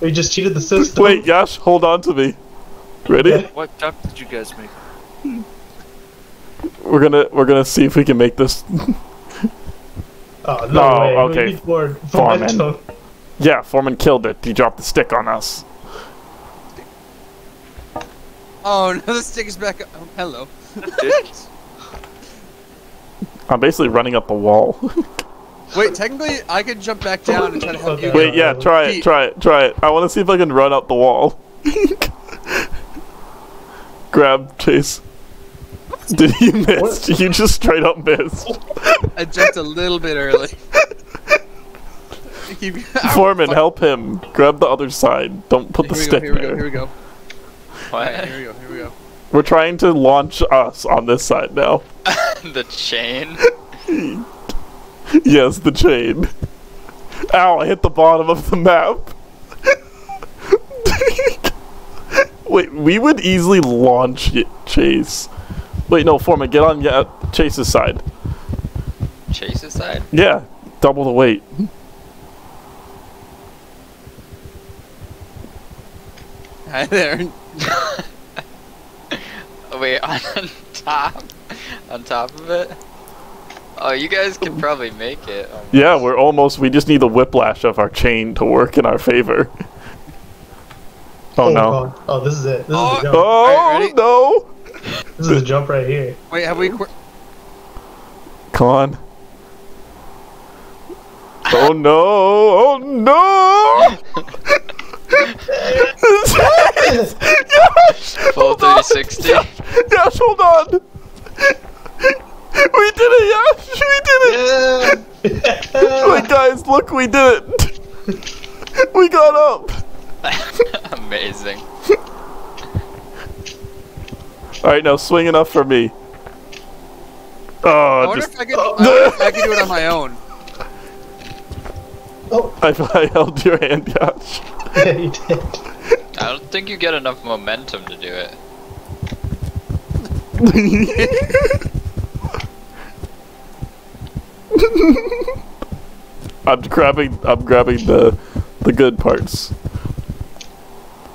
We just cheated the system. Wait, Yash, hold on to me. Ready? Yeah. What jump did you guys make? We're gonna we're gonna see if we can make this. Oh, no, No, way. okay. We need more Foreman. momentum. yeah, Foreman killed it. He dropped the stick on us. Oh *laughs* no, the stick is back up. Oh, hello. *laughs* I'm basically running up the wall. *laughs* Wait, technically, I could jump back down and try to help you. Wait, yeah, try it, try it, try it. I want to see if I can run up the wall. Grab Chase. *laughs* Did you miss? You just straight up missed. I jumped a little bit early. *laughs* Foreman, help him. Grab the other side. Don't put the Here we go, stick here we go, there. here we go. What? Alright, here we go, here we go. We're trying to launch us on this side now. *laughs* the chain. Yes, the chain. Ow, I hit the bottom of the map. Wait, we would easily launch it, Chase. Wait, no, Foreman, get on yeah, uh, Chase's side. Chase's side? Yeah, double the weight. *laughs* Hi there. Oh, *laughs* wait, on top? On top of it? Oh, you guys can probably make it. almost. Yeah, we're almost. We just need the whiplash of our chain to work in our favor. Oh, oh no. God. Oh, this is it. This Oh. is the oh, jump. Oh Alright, ready? no! This is the jump right here. Wait, have we? Come on. Oh no! Oh no! yes! Full Hold 360. Yes, yes, hold on! We did it, Yash! We did it! Yeah. Wait, guys, look, we did it! We got up! *laughs* Amazing. Alright, now swing enough for me. Oh, I Oh, wonder just. if I could. I wonder if I could do it on my own. *laughs* oh, I, I held your hand, Yash. yeah, you did. I don't think you get enough momentum to do it. *laughs* I'm grabbing. I'm grabbing the the good parts.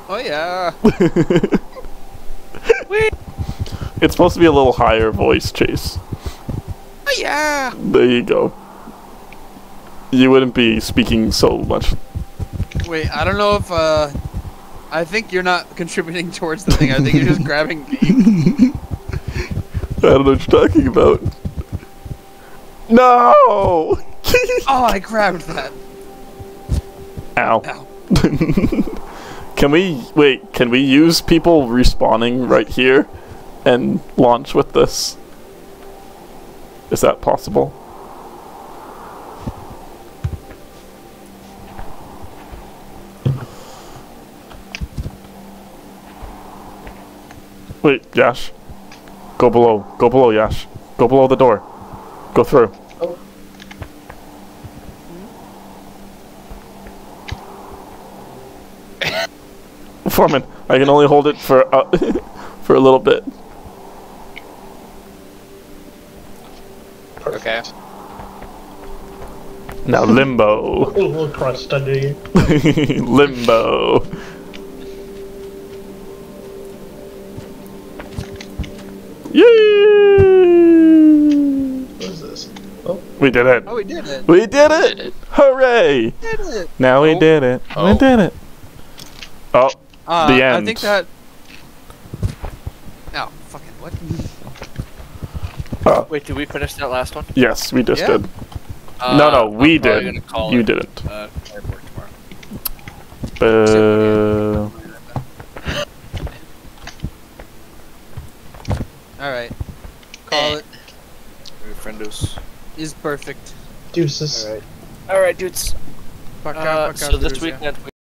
Oh yeah. *laughs* It's supposed to be a little higher voice, Chase. Oh yeah. There you go. You wouldn't be speaking so much. Wait, I don't know if. uh... I think you're not *laughs* contributing towards the thing. I think you're just grabbing me. *laughs* I don't know what you're talking about. No! *laughs* Oh, I grabbed that. Ow. Ow. can we wait? Can we use people respawning right here and launch with this? Is that possible? Wait, Yash. Go below. Go below, Yash. Go below the door. Go through. Oh. Foreman, I can only hold it for uh, *laughs* for a little bit. Okay. Now *laughs* limbo, A little crushed under you. *laughs* limbo. Yay! What is this? We did it. Oh, we did it. We did Did it! it. Hooray! We did it. Now we Oh. did it. We Oh. did it. Oh, Uh, The I end. think that. Ow, fucking what? Wait, did we finish that last one? yes, we just Yeah. did. Uh, no, no, I'm we did. gonna call You it, didn't. Uh, airport. Uh, Alright. Call it. Friendos. Is perfect. Deuces. Alright. All right, dudes. Fuck Uh, out, so out, this Bruce, yeah. weekend